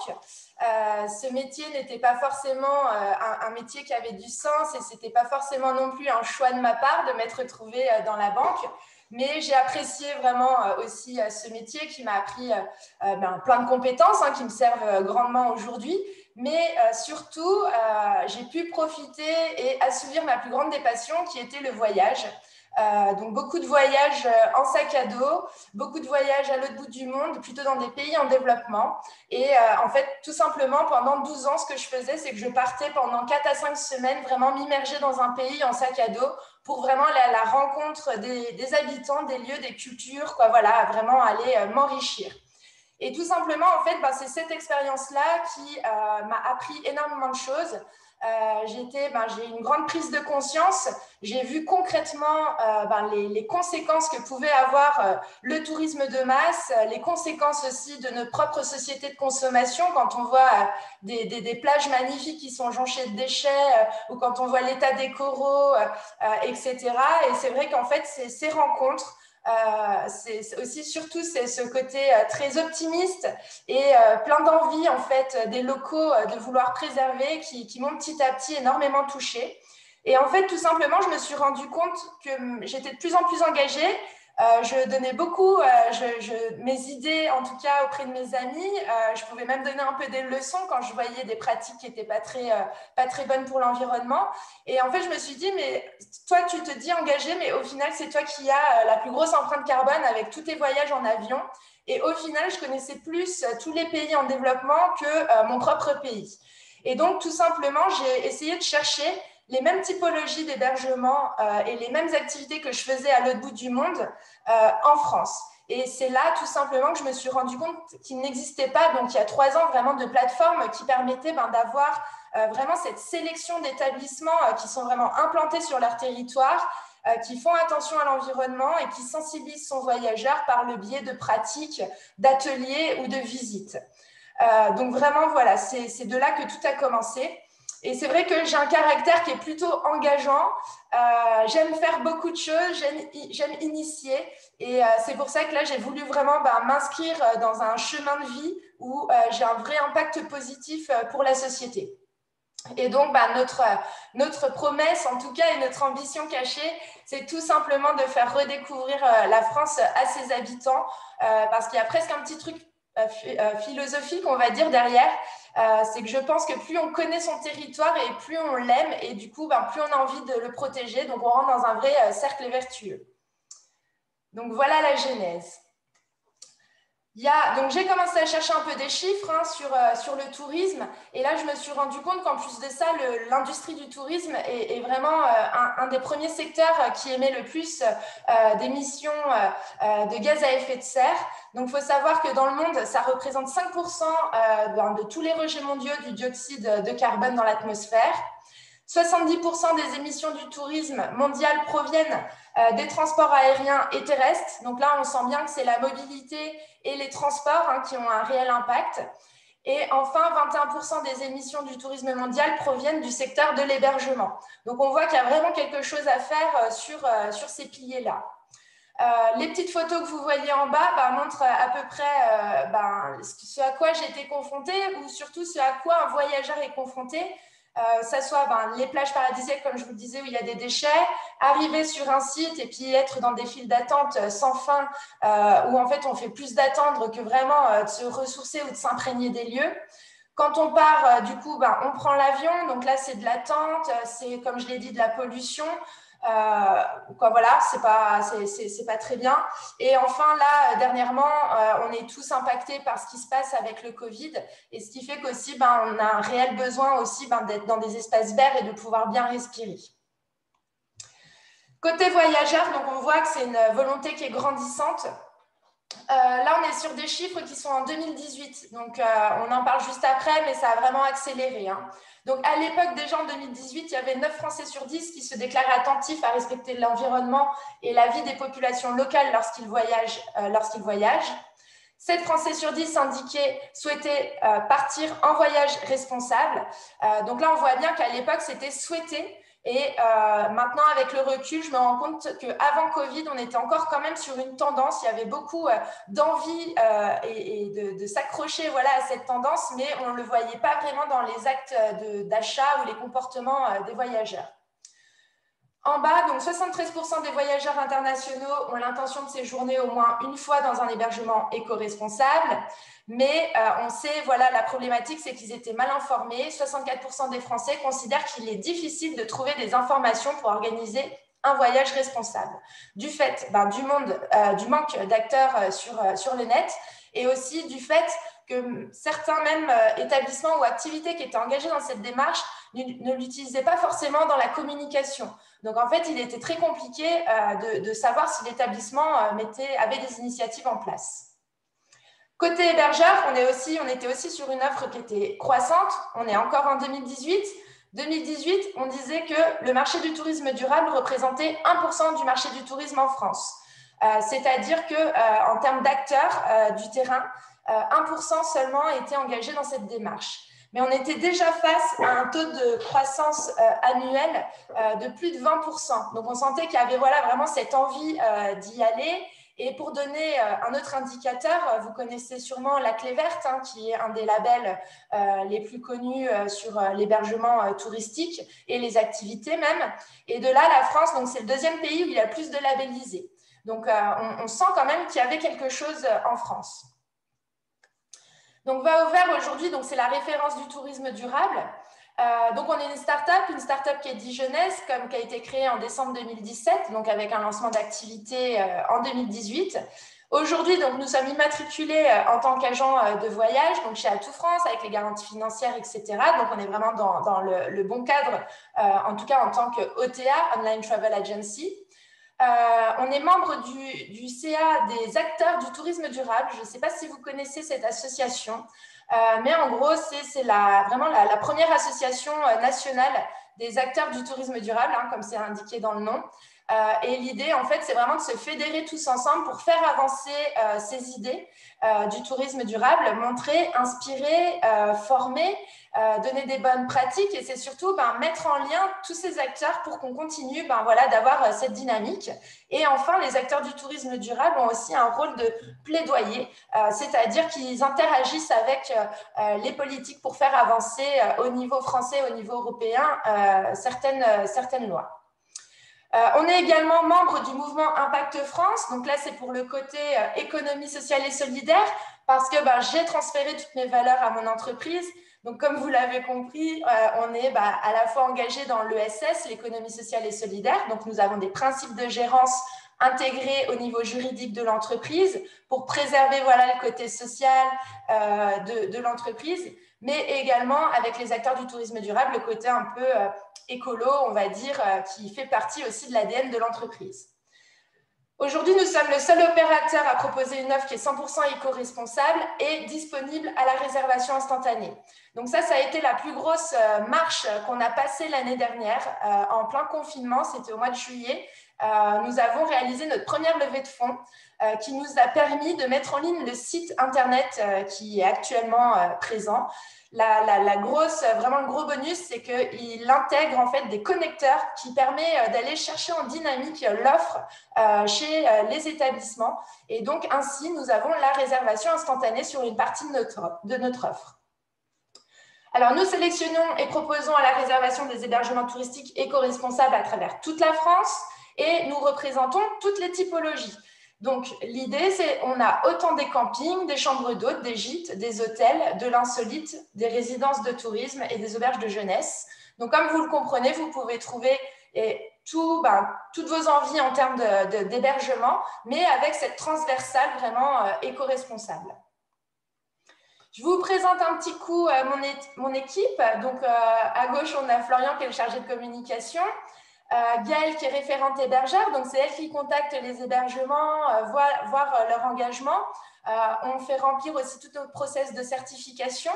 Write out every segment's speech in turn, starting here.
ce métier n'était pas forcément un, métier qui avait du sens et ce n'était pas forcément non plus un choix de ma part de m'être retrouvée dans la banque. Mais j'ai apprécié vraiment aussi ce métier qui m'a appris ben, plein de compétences hein, qui me servent grandement aujourd'hui mais euh, surtout, euh, j'ai pu profiter et assouvir ma plus grande des passions qui était le voyage. Euh, donc beaucoup de voyages en sac à dos, beaucoup de voyages à l'autre bout du monde, plutôt dans des pays en développement. Et en fait, tout simplement, pendant 12 ans, ce que je faisais, c'est que je partais pendant 4 à 5 semaines vraiment m'immerger dans un pays en sac à dos pour vraiment aller à la rencontre des, habitants, des lieux, des cultures, quoi, voilà, vraiment aller m'enrichir. Et tout simplement, en fait, bah, c'est cette expérience-là qui euh, m'a appris énormément de choses. Euh, ben, j'ai une grande prise de conscience. J'ai vu concrètement euh, ben, les, conséquences que pouvait avoir le tourisme de masse, les conséquences aussi de notre propre société de consommation quand on voit des, des, plages magnifiques qui sont jonchées de déchets ou quand on voit l'état des coraux, etc. Et c'est vrai qu'en fait, ces rencontres euh, c'est aussi surtout c'est ce côté euh, très optimiste et euh, plein d'envie en fait des locaux de vouloir préserver qui, qui m'ont petit à petit énormément touchée. Et en fait, tout simplement, je me suis rendu compte que j'étais de plus en plus engagée euh, je donnais beaucoup euh, mes idées, en tout cas auprès de mes amis. Euh, je pouvais même donner un peu des leçons quand je voyais des pratiques qui n'étaient pas très, pas très bonnes pour l'environnement. Et en fait, je me suis dit, mais toi, tu te dis engagé, mais au final, c'est toi qui as la plus grosse empreinte carbone avec tous tes voyages en avion. Et au final, je connaissais plus tous les pays en développement que mon propre pays. Et donc, tout simplement, j'ai essayé de chercher les mêmes typologies d'hébergement euh, et les mêmes activités que je faisais à l'autre bout du monde euh, en France. Et c'est là tout simplement que je me suis rendu compte qu'il n'existait pas, donc il y a trois ans, vraiment de plateformes qui permettaient d'avoir euh, vraiment cette sélection d'établissements qui sont vraiment implantés sur leur territoire, qui font attention à l'environnement et qui sensibilisent son voyageur par le biais de pratiques, d'ateliers ou de visites. donc vraiment, voilà, c'est de là que tout a commencé. Et c'est vrai que j'ai un caractère qui est plutôt engageant. Euh, j'aime faire beaucoup de choses, j'aime initier. Et euh, c'est pour ça que là, j'ai voulu vraiment bah, m'inscrire euh, dans un chemin de vie où j'ai un vrai impact positif pour la société. Et donc, bah, notre, notre promesse, en tout cas, et notre ambition cachée, c'est tout simplement de faire redécouvrir la France à ses habitants, parce qu'il y a presque un petit truc philosophique, on va dire, derrière. Euh, c'est que je pense que plus on connaît son territoire et plus on l'aime, et du coup, ben, plus on a envie de le protéger. Donc, on rentre dans un vrai euh, cercle vertueux. Donc, voilà la genèse. Donc j'ai commencé à chercher un peu des chiffres hein, sur, euh, sur le tourisme et là je me suis rendu compte qu'en plus de ça, l'industrie du tourisme est, vraiment un, des premiers secteurs qui émet le plus d'émissions de gaz à effet de serre. Donc, il faut savoir que dans le monde, ça représente 5% euh, de tous les rejets mondiaux du dioxyde de carbone dans l'atmosphère. 70% des émissions du tourisme mondial proviennent euh, des transports aériens et terrestres. Donc là, on sent bien que c'est la mobilité et les transports hein, qui ont un réel impact. Et enfin, 21% des émissions du tourisme mondial proviennent du secteur de l'hébergement. Donc on voit qu'il y a vraiment quelque chose à faire euh, sur, sur ces piliers-là. Euh, les petites photos que vous voyez en bas bah, montrent à peu près euh, ben, ce à quoi été confrontée ou surtout ce à quoi un voyageur est confronté. Euh, ça soit ben, les plages paradisiaques, comme je vous le disais, où il y a des déchets, arriver sur un site et puis être dans des files d'attente sans fin, où en fait on fait plus d'attendre que vraiment de se ressourcer ou de s'imprégner des lieux. Quand on part, du coup, ben, on prend l'avion, donc là c'est de l'attente, c'est comme je l'ai dit de la pollution. Euh, quoi, voilà, c'est pas, c'est, pas très bien. Et enfin, là, dernièrement, euh, on est tous impactés par ce qui se passe avec le Covid, et ce qui fait qu'aussi, ben, on a un réel besoin aussi ben, d'être dans des espaces verts et de pouvoir bien respirer. Côté voyageurs, donc on voit que c'est une volonté qui est grandissante. Euh, là, on est sur des chiffres qui sont en 2018, donc on en parle juste après, mais ça a vraiment accéléré. Hein. Donc, à l'époque, déjà en 2018, il y avait 9 Français sur 10 qui se déclaraient attentifs à respecter l'environnement et la vie des populations locales lorsqu'ils voyagent. Euh, voyagent. 7 Français sur 10 indiquaient souhaiter euh, partir en voyage responsable. Euh, donc là, on voit bien qu'à l'époque, c'était souhaité Et euh, maintenant, avec le recul, je me rends compte qu'avant Covid, on était encore quand même sur une tendance. Il y avait beaucoup euh, d'envie euh, de, s'accrocher voilà, à cette tendance, mais on ne le voyait pas vraiment dans les actes d'achat ou les comportements des voyageurs. En bas, donc 73% des voyageurs internationaux ont l'intention de séjourner au moins une fois dans un hébergement éco-responsable. Mais euh, on sait, voilà, la problématique, c'est qu'ils étaient mal informés. 64% des Français considèrent qu'il est difficile de trouver des informations pour organiser un voyage responsable, du fait ben, du, monde, euh, du manque d'acteurs euh, sur, sur le net et aussi du fait que certains même établissements ou activités qui étaient engagés dans cette démarche ne, l'utilisaient pas forcément dans la communication. Donc en fait, il était très compliqué de, de, savoir si l'établissement avait des initiatives en place. Côté hébergeur, on, était aussi sur une offre qui était croissante. On est encore en 2018. 2018, on disait que le marché du tourisme durable représentait 1% du marché du tourisme en France. Euh, c'est-à-dire que euh, en termes d'acteurs euh, du terrain, 1% seulement étaient engagés dans cette démarche. Mais on était déjà face à un taux de croissance annuel de plus de 20%. Donc on sentait qu'il y avait voilà, vraiment cette envie d'y aller et pour donner euh, un autre indicateur, euh, vous connaissez sûrement la clé verte, hein, qui est un des labels euh, les plus connus sur l'hébergement touristique et les activités même. Et de là, la France, donc c'est le deuxième pays où il y a plus de labellisés. Donc on, on sent quand même qu'il y avait quelque chose en France. Donc Va au vert aujourd'hui, donc c'est la référence du tourisme durable. Euh, donc, on est une start-up, une start-up qui est dijonnaise, comme qui a été créée en décembre 2017, donc avec un lancement d'activité euh, en 2018. Aujourd'hui, donc, nous sommes immatriculés euh, en tant qu'agent de voyage, donc chez Atout France, avec les garanties financières, etc. Donc, on est vraiment dans, le, bon cadre, en tout cas en tant que OTA, Online Travel Agency. On est membre du, CA des acteurs du tourisme durable. Je ne sais pas si vous connaissez cette association. Euh, mais en gros, c'est vraiment la, première association euh, nationale des acteurs du tourisme durable, hein, comme c'est indiqué dans le nom. Euh, et l'idée, en fait, c'est vraiment de se fédérer tous ensemble pour faire avancer ces idées du tourisme durable, montrer, inspirer, former euh, donner des bonnes pratiques et c'est surtout ben, mettre en lien tous ces acteurs pour qu'on continue ben, voilà, d'avoir euh, cette dynamique. Et enfin, les acteurs du tourisme durable ont aussi un rôle de plaidoyer, euh, c'est-à-dire qu'ils interagissent avec les politiques pour faire avancer au niveau français, au niveau européen, certaines, certaines lois. On est également membre du mouvement Impact France. Donc là, c'est pour le côté économie sociale et solidaire parce que ben, j'ai transféré toutes mes valeurs à mon entreprise. Donc, comme vous l'avez compris, euh, on est bah, à la fois engagé dans l'ESS, l'économie sociale et solidaire. Donc, nous avons des principes de gérance intégrés au niveau juridique de l'entreprise pour préserver voilà, le côté social euh, de, l'entreprise, mais également avec les acteurs du tourisme durable, le côté un peu euh, écolo, on va dire, qui fait partie aussi de l'ADN de l'entreprise. Aujourd'hui, nous sommes le seul opérateur à proposer une offre qui est 100% éco-responsable et disponible à la réservation instantanée. Donc ça, ça a été la plus grosse euh, marche qu'on a passée l'année dernière euh, en plein confinement, c'était au mois de juillet. Euh, nous avons réalisé notre première levée de fonds qui nous a permis de mettre en ligne le site internet qui est actuellement présent la, grosse, vraiment le gros bonus, c'est qu'il intègre en fait des connecteurs qui euh, d'aller chercher en dynamique l'offre euh, chez euh, les établissements. Et donc, ainsi, nous avons la réservation instantanée sur une partie de notre, de notre offre. Alors, nous sélectionnons et proposons à la réservation des hébergements touristiques éco-responsables à travers toute la France et nous représentons toutes les typologies. Donc, l'idée, c'est on a autant des campings, des chambres d'hôtes, des gîtes, des hôtels, de l'insolite, des résidences de tourisme et des auberges de jeunesse. Donc, comme vous le comprenez, vous pouvez trouver tout, ben, toutes vos envies en termes d'hébergement, mais avec cette transversale vraiment euh, éco-responsable. Je vous présente un petit coup euh, mon, équipe. Donc, euh, à gauche, on a Florian qui est le chargé de communication. Euh, Gaëlle qui est référente hébergeur, donc c'est elle qui contacte les hébergements, euh, voir, euh, leur engagement. on fait remplir aussi tout notre process de certification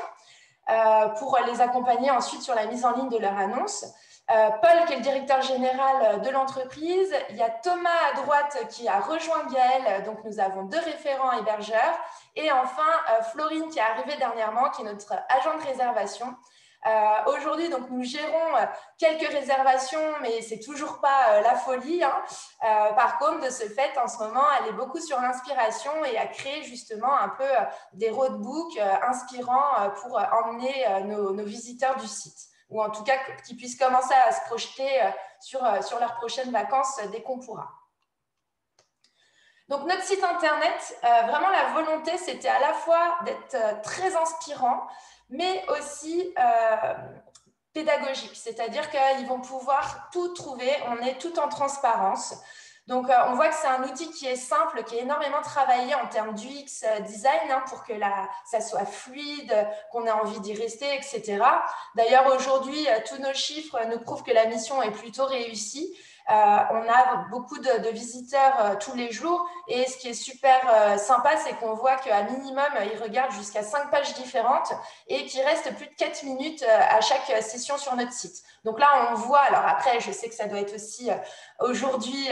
pour les accompagner ensuite sur la mise en ligne de leur annonce. Paul, qui est le directeur général de l'entreprise. Il y a Thomas à droite qui a rejoint Gaël. Donc, nous avons deux référents hébergeurs. Et enfin, Florine qui est arrivée dernièrement, qui est notre agent de réservation. Euh, aujourd'hui, donc nous gérons euh, quelques réservations, mais c'est toujours pas euh, la folie. Hein. par contre, de ce fait, en ce moment, elle est beaucoup sur l'inspiration et a créé justement un peu des roadbooks inspirants pour emmener nos, visiteurs du site, ou en tout cas qu'ils puissent commencer à se projeter sur, sur leurs prochaines vacances dès qu'on pourra. Donc notre site internet, vraiment la volonté, c'était à la fois d'être très inspirant, mais aussi euh, pédagogique, c'est-à-dire qu'ils vont pouvoir tout trouver, on est tout en transparence. Donc, euh, on voit que c'est un outil qui est simple, qui est énormément travaillé en termes d'UX euh, design hein, pour que ça soit fluide, qu'on ait envie d'y rester, etc. D'ailleurs, aujourd'hui, tous nos chiffres nous prouvent que la mission est plutôt réussie. Euh, on a beaucoup de, visiteurs euh, tous les jours et ce qui est super euh, sympa, c'est qu'on voit qu'à minimum, ils regardent jusqu'à cinq pages différentes et qu'il reste plus de quatre minutes à chaque session sur notre site. Donc là, on voit, alors après, je sais que ça doit être aussi aujourd'hui,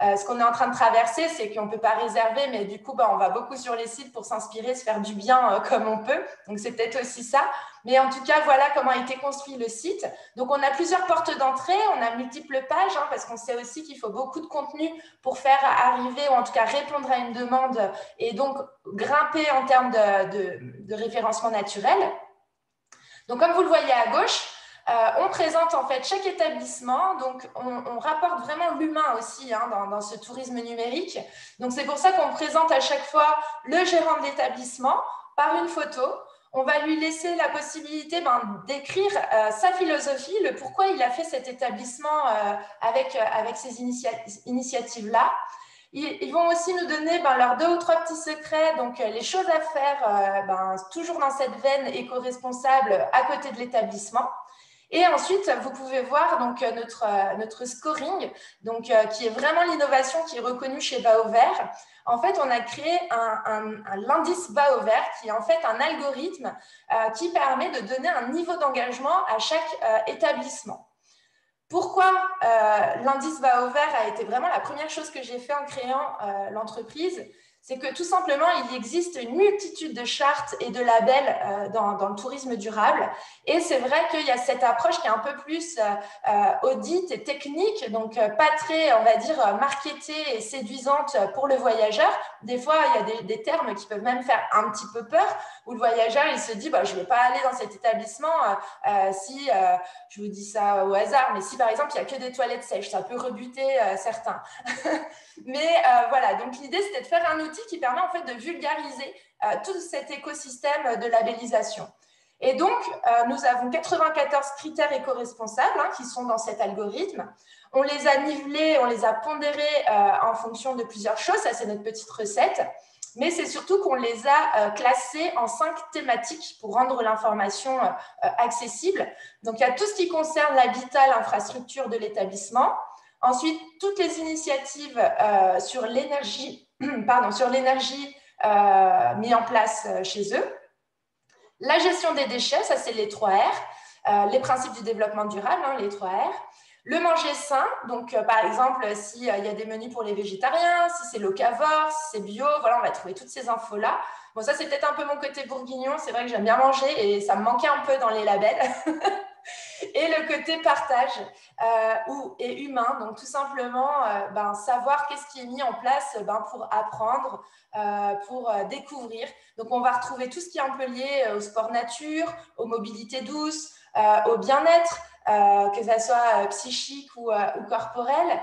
ce qu'on est en train de traverser, c'est qu'on ne peut pas réserver, mais du coup, bah, on va beaucoup sur les sites pour s'inspirer, se faire du bien comme on peut. Donc c'est peut-être aussi ça. Mais en tout cas, voilà comment a été construit le site. Donc, on a plusieurs portes d'entrée, on a multiples pages, hein, parce qu'on sait aussi qu'il faut beaucoup de contenu pour faire arriver, ou en tout cas répondre à une demande, et donc grimper en termes de, référencement naturel. Donc, comme vous le voyez à gauche, euh, on présente en fait chaque établissement, donc on, rapporte vraiment l'humain aussi hein, dans, ce tourisme numérique. Donc c'est pour ça qu'on présente à chaque fois le gérant de l'établissement par une photo on va lui laisser la possibilité ben, d'écrire euh, sa philosophie, le pourquoi il a fait cet établissement euh, avec, avec ces initiatives-là. Ils, vont aussi nous donner ben, leurs deux ou trois petits secrets, donc les choses à faire, ben, toujours dans cette veine éco-responsable à côté de l'établissement. Et ensuite, vous pouvez voir donc notre, notre scoring, donc, qui est vraiment l'innovation qui est reconnue chez Baovert en fait, on a créé un, l'indice bas au vert, qui est en fait un algorithme euh, qui permet de donner un niveau d'engagement à chaque euh, établissement. Pourquoi euh, l'indice bas au vert a été vraiment la première chose que j'ai fait en créant l'entreprise? C'est que tout simplement, il existe une multitude de chartes et de labels euh, dans, le tourisme durable. Et c'est vrai qu'il y a cette approche qui est un peu plus euh, euh, audite et technique, donc pas très, on va dire, marketée et séduisante pour le voyageur. Des fois, il y a des, termes qui peuvent même faire un petit peu peur, où le voyageur, il se dit, bah, je ne vais pas aller dans cet établissement si, je vous dis ça au hasard, mais si par exemple, il n'y a que des toilettes sèches, ça peut rebuter certains. mais voilà, donc l'idée, c'était de faire un outil qui permet en fait de vulgariser euh, tout cet écosystème de labellisation. Et donc, euh, nous avons 94 critères éco-responsables hein, qui sont dans cet algorithme. On les a nivelés, on les a pondérés euh, en fonction de plusieurs choses. Ça, c'est notre petite recette. Mais c'est surtout qu'on les a classés en cinq thématiques pour rendre l'information accessible. Donc, il y a tout ce qui concerne l'habitat, l'infrastructure de l'établissement. Ensuite, toutes les initiatives sur l'énergie pardon, sur l'énergie euh, mise en place euh, chez eux. La gestion des déchets, ça c'est les 3 R. Euh, les principes du développement durable, hein, les 3 R. Le manger sain, donc par exemple, s'il y a des menus pour les végétariens, si c'est locavore, si c'est bio, voilà, on va trouver toutes ces infos-là. Bon, ça c'est peut-être un peu mon côté bourguignon, c'est vrai que j'aime bien manger et ça me manquait un peu dans les labels. et le côté partage euh, ou, et humain. Donc, tout simplement, euh, ben, savoir qu'est-ce qui est mis en place ben, pour apprendre, euh, pour découvrir. Donc, on va retrouver tout ce qui est un peu lié au sport nature, aux mobilités douces, au bien-être. que ce soit psychique ou corporel,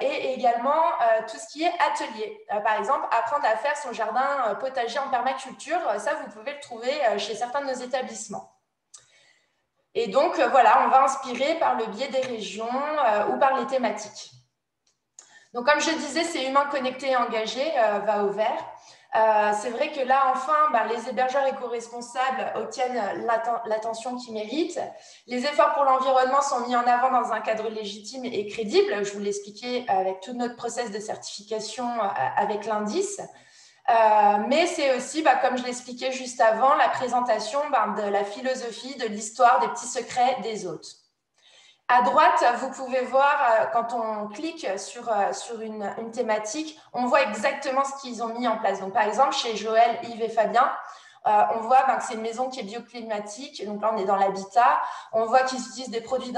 et également tout ce qui est atelier. par exemple, apprendre à faire son jardin potager en permaculture, ça, vous pouvez le trouver chez certains de nos établissements. Et donc, euh, voilà, on va inspirer par le biais des régions euh, ou par les thématiques. Donc, comme je disais, c'est humain connecté et engagé, euh, va au vert. c'est vrai que là, enfin, bah, les hébergeurs éco-responsables obtiennent l'attention qu'ils méritent. Les efforts pour l'environnement sont mis en avant dans un cadre légitime et crédible. Je vous l'expliquais avec tout notre process de certification avec l'indice. Euh, mais c'est aussi, bah, comme je l'expliquais juste avant, la présentation bah, de la philosophie, de l'histoire, des petits secrets des autres. À droite, vous pouvez voir, euh, quand on clique sur, euh, sur une, thématique, on voit exactement ce qu'ils ont mis en place. Donc, par exemple, chez Joël, Yves et Fabien, on voit ben, que c'est une maison qui est bioclimatique. Donc là, on est dans l'habitat. On voit qu'ils utilisent des produits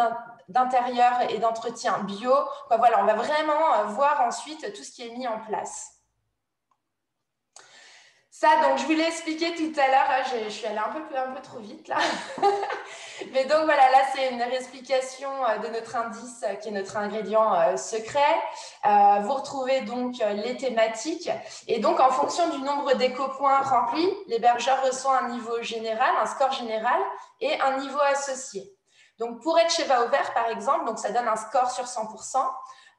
d'intérieur et d'entretien bio. voilà, on va vraiment voir ensuite tout ce qui est mis en place. Donc, je vous l'ai expliqué tout à l'heure. Hein, je, suis allée un peu, un peu trop vite là. Mais donc, voilà, là, c'est une réexplication euh, de notre indice euh, qui est notre ingrédient euh, secret. vous retrouvez donc les thématiques. Et donc, en fonction du nombre d'éco-points remplis, l'hébergeur reçoit un niveau général, un score général et un niveau associé. Donc, pour être chez Va Vert, par exemple, donc ça donne un score sur 100%.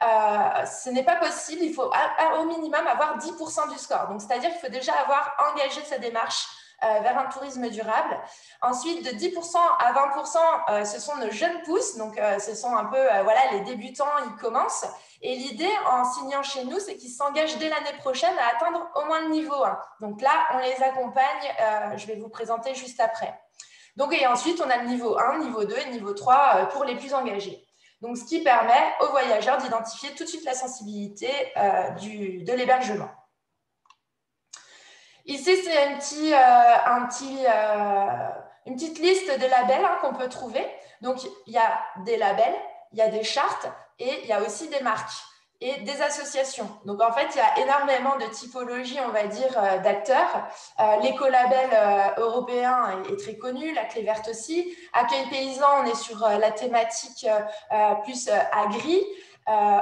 Euh, ce n'est pas possible. Il faut au minimum avoir 10% du score. Donc, c'est-à-dire qu'il faut déjà avoir engagé sa démarche euh, vers un tourisme durable. Ensuite, de 10% à 20%, euh, ce sont nos jeunes pousses. Donc, ce sont un peu voilà, les débutants, ils commencent. Et l'idée en signant chez nous, c'est qu'ils s'engagent dès l'année prochaine à atteindre au moins le niveau 1. Donc là, on les accompagne. je vais vous présenter juste après. Donc, et ensuite, on a le niveau 1, niveau 2 et niveau 3 pour les plus engagés. Donc, ce qui permet aux voyageurs d'identifier tout de suite la sensibilité euh, de l'hébergement. Ici, c'est euh, euh, une petite liste de labels hein, qu'on peut trouver. Donc, il y a des labels, il y a des chartes et il y a aussi des marques et des associations. Donc en fait, il y a énormément de typologies, on va dire, euh, d'acteurs. Euh, L'écolabel euh, européen est, très connu, la clé verte aussi. Accueil paysan, on est sur la thématique plus agri.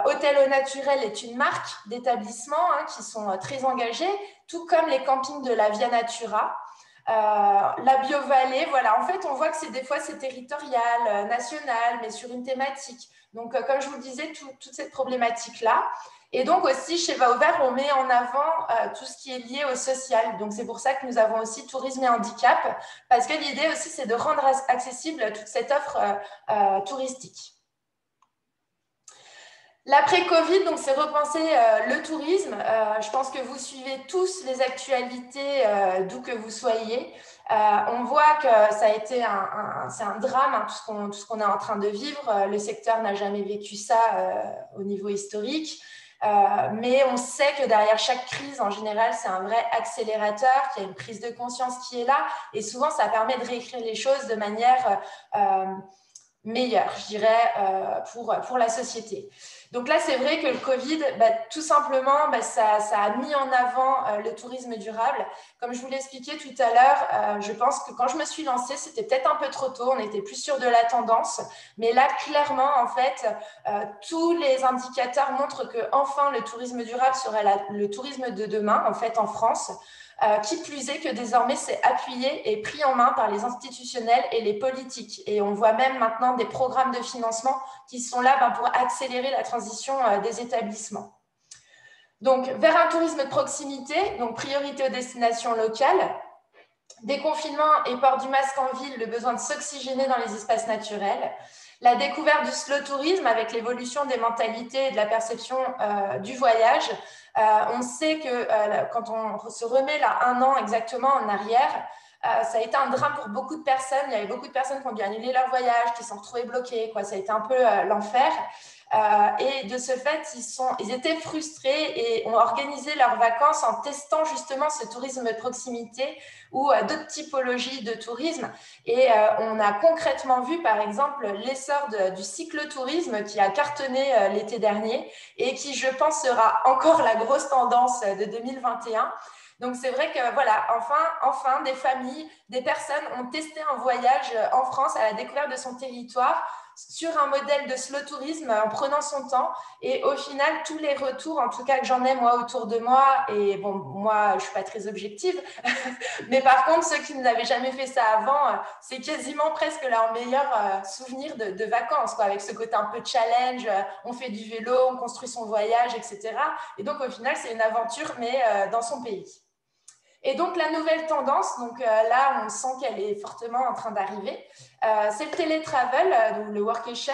Hôtel au naturel est une marque d'établissements hein, qui sont très engagés, tout comme les campings de la Via Natura. la bio-vallée, voilà, en fait, on voit que c'est des fois c'est territorial, national, mais sur une thématique. Donc, euh, comme je vous le disais, toute cette problématique-là. Et donc aussi, chez Va Vert, on met en avant euh, tout ce qui est lié au social. Donc, c'est pour ça que nous avons aussi tourisme et handicap, parce que l'idée aussi, c'est de rendre accessible toute cette offre euh, touristique. L'après-Covid, donc c'est repenser le tourisme. je pense que vous suivez tous les actualités d'où que vous soyez. Euh, on voit que ça a été un, c'est un drame, hein, tout ce qu'on est en train de vivre. Euh, le secteur n'a jamais vécu ça euh, au niveau historique. mais on sait que derrière chaque crise, en général, c'est un vrai accélérateur, qu'il y a une prise de conscience qui est là. Et souvent, ça permet de réécrire les choses de manière meilleure, je dirais, pour, pour la société. Donc là, c'est vrai que le Covid, bah, tout simplement, bah, ça, a mis en avant euh, le tourisme durable. Comme je vous l'expliquais tout à l'heure, euh, je pense que quand je me suis lancée, c'était peut-être un peu trop tôt, on était plus sûr de la tendance. Mais là, clairement, en fait, euh, tous les indicateurs montrent que enfin le tourisme durable serait le tourisme de demain, en fait, en France. Euh, qui plus est que désormais c'est appuyé et pris en main par les institutionnels et les politiques. Et on voit même maintenant des programmes de financement qui sont là ben, pour accélérer la transition euh, des établissements. Donc, vers un tourisme de proximité, donc priorité aux destinations locales, déconfinement et port du masque en ville, le besoin de s'oxygéner dans les espaces naturels, la découverte du slow tourisme avec l'évolution des mentalités et de la perception euh, du voyage. Euh, on sait que euh, quand on se remet là un an exactement en arrière, ça a été un drame pour beaucoup de personnes. Il y avait beaucoup de personnes qui ont dû annuler leur voyage, qui sont retrouvées bloquées. Ça a été un peu l'enfer. Euh, et de ce fait, ils, sont, ils étaient frustrés et ont organisé leurs vacances en testant justement ce tourisme de proximité ou euh, d'autres typologies de tourisme. Et euh, on a concrètement vu, par exemple, l'essor du cyclotourisme qui a cartonné l'été dernier et qui, je pense, sera encore la grosse tendance de 2021. Donc c'est vrai que voilà, enfin, enfin, des familles, des personnes ont testé un voyage en France à la découverte de son territoire sur un modèle de slow tourisme en prenant son temps. Et au final, tous les retours, en tout cas que j'en ai moi autour de moi, et bon, moi, je suis pas très objective, mais par contre, ceux qui n'avaient jamais fait ça avant, c'est quasiment presque leur meilleur euh, souvenir de, vacances, quoi, avec ce côté un peu challenge, euh, on fait du vélo, on construit son voyage, etc. Et donc, au final, c'est une aventure, mais euh, dans son pays. Et donc, la nouvelle tendance, donc euh, là, on sent qu'elle est fortement en train d'arriver, euh, c'est le télétravel, euh, donc le workation,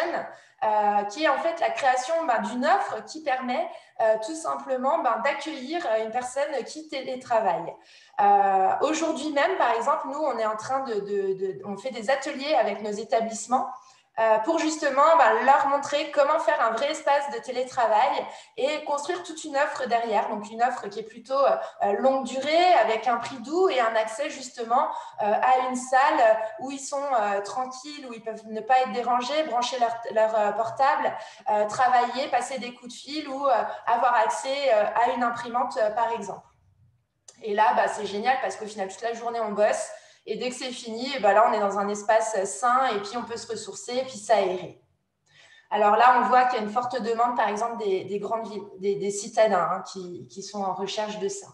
qui est en fait la création ben, d'une offre qui permet tout simplement ben, d'accueillir une personne qui télétravaille. Aujourd'hui même, par exemple, nous, on est en train de, on fait des ateliers avec nos établissements euh, pour justement bah, leur montrer comment faire un vrai espace de télétravail et construire toute une offre derrière. Donc une offre qui est plutôt euh, longue durée, avec un prix doux et un accès justement à une salle où ils sont tranquilles, où ils peuvent ne pas être dérangés, brancher leur, leur portable, travailler, passer des coups de fil ou avoir accès à une imprimante par exemple. Et là, bah, c'est génial parce qu'au final, toute la journée, on bosse. Et dès que c'est fini, bah là, on est dans un espace sain et puis on peut se ressourcer et puis s'aérer. Alors là, on voit qu'il y a une forte demande, par exemple, des, grandes villes, des, citadins hein, qui, qui, sont en recherche de ça.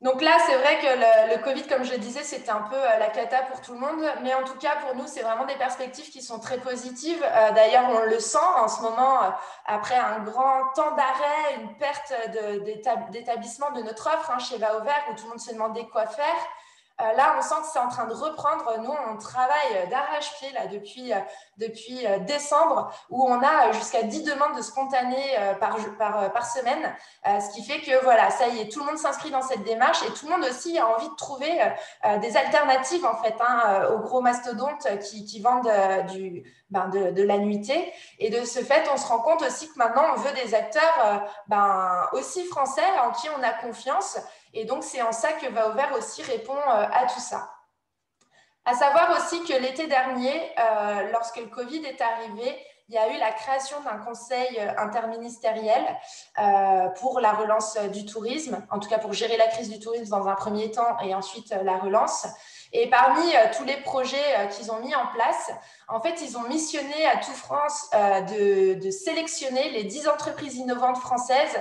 Donc là, c'est vrai que le, Covid, comme je le disais, c'était un peu euh, la cata pour tout le monde. Mais en tout cas, pour nous, c'est vraiment des perspectives qui sont très positives. Euh, d'ailleurs, on le sent en ce moment, euh, après un grand temps d'arrêt, une perte d'établissement de, notre offre hein, chez Va où tout le monde se demandait quoi faire. Euh, là, on sent que c'est en train de reprendre. Nous, on travaille d'arrache-pied là, depuis, euh, depuis euh, décembre, où on a jusqu'à 10 demandes de spontanés par, par, semaine, ce qui fait que voilà, ça y est, tout le monde s'inscrit dans cette démarche et tout le monde aussi a envie de trouver des alternatives en fait hein, aux gros mastodontes qui, qui vendent du, ben, de, de, la nuitée. Et de ce fait, on se rend compte aussi que maintenant, on veut des acteurs ben, aussi français en qui on a confiance et donc, c'est en ça que Va Ouvert aussi répond euh, à tout ça. À savoir aussi que l'été dernier, euh, lorsque le Covid est arrivé, il y a eu la création d'un conseil euh, interministériel pour la relance du tourisme, en tout cas pour gérer la crise du tourisme dans un premier temps et ensuite la relance. Et parmi euh, tous les projets euh, qu'ils ont mis en place, en fait, ils ont missionné à tout France euh, de, sélectionner les 10 entreprises innovantes françaises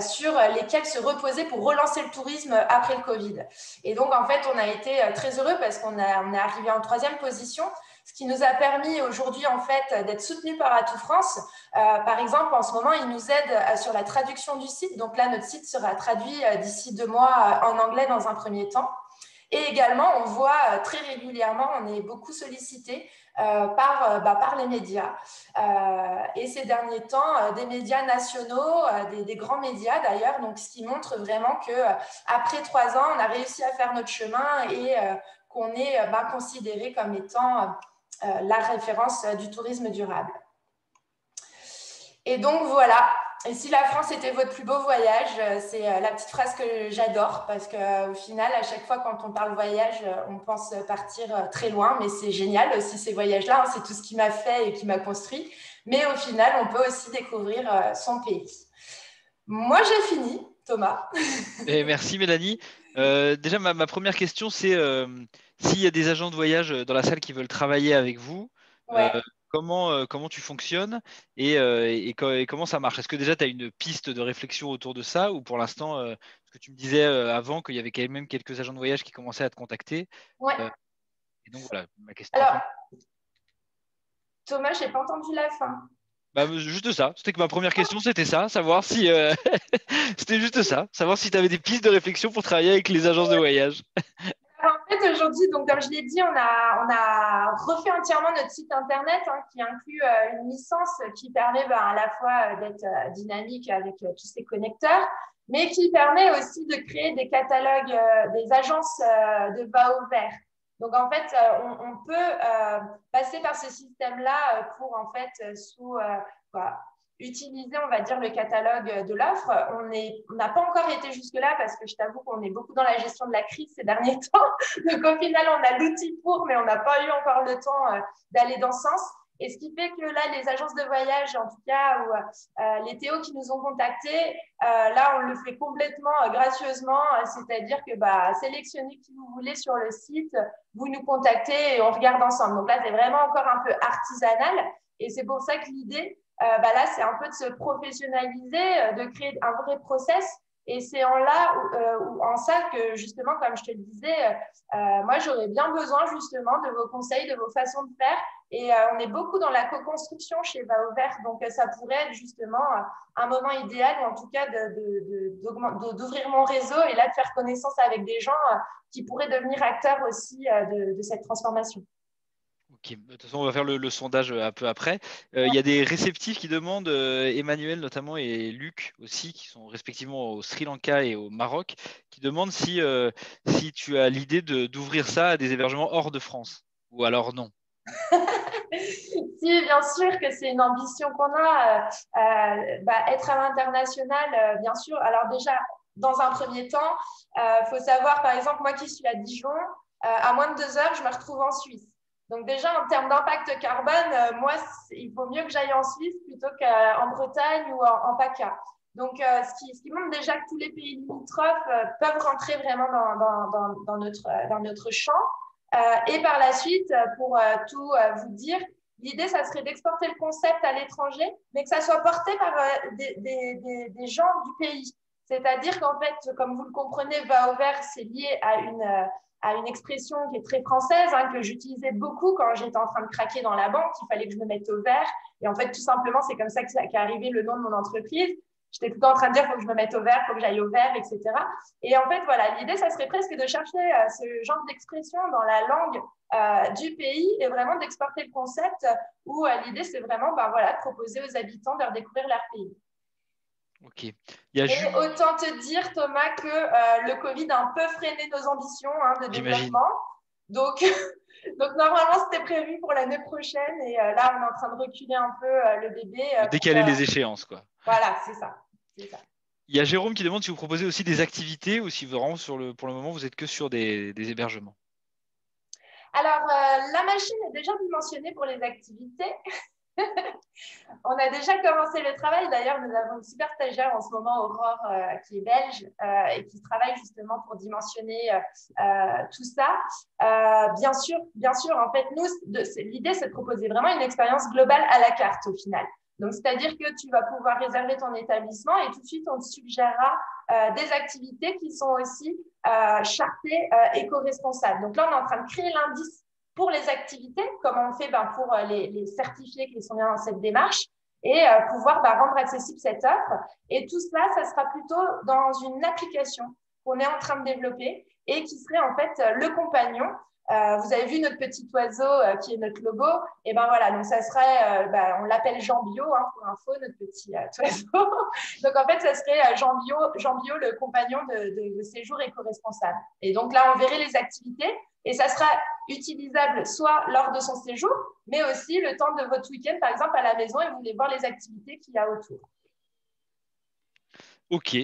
sur lesquelles se reposer pour relancer le tourisme après le Covid. Et donc, en fait, on a été très heureux parce qu'on on est arrivé en troisième position ce qui nous a permis aujourd'hui en fait d'être soutenus par Atout France. par exemple, en ce moment, ils nous aident sur la traduction du site. Donc là, notre site sera traduit d'ici deux mois en anglais dans un premier temps. Et également, on voit euh, très régulièrement, on est beaucoup sollicité euh, par, euh, bah, par les médias. et ces derniers temps, des médias nationaux, des, grands médias d'ailleurs, donc ce qui montre vraiment que après trois ans, on a réussi à faire notre chemin et qu'on est bah, considéré comme étant la référence du tourisme durable. Et donc voilà, et si la France était votre plus beau voyage, euh, c'est euh, la petite phrase que j'adore parce qu'au final, à chaque fois quand on parle voyage, euh, on pense partir très loin, mais c'est génial aussi ces voyages-là, hein, c'est tout ce qui m'a fait et qui m'a construit. Mais au final, on peut aussi découvrir son pays. Moi, j'ai fini, Thomas. Et merci Mélanie. déjà, ma, première question, c'est s'il y a des agents de voyage dans la salle qui veulent travailler avec vous, comment, euh, comment tu fonctionnes et, euh, comment ça marche? Est-ce que déjà tu as une piste de réflexion autour de ça ou pour l'instant, euh, ce que tu me disais avant qu'il y avait quand même quelques agents de voyage qui commençaient à te contacter Ouais. et donc voilà, ma question. Alors, Thomas, j'ai pas entendu la fin. Bah, juste ça. C'était que ma première question, c'était ça, savoir si. c'était juste ça, savoir si tu avais des pistes de réflexion pour travailler avec les agences de voyage. en fait, aujourd'hui, donc, comme je l'ai dit, on a, refait entièrement notre site internet hein, qui inclut euh, une licence qui permet ben, à la fois euh, d'être euh, dynamique avec tous ces connecteurs, mais qui permet aussi de créer des catalogues, des agences de bas au vert. Donc, en fait, on, peut passer par ce système-là pour, en fait, sous utiliser, on va dire, le catalogue de l'offre. On n'a pas encore été jusque-là parce que je t'avoue qu'on est beaucoup dans la gestion de la crise ces derniers temps. Donc, au final, on a l'outil pour, mais on n'a pas eu encore le temps euh, d'aller dans ce sens. Et ce qui fait que là, les agences de voyage, en tout cas, ou euh, les Théo qui nous ont contactés, euh, là, on le fait complètement gracieusement, c'est-à-dire que bah, sélectionnez qui vous voulez sur le site, vous nous contactez et on regarde ensemble. Donc là, c'est vraiment encore un peu artisanal. Et c'est pour ça que l'idée, euh, bah là, c'est un peu de se professionnaliser, euh, de créer un vrai process. Et c'est en là, euh, en ça que justement, comme je te le disais, moi j'aurais bien besoin justement de vos conseils, de vos façons de faire. Et on est beaucoup dans la co-construction chez Va Vert, donc ça pourrait être justement un moment idéal, ou en tout cas d'ouvrir mon réseau et là de faire connaissance avec des gens qui pourraient devenir acteurs aussi de cette transformation. De toute façon, on va faire le, sondage euh, un peu après. Euh, il y a des réceptifs qui demandent, euh, Emmanuel notamment et Luc aussi, qui sont respectivement au Sri Lanka et au Maroc, qui demandent si, si tu as l'idée d'ouvrir ça à des hébergements hors de France. Ou alors non. si, bien sûr que c'est une ambition qu'on a. Bah, être à l'international, bien sûr. Alors déjà, dans un premier temps, il faut savoir, par exemple, moi qui suis à Dijon, à moins de deux heures, je me retrouve en Suisse. Donc déjà, en termes d'impact carbone, moi, il vaut mieux que j'aille en Suisse plutôt qu'en Bretagne ou en, PACA. Donc, ce, qui, montre déjà que tous les pays limitrophes peuvent rentrer vraiment dans, notre, dans notre champ. Euh, et par la suite, pour euh, tout euh, vous dire, l'idée, ça serait d'exporter le concept à l'étranger, mais que ça soit porté par des, gens du pays. C'est-à-dire qu'en fait, comme vous le comprenez, va au vert, c'est lié à une, à une expression qui est très française, hein, que j'utilisais beaucoup quand j'étais en train de craquer dans la banque. Il fallait que je me mette au vert. Et en fait, tout simplement, c'est comme ça qu'est arrivé le nom de mon entreprise j'étais tout le temps en train de dire, faut que je me mette au vert, faut que j'aille au vert, etc. Et en fait, voilà, l'idée, ça serait presque de chercher euh, ce genre d'expression dans la langue euh, du pays et vraiment d'exporter le concept où euh, l'idée, c'est vraiment ben, voilà, de proposer aux habitants de redécouvrir leur pays. Ok. Il y a et autant te dire, Thomas, que le Covid a un peu freiné nos ambitions hein, de développement. Donc, donc normalement, c'était prévu pour l'année prochaine. Et là, on est en train de reculer un peu le bébé. Décaler les échéances, quoi. Voilà, c'est ça. Il y a Jérôme qui demande si vous proposez aussi des activités ou si vraiment sur le, pour le moment vous êtes que sur des, hébergements. Alors, euh, la machine est déjà dimensionnée pour les activités. On a déjà commencé le travail. D'ailleurs, nous avons une super stagiaire en ce moment, Aurore, euh, qui est belge euh, et qui travaille justement pour dimensionner tout ça. bien sûr, bien sûr, en fait, nous, l'idée, c'est de proposer vraiment une expérience globale à la carte au final. Donc, c'est-à-dire que tu vas pouvoir réserver ton établissement et tout de suite, on te suggérera euh, des activités qui sont aussi euh, chartées euh, éco-responsables. Donc là, on est en train de créer l'indice pour les activités, comme on fait ben, pour les, les, certifiés qui sont bien dans cette démarche, et pouvoir ben, rendre accessible cette offre. Et tout cela, ça sera plutôt dans une application qu'on est en train de développer et qui serait en fait le compagnon euh, vous avez vu notre petit oiseau euh, qui est notre logo. Et ben voilà, donc ça serait, euh, ben, on l'appelle Jean Bio hein, pour info, notre petit oiseau. donc en fait, ça serait Jean Bio, Jean Bio, le compagnon de, de, séjour éco-responsable. Et donc là, on verrait les activités et ça sera utilisable soit lors de son séjour, mais aussi le temps de votre week-end, par exemple, à la maison et vous voulez voir les activités qu'il y a autour. Ok.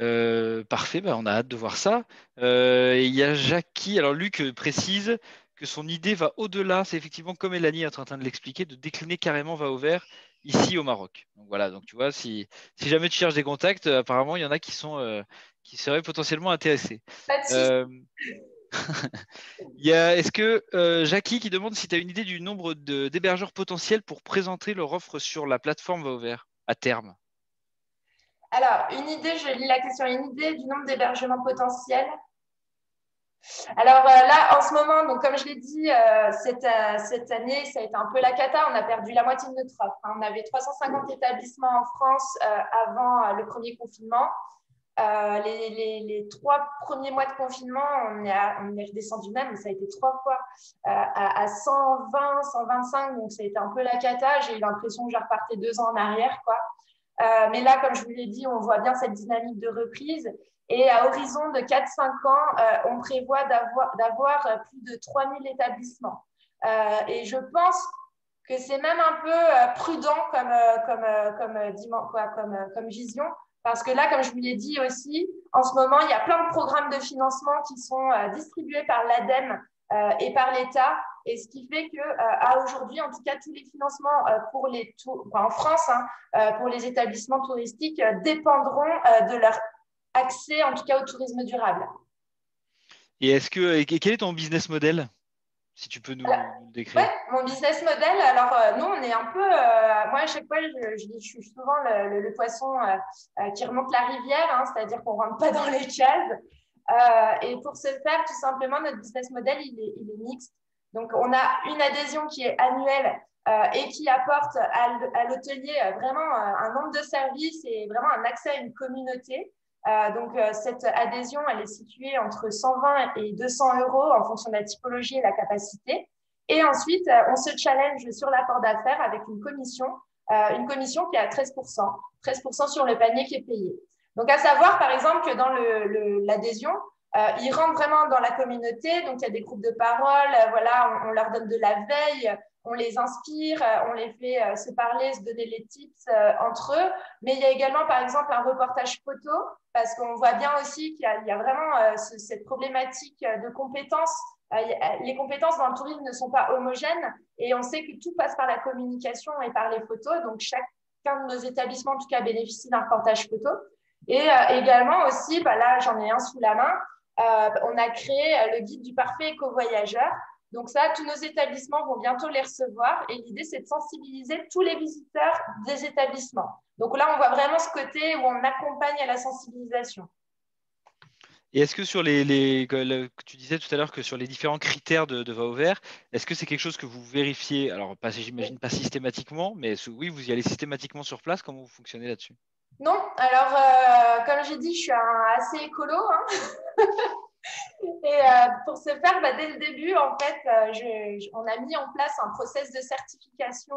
Euh, parfait, bah, on a hâte de voir ça. Euh, il y a Jackie, alors Luc précise que son idée va au-delà, c'est effectivement comme Elanie est en train de l'expliquer, de décliner carrément va au vert ici au Maroc. Donc voilà, donc tu vois, si, si jamais tu cherches des contacts, apparemment il y en a qui sont euh, qui seraient potentiellement intéressés. il y a, est-ce que Jackie qui demande si tu as une idée du nombre d'hébergeurs potentiels pour présenter leur offre sur la plateforme va au vert à terme? Alors, une idée, je lis la question, une idée du nombre d'hébergements potentiels alors euh, là, en ce moment, donc comme je l'ai dit, euh, cette, euh, cette, année, ça a été un peu la cata. On a perdu la moitié de notre offre. Hein. On avait 350 établissements en France avant le premier confinement. Les, les, trois premiers mois de confinement, on est, on est redescendu même, ça a été trois fois à, à, 120, 125, donc ça a été un peu la cata. J'ai eu l'impression que je repartais deux ans en arrière. Quoi. Euh, mais là, comme je vous l'ai dit, on voit bien cette dynamique de reprise. Et à horizon de 4-5 ans, euh, on prévoit d'avoir euh, plus de 3000 établissements. et je pense que c'est même un peu prudent comme, comme vision, parce que là, comme je vous l'ai dit aussi, en ce moment, il y a plein de programmes de financement qui sont distribués par l'ADEME et par l'État et ce qui fait que euh, à aujourd'hui, en tout cas, tous les financements euh, pour les en France hein, euh, pour les établissements touristiques dépendront de leur accès, en tout cas, au tourisme durable. Et est-ce que quel est ton business model si tu peux nous, le décrire? Oui, mon business model, alors nous, on est un peu, moi à chaque fois, je, je suis souvent le, poisson qui remonte la rivière, hein, c'est-à-dire qu'on ne rentre pas dans les cases. et pour ce faire, tout simplement, notre business model, il est, il est mixte. Donc, on a une adhésion qui est annuelle euh, et qui apporte à l'hôtelier euh, vraiment euh, un nombre de services et vraiment un accès à une communauté. donc, cette adhésion, elle est située entre 120 et 200 euros en fonction de la typologie et la capacité. Et ensuite, on se challenge sur l'apport d'affaires avec une commission, une commission qui est à 13%, 13% sur le panier qui est payé. Donc, à savoir, par exemple, que dans l'adhésion, ils rentrent vraiment dans la communauté, donc il y a des groupes de parole, voilà, on, leur donne de la veille, on les inspire, on les fait se parler, se donner les tips entre eux. Mais il y a également, par exemple, un reportage photo, parce qu'on voit bien aussi qu'il y, a vraiment cette problématique de compétences les compétences dans le tourisme ne sont pas homogènes et on sait que tout passe par la communication et par les photos. Donc, chacun de nos établissements, en tout cas, bénéficie d'un reportage photo. Et euh, également aussi, bah là, j'en ai un sous la main, euh, on a créé euh, le guide du parfait éco-voyageur. Donc ça, tous nos établissements vont bientôt les recevoir et l'idée, c'est de sensibiliser tous les visiteurs des établissements. Donc là, on voit vraiment ce côté où on accompagne à la sensibilisation. Et est-ce que sur les, tu disais tout à l'heure que sur les différents critères de, de Va est-ce que c'est quelque chose que vous vérifiez? Alors, j'imagine pas systématiquement, mais oui, vous y allez systématiquement sur place. Comment vous fonctionnez là-dessus? Non. Alors, euh, comme j'ai dit, je suis assez écolo. Hein. Et euh, pour ce faire, bah, dès le début, en fait, euh, on a mis en place un process de certification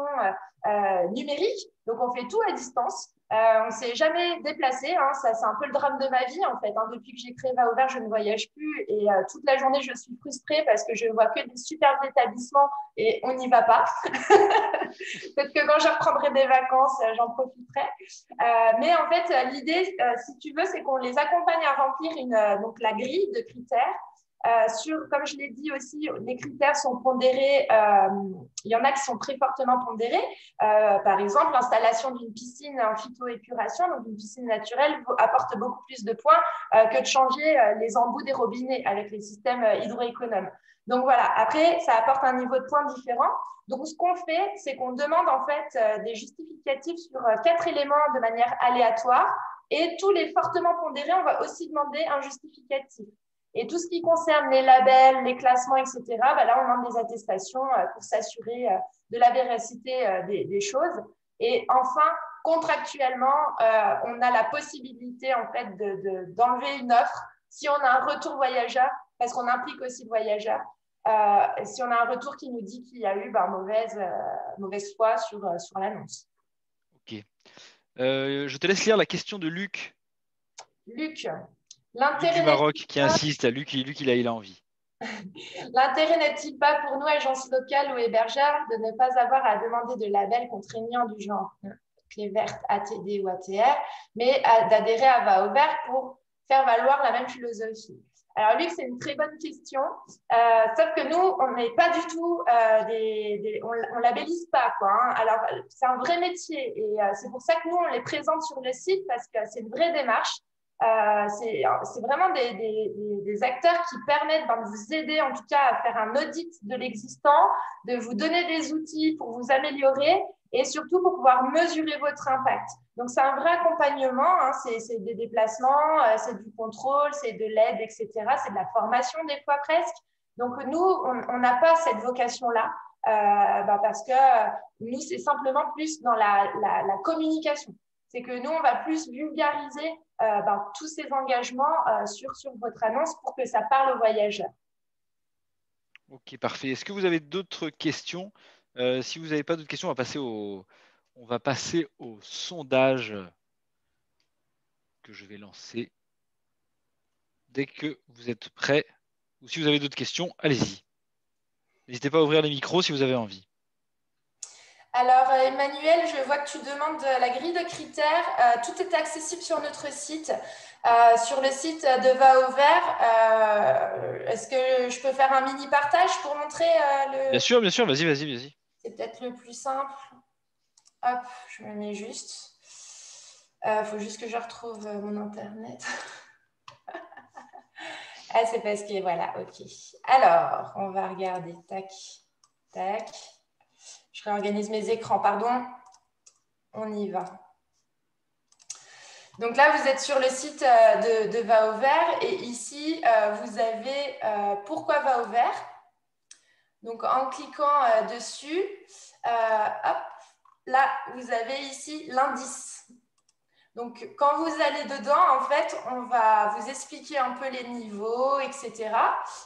numérique. Donc, on fait tout à distance. Euh, on ne s'est jamais déplacé. Hein. Ça, c'est un peu le drame de ma vie, en fait. Hein. Depuis que j'ai créé Va Ouvert, je ne voyage plus. Et euh, toute la journée, je suis frustrée parce que je vois que des superbes établissements et on n'y va pas. Peut-être que quand je reprendrai des vacances, euh, j'en profiterai. mais en fait, l'idée, si tu veux, c'est qu'on les accompagne à remplir une, donc la grille de critères euh, comme je l'ai dit aussi, les critères sont pondérés. Euh, il y en a qui sont très fortement pondérés. Euh, par exemple, l'installation d'une piscine en phytoépuration, donc une piscine naturelle, apporte beaucoup plus de points que de changer les embouts des robinets avec les systèmes hydroéconomes. Donc voilà, après, ça apporte un niveau de points différent. Donc ce qu'on fait, c'est qu'on demande en fait des justificatifs sur quatre éléments de manière aléatoire. Et tous les fortement pondérés, on va aussi demander un justificatif. Et tout ce qui concerne les labels, les classements, etc., bah là, on demande des attestations euh, pour s'assurer euh, de la véracité euh, des, choses. Et enfin, contractuellement, on a la possibilité en fait d'enlever une offre si on a un retour voyageur, parce qu'on implique aussi le voyageur. si on a un retour qui nous dit qu'il y a eu bah, mauvaise, mauvaise foi sur, sur l'annonce. Ok. je te laisse lire la question de Luc. Luc, L'intérêt Maroc qui insiste, à Luc, Luc il, a, il a envie. L'intérêt n'est-il pas pour nous, agences locales ou hébergeurs, de ne pas avoir à demander de labels contraignants du genre clé verte, ATD ou ATR, mais d'adhérer à Va Vert pour faire valoir la même philosophie? Alors, Luc, c'est une très bonne question. Euh, sauf que nous, on n'est pas du tout euh, des, On ne labellise pas, quoi. Hein. Alors, c'est un vrai métier. Et euh, c'est pour ça que nous, on les présente sur le site parce que c'est une vraie démarche. Euh, c'est vraiment des, des, des, acteurs qui permettent ben, de vous aider en tout cas à faire un audit de l'existant, de vous donner des outils pour vous améliorer et surtout pour pouvoir mesurer votre impact. Donc c'est un vrai accompagnement, hein, c'est des déplacements, euh, c'est du contrôle, c'est de l'aide, etc. C'est de la formation des fois presque. Donc nous, on n'a pas cette vocation-là. Euh, bah, parce que nous, c'est simplement plus dans la, la, la communication. C'est que nous, on va plus vulgariser euh, ben, tous ces engagements euh, sur, votre annonce pour que ça parle aux voyageurs. Ok, parfait. Est-ce que vous avez d'autres questions? Euh, Si vous n'avez pas d'autres questions, on va passer au, on va passer au sondage que je vais lancer dès que vous êtes prêts. Ou si vous avez d'autres questions, allez-y. N'hésitez pas à ouvrir les micros si vous avez envie. Alors, euh, Emmanuel, je vois que tu demandes la grille de critères. Euh, tout est accessible sur notre site. Euh, sur le site de Va au vert, est-ce que je peux faire un mini partage pour montrer le. Bien sûr, bien sûr, vas-y, vas-y, vas-y. C'est peut-être le plus simple. Hop, je me mets juste. Il faut juste que je retrouve mon Internet. ah, c'est parce que voilà, ok. Alors, on va regarder. Tac, tac. Je réorganise mes écrans, pardon. On y va. Donc là, vous êtes sur le site euh, de, Va au vert et ici, euh, vous avez euh, Pourquoi Va au vert. Donc en cliquant dessus, hop, là, vous avez ici l'indice. Donc, quand vous allez dedans, en fait, on va vous expliquer un peu les niveaux, etc.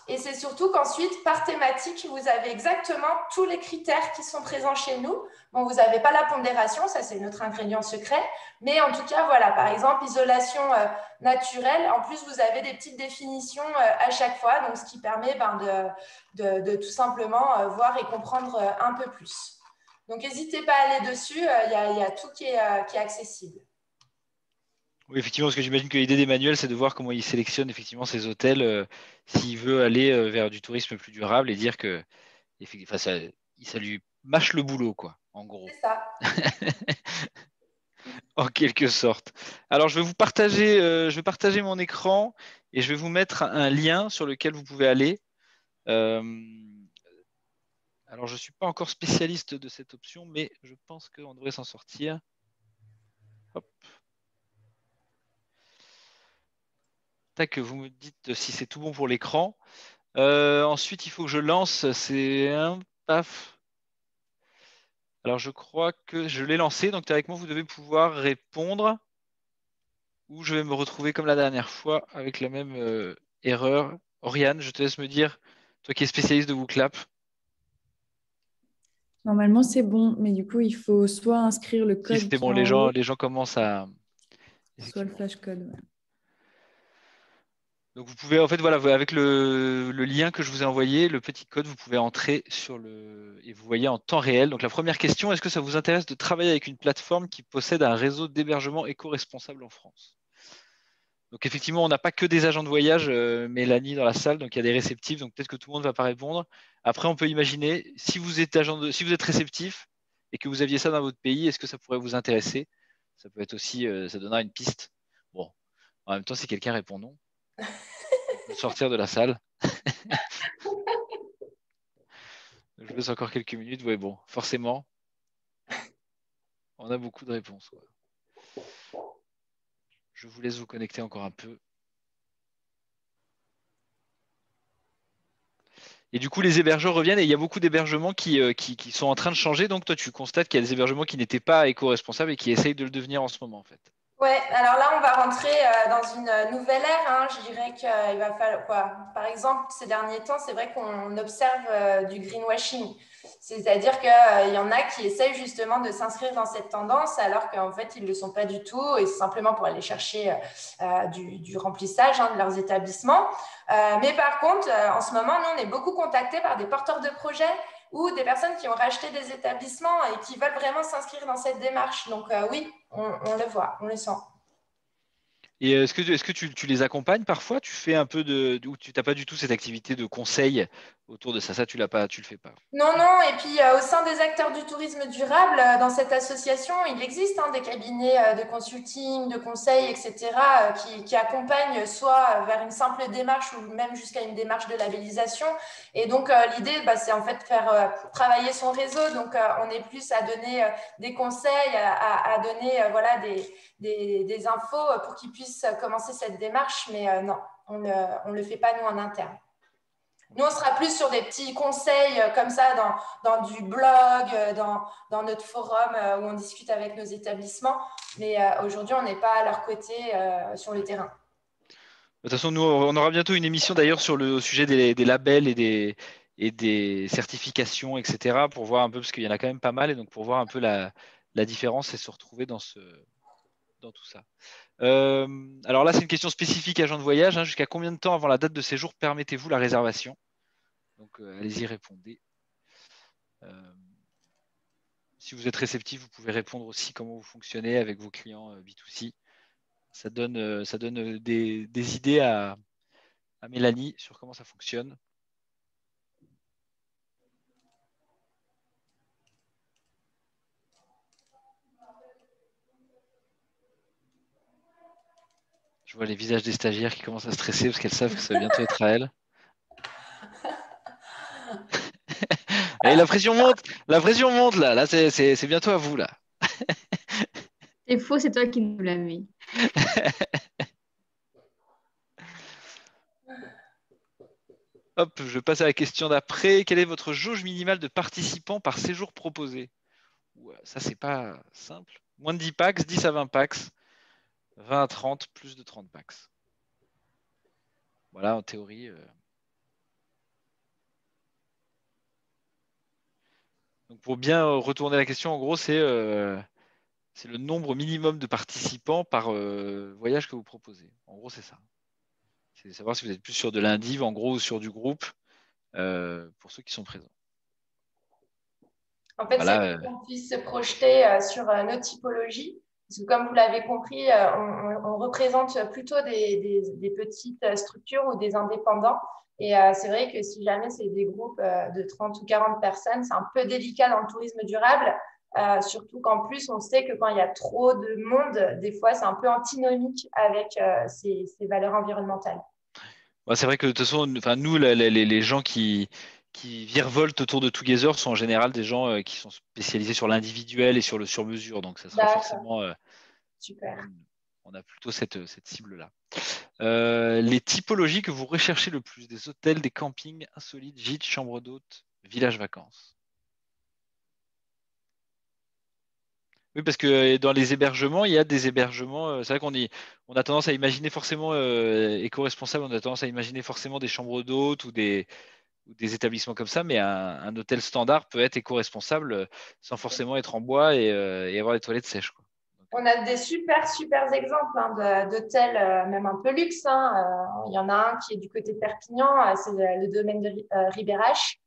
Et c'est surtout qu'ensuite, par thématique, vous avez exactement tous les critères qui sont présents chez nous. Bon, vous n'avez pas la pondération, ça c'est notre ingrédient secret. Mais en tout cas, voilà, par exemple, isolation euh, naturelle. En plus, vous avez des petites définitions euh, à chaque fois, donc ce qui permet ben, de, tout simplement euh, voir et comprendre un peu plus. Donc, n'hésitez pas à aller dessus, il y, a tout qui est accessible. Oui, effectivement, parce que j'imagine que l'idée d'Emmanuel, c'est de voir comment il sélectionne effectivement ses hôtels euh, s'il veut aller euh, vers du tourisme plus durable et dire que ça, ça lui mâche le boulot, quoi, en gros. C'est ça. en quelque sorte. Alors, je vais vous partager, euh, je vais partager mon écran et je vais vous mettre un lien sur lequel vous pouvez aller. alors, je ne suis pas encore spécialiste de cette option, mais je pense qu'on devrait s'en sortir. Hop. Que vous me dites si c'est tout bon pour l'écran. Euh, ensuite, il faut que je lance. C'est un paf. Alors, je crois que je l'ai lancé. Donc, théoriquement, vous devez pouvoir répondre. Ou je vais me retrouver comme la dernière fois avec la même euh, erreur. Oriane, je te laisse me dire, toi qui es spécialiste de WooClap. Normalement, c'est bon, mais du coup, il faut soit inscrire le code. Si bon, les gens, les gens commencent à. Soit le flashcode. Donc vous pouvez en fait voilà avec le, lien que je vous ai envoyé, le petit code, vous pouvez entrer sur le et vous voyez en temps réel. Donc la première question, est-ce que ça vous intéresse de travailler avec une plateforme qui possède un réseau d'hébergement éco-responsable en France? Donc effectivement, on n'a pas que des agents de voyage, euh, Mélanie dans la salle, donc il y a des réceptifs, donc peut-être que tout le monde ne va pas répondre. Après, on peut imaginer si vous êtes agent de, si vous êtes réceptif et que vous aviez ça dans votre pays, est-ce que ça pourrait vous intéresser? Ça peut être aussi, euh, ça donnera une piste. Bon, en même temps, si quelqu'un répond non sortir de la salle. je laisse encore quelques minutes. Oui, bon, forcément, on a beaucoup de réponses. Je vous laisse vous connecter encore un peu. Et du coup, les hébergeurs reviennent et il y a beaucoup d'hébergements qui, euh, qui, qui, sont en train de changer. Donc, toi, tu constates qu'il y a des hébergements qui n'étaient pas éco-responsables et qui essayent de le devenir en ce moment, en fait. Ouais, alors là, on va rentrer euh, dans une nouvelle ère. Hein. Je dirais qu'il va falloir, quoi. Par exemple, ces derniers temps, c'est vrai qu'on observe euh, du greenwashing. C'est-à-dire qu'il euh, y en a qui essayent justement de s'inscrire dans cette tendance alors qu'en fait, ils ne le sont pas du tout et c'est simplement pour aller chercher du, remplissage hein, de leurs établissements. mais par contre, en ce moment, nous, on est beaucoup contactés par des porteurs de projets ou des personnes qui ont racheté des établissements et qui veulent vraiment s'inscrire dans cette démarche. Donc oui, on, le voit, on le sent. Et est-ce que, tu, les accompagnes parfois? Tu fais un peu de. Ou tu n'as pas du tout cette activité de conseil autour de ça? Ça, tu l'as le fais pas Non, non. Et puis, euh, au sein des acteurs du tourisme durable, euh, dans cette association, il existe hein, des cabinets euh, de consulting, de conseil, etc., qui, accompagnent soit vers une simple démarche ou même jusqu'à une démarche de labellisation. Et donc, l'idée, bah, c'est en fait faire travailler son réseau. Donc, on est plus à donner des conseils, à, donner voilà, des, des, des infos pour qu'ils puissent commencer cette démarche, mais euh, non, on ne le fait pas nous en interne. Nous, on sera plus sur des petits conseils euh, comme ça dans, du blog, euh, dans, notre forum où on discute avec nos établissements. Mais aujourd'hui, on n'est pas à leur côté sur le terrain. De toute façon, nous, on aura bientôt une émission d'ailleurs sur le sujet des, labels et des, certifications, etc. pour voir un peu, parce qu'il y en a quand même pas mal, et donc pour voir un peu la, différence et se retrouver dans tout ça. Euh, alors là, c'est une question spécifique agent de voyage. Hein. Jusqu'à combien de temps avant la date de séjour permettez-vous la réservation? Donc, euh, allez-y, répondez. Euh, si vous êtes réceptif, vous pouvez répondre aussi comment vous fonctionnez avec vos clients B2C. Ça donne, ça donne des, idées à Mélanie sur comment ça fonctionne. Je vois les visages des stagiaires qui commencent à stresser parce qu'elles savent que ça va bientôt être à elles. Et la pression monte, la pression monte là, là c'est bientôt à vous là. c'est faux, c'est toi qui nous l'as mis. Hop, je passe à la question d'après. Quelle est votre jauge minimale de participants par séjour proposé? Ça, c'est pas simple. Moins de 10 packs, 10 à 20 packs. 20 à 30, plus de 30 max. Voilà, en théorie. Euh. Donc pour bien retourner la question, en gros, c'est euh, le nombre minimum de participants par voyage que vous proposez. En gros, c'est ça. C'est savoir si vous êtes plus sur de l'indiv, en gros, ou sur du groupe, pour ceux qui sont présents. En fait, c'est qu'on puisse se projeter euh, sur euh, nos typologies. Comme vous l'avez compris, euh, on, représente plutôt des, petites structures ou des indépendants. Et c'est vrai que si jamais c'est des groupes de 30 ou 40 personnes, c'est un peu délicat dans le tourisme durable. surtout qu'en plus, on sait que quand il y a trop de monde, des fois, c'est un peu antinomique avec ces, valeurs environnementales. c'est vrai que de toute façon, nous, les gens qui, qui virevoltent autour de Together sont en général des gens euh, qui sont spécialisés sur l'individuel et sur le sur-mesure. Donc, ça sera forcément. Euh, Super. On a plutôt cette, cette cible-là. Euh, les typologies que vous recherchez le plus des hôtels, des campings insolites, gîtes, chambres d'hôtes, villages vacances Oui, parce que dans les hébergements, il y a des hébergements. C'est vrai qu'on on a tendance à imaginer forcément éco-responsable, on a tendance à imaginer forcément des chambres d'hôtes ou des, ou des établissements comme ça, mais un, hôtel standard peut être éco-responsable euh, sans forcément être en bois et, euh, avoir des toilettes sèches. On a des super, super exemples hein, d'hôtels, euh, même un peu luxe. Hein. il y en a un qui est du côté de Perpignan, c'est le, domaine de Ribérache.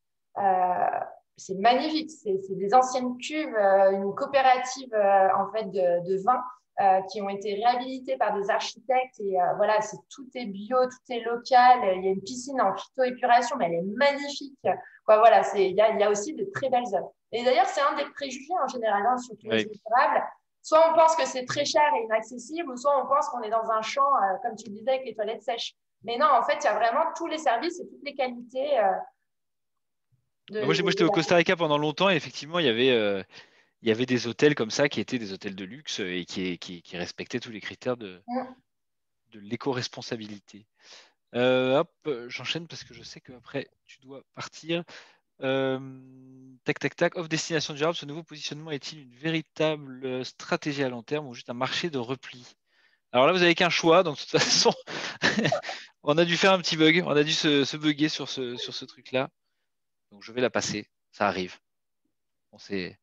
c'est magnifique, c'est des anciennes cuves, une coopérative en fait de, de vin euh, qui ont été réhabilités par des architectes. Et euh, voilà, c'est, tout est bio, tout est local. Il y a une piscine en phytoépuration, mais elle est magnifique. Quoi, voilà, il y a, y a, aussi de très belles œuvres. Et d'ailleurs, c'est un des préjugés en général hein, sur le durable. Soit on pense que c'est très cher et inaccessible, ou soit on pense qu'on est dans un champ, euh, comme tu le disais, avec les toilettes sèches. Mais non, en fait, il y a vraiment tous les services et toutes les qualités. moi, j'étais au Costa Rica pendant longtemps et effectivement, il y avait il y avait des hôtels comme ça qui étaient des hôtels de luxe et qui, qui, respectaient tous les critères de, de l'éco-responsabilité. Euh, hop, j'enchaîne parce que je sais qu'après, tu dois partir. Euh, tac, tac, tac. Off destination durable, ce nouveau positionnement est-il une véritable stratégie à long terme ou juste un marché de repli? Alors là, vous n'avez qu'un choix. Donc, de toute façon, on a dû faire un petit bug. On a dû se, se bugger sur ce, sur ce truc-là. Donc, je vais la passer. Ça arrive. On s'est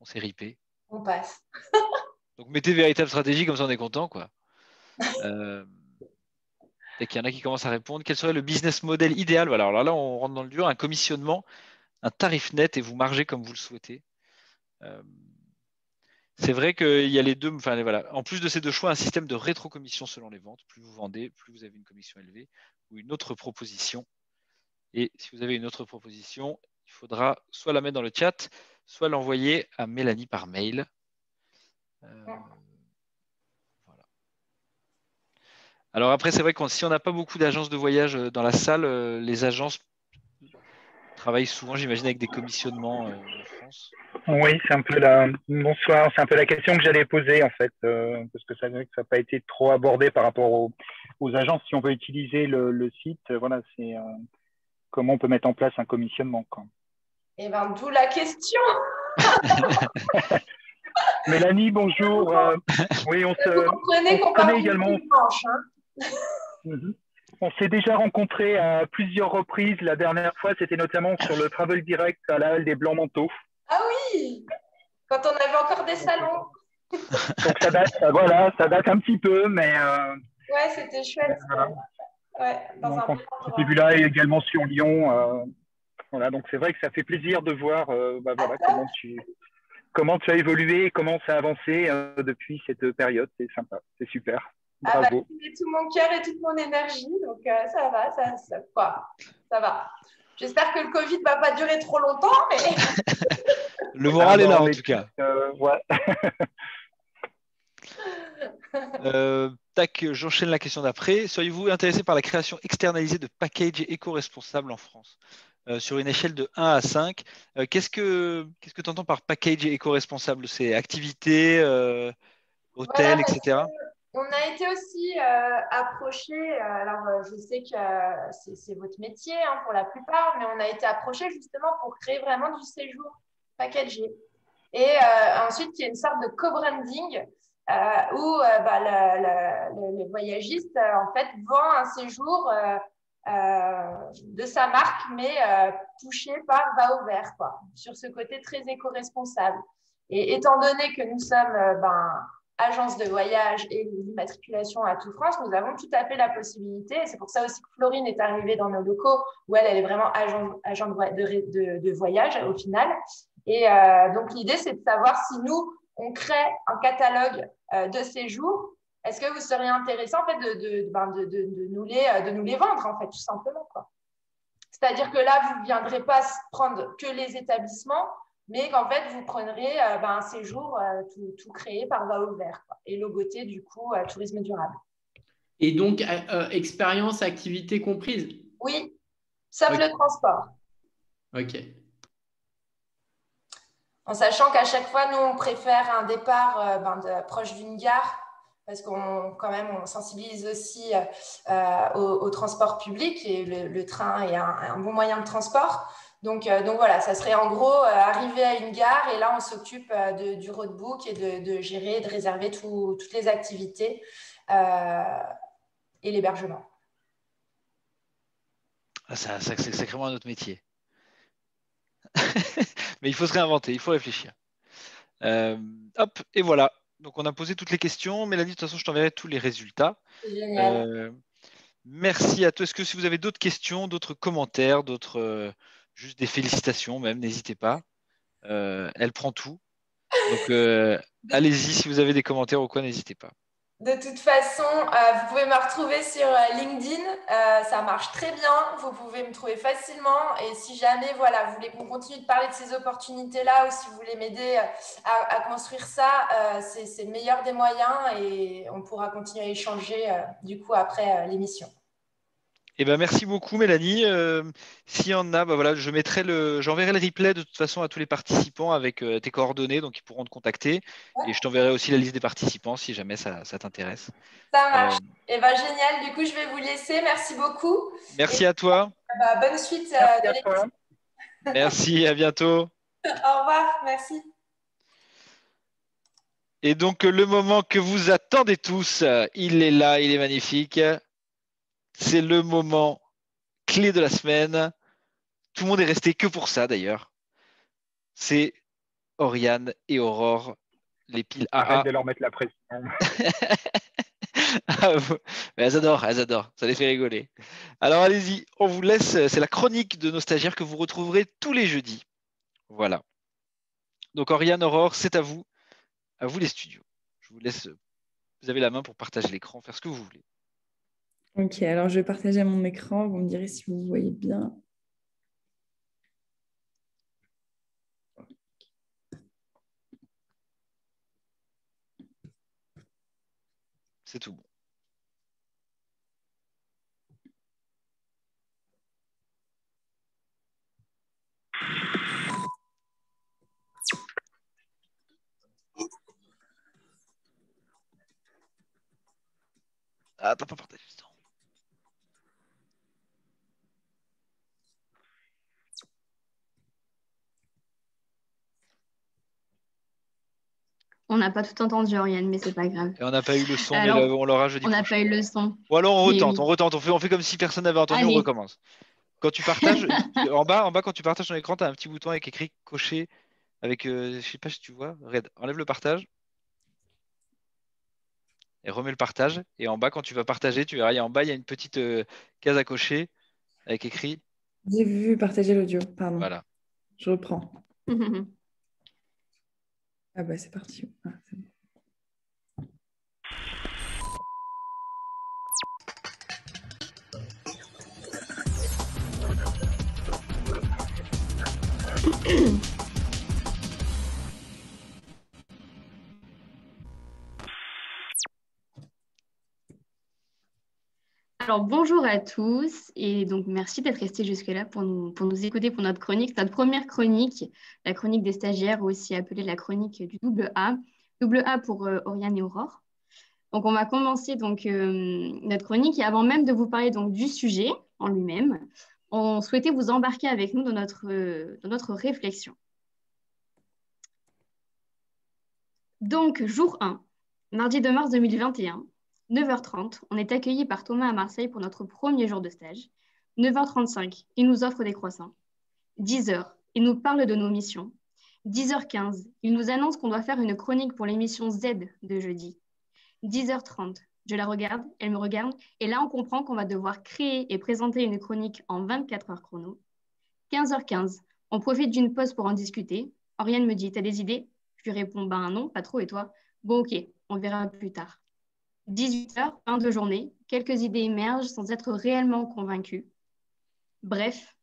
on s'est ripé. On passe. Donc mettez véritable stratégie, comme ça on est content. Quoi. Euh, et qu'il y en a qui commencent à répondre. Quel serait le business model idéal? Voilà, Alors là, on rentre dans le dur. Un commissionnement, un tarif net et vous margez comme vous le souhaitez. Euh, c'est vrai qu'il y a les deux. Enfin, voilà. En plus de ces deux choix, un système de rétrocommission selon les ventes. Plus vous vendez, plus vous avez une commission élevée ou une autre proposition. Et si vous avez une autre proposition, il faudra soit la mettre dans le chat, soit l'envoyer à Mélanie par mail. Euh, Alors après, c'est vrai que si on n'a pas beaucoup d'agences de voyage euh, dans la salle, euh, les agences travaillent souvent, j'imagine, avec des commissionnements en France. Oui, c'est un peu la bonsoir, c'est un peu la question que j'allais poser en fait, parce que ça n'a pas été trop abordé par rapport aux, agences. Si on veut utiliser le, site, voilà, c'est comment on peut mettre en place un commissionnement. Quoi. Eh bien, d'où la question. Mélanie, bonjour. Euh, oui, on se on également. Hein. Mhm. On s'est déjà rencontrés à plusieurs reprises. La dernière fois, c'était notamment sur le Travel Direct à la Halle des Blancs Manteaux. Ah oui, quand on avait encore des salons. Donc ça date, voilà, ça date un petit peu, mais. Euh, ouais, c'était chouette. Ouais, dans un là également sur Lyon. Voilà, donc c'est vrai que ça fait plaisir de voir euh, bah, voilà, comment, tu, comment tu as évolué comment ça a avancé euh, depuis cette période. C'est sympa, c'est super. Ah bah, Bravo. tout mon cœur et toute mon énergie, donc euh, ça va, ça, ça, quoi, ça va. J'espère que le Covid ne va pas durer trop longtemps, mais. le moral est là, en tout cas. ouais. tac, j'enchaîne la question d'après. Seriez-vous intéressé par la création externalisée de packages éco-responsables en France? Euh, sur une échelle de 1 à 5. Euh, qu'est-ce que tu entends par package éco-responsable? C'est activité, euh, hôtel, etc. On a été aussi approché, alors je sais que c'est votre métier hein, pour la plupart, mais on a été approché justement pour créer vraiment du séjour packagé. Et ensuite, il y a une sorte de co-branding où bah, le, voyagiste en fait vend un séjour de sa marque, mais touché par Va au vert, quoi, sur ce côté très éco-responsable. Et étant donné que nous sommes ben, agence de voyage et l'immatriculation à tout France, nous avons tout à fait la possibilité, et c'est pour ça aussi que Florine est arrivée dans nos locaux, où elle, elle est vraiment agent, agent de, de, voyage au final. Et euh, donc l'idée, c'est de savoir si nous, on crée un catalogue euh, de séjours, est-ce que vous seriez intéressé en fait de, ben de, nous les, de nous les vendre, en fait, tout simplement. C'est-à-dire que là, vous ne viendrez pas prendre que les établissements, mais qu'en fait, vous prendrez euh, ben, un séjour euh, tout, créé par Va au Vert et logoté du coup euh, tourisme durable. Et donc, expérience, activité comprise? Oui, sauf le transport. Ok. En sachant qu'à chaque fois, nous, on préfère un départ ben, proche d'une gare parce qu'on quand même on sensibilise aussi au, transport public et le, train est un, bon moyen de transport. Donc, euh, donc voilà, ça serait en gros euh, arriver à une gare et là, on s'occupe euh, du roadbook et de, gérer, de réserver toutes les activités et l'hébergement. Ah, c'est sacrément un autre métier. Mais il faut se réinventer, il faut réfléchir. hop, et voilà. Donc on a posé toutes les questions. Mélanie, de toute façon, je t'enverrai tous les résultats. Génial. merci à toi. Est-ce que si vous avez d'autres questions, d'autres commentaires, d'autres juste des félicitations même, n'hésitez pas. Euh, elle prend tout. Donc euh, allez-y, si vous avez des commentaires ou quoi, n'hésitez pas. De toute façon, euh, vous pouvez me retrouver sur LinkedIn. ça marche très bien. Vous pouvez me trouver facilement. Et si jamais voilà, vous voulez qu'on continue de parler de ces opportunités-là ou si vous voulez m'aider à, construire ça, c'est le meilleur des moyens et on pourra continuer à échanger du coup après l'émission. Eh ben, merci beaucoup, Mélanie. Euh, s'il y en a, bah, voilà, je mettrai le, j'enverrai le replay de toute façon à tous les participants avec euh, tes coordonnées, donc ils pourront te contacter. Et je t'enverrai aussi la liste des participants si jamais ça, t'intéresse. Ça marche. Euh, eh ben, génial. Du coup, je vais vous laisser. Merci beaucoup. Merci à toi. Bah, bonne suite de l'émission. Merci, à bientôt. Au revoir, merci. Et donc, le moment que vous attendez tous, il est là, il est magnifique. C'est le moment clé de la semaine. Tout le monde est resté que pour ça d'ailleurs. C'est Oriane et Aurore, les piles AA. Arrête de leur mettre la pression. Ah, elles adorent, elles adorent, ça les fait rigoler. Alors allez-y, on vous laisse, c'est la chronique de nos stagiaires que vous retrouverez tous les jeudis. Voilà. Donc Oriane, Aurore, c'est à vous, à vous les studios. Je vous laisse, vous avez la main pour partager l'écran, faire ce que vous voulez. Ok, alors je vais partager mon écran. Vous me direz si vous voyez bien. C'est tout bon. Ah, pas partagé. On n'a pas tout entendu, Oriane, mais c'est pas grave. Et on n'a pas eu le son, mais on l'aura jeudi. On n'a pas eu le son. Ou alors on retente, on retente, on fait, on fait comme si personne n'avait entendu, on recommence. Quand tu partages, en bas, en bas, quand tu partages ton écran, tu as un petit bouton avec écrit coché avec, euh, je sais pas si tu vois, Red. Enlève le partage et remets le partage. Et en bas, quand tu vas partager, tu verras, il y a en bas, il y a une petite euh, case à cocher avec écrit. J'ai vu partager l'audio, pardon. Voilà. Je reprends. Ah bah c'est parti. Ah, Alors bonjour à tous et donc merci d'être restés jusque-là pour nous, pour nous écouter pour notre chronique, notre première chronique, la chronique des stagiaires, aussi appelée la chronique du double A, double A pour euh, Oriane et Aurore. Donc on va commencer donc euh, notre chronique et avant même de vous parler donc du sujet en lui-même, on souhaitait vous embarquer avec nous dans notre, euh, dans notre réflexion. Donc jour 1, Mardi 2 mars 2021, 9h30, on est accueilli par Thomas à Marseille pour notre premier jour de stage. 9h35, il nous offre des croissants. 10h, il nous parle de nos missions. 10h15, il nous annonce qu'on doit faire une chronique pour l'émission Z de jeudi. 10h30, je la regarde, elle me regarde, et là on comprend qu'on va devoir créer et présenter une chronique en 24 heures chrono. 15h15, on profite d'une pause pour en discuter. Oriane me dit, t'as des idées? Je lui réponds, ben non, pas trop, et toi? Bon, ok, on verra plus tard. 18h, fin de journée, quelques idées émergent sans être réellement convaincus. Bref,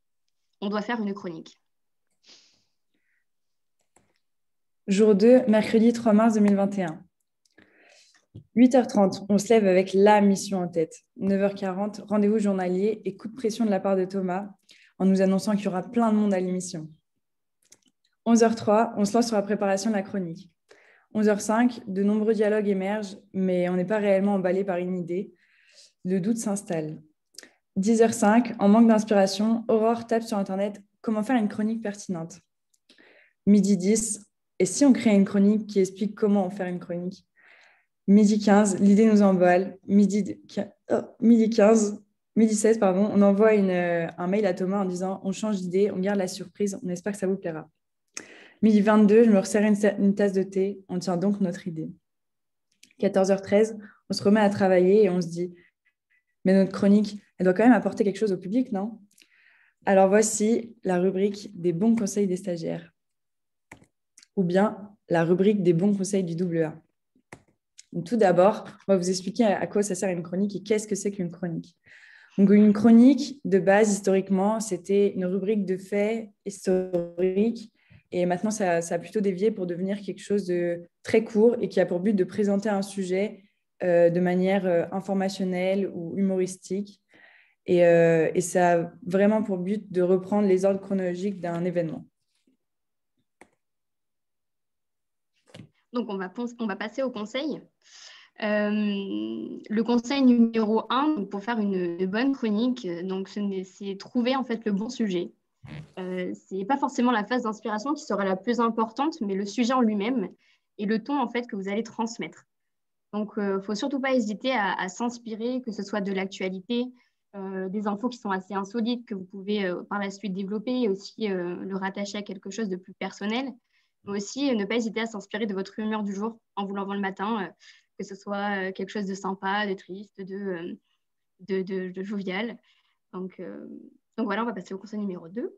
on doit faire une chronique. Jour 2, mercredi 3 mars 2021. 8h30, on se lève avec la mission en tête. 9h40, rendez-vous journalier et coup de pression de la part de Thomas en nous annonçant qu'il y aura plein de monde à l'émission. 11h03, on se lance sur la préparation de la chronique. 11h05, de nombreux dialogues émergent, mais on n'est pas réellement emballé par une idée. Le doute s'installe. 10h05, en manque d'inspiration, Aurore tape sur Internet comment faire une chronique pertinente. Midi 10, et si on crée une chronique qui explique comment faire une chronique? Midi 15, l'idée nous emballe. Midi, oh, midi 15, midi 16, pardon, on envoie euh, un mail à Thomas en disant on change d'idée, on garde la surprise, on espère que ça vous plaira. Midi 22, je me resserre une, tasse de thé. On tient donc notre idée. 14h13, on se remet à travailler et on se dit Mais notre chronique, elle doit quand même apporter quelque chose au public, non? Alors voici la rubrique des bons conseils des stagiaires. Ou bien la rubrique des bons conseils du AA. tout d'abord, on va vous expliquer à quoi ça sert une chronique et qu'est-ce que c'est qu'une chronique. Donc, une chronique, de base, historiquement, c'était une rubrique de faits historiques et maintenant, ça, a plutôt dévié pour devenir quelque chose de très court et qui a pour but de présenter un sujet euh, de manière euh, informationnelle ou humoristique. Et, euh, et, ça a vraiment pour but de reprendre les ordres chronologiques d'un événement. Donc, on va, passer au conseil. le conseil numéro un pour faire une, une bonne chronique, c'est trouver en fait le bon sujet. Euh, ce n'est pas forcément la phase d'inspiration qui sera la plus importante, mais le sujet en lui-même et le ton en fait que vous allez transmettre. Donc, il euh, ne faut surtout pas hésiter à, s'inspirer, que ce soit de l'actualité, euh, des infos qui sont assez insolites que vous pouvez par la suite développer et aussi le rattacher à quelque chose de plus personnel. Mais aussi, ne pas hésiter à s'inspirer de votre humeur du jour en vous l'envoyant le matin, que ce soit quelque chose de sympa, de triste, de, de jovial. Donc, donc voilà, on va passer au conseil numéro 2.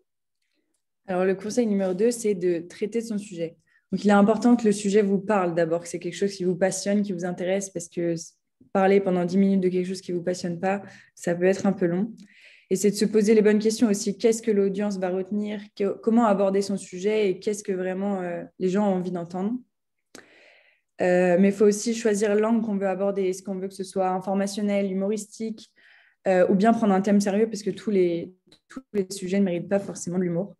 Alors le conseil numéro 2, c'est de traiter son sujet. Donc il est important que le sujet vous parle d'abord, que c'est quelque chose qui vous passionne, qui vous intéresse, parce que parler pendant 10 minutes de quelque chose qui ne vous passionne pas, ça peut être un peu long. Et c'est de se poser les bonnes questions aussi. Qu'est-ce que l'audience va retenir? Comment aborder son sujet Et qu'est-ce que vraiment euh, les gens ont envie d'entendre? Euh, Mais il faut aussi choisir l'angle qu'on veut aborder. Est-ce qu'on veut que ce soit informationnel, humoristique, euh, ou bien prendre un thème sérieux parce que tous les, tous les sujets ne méritent pas forcément de l'humour.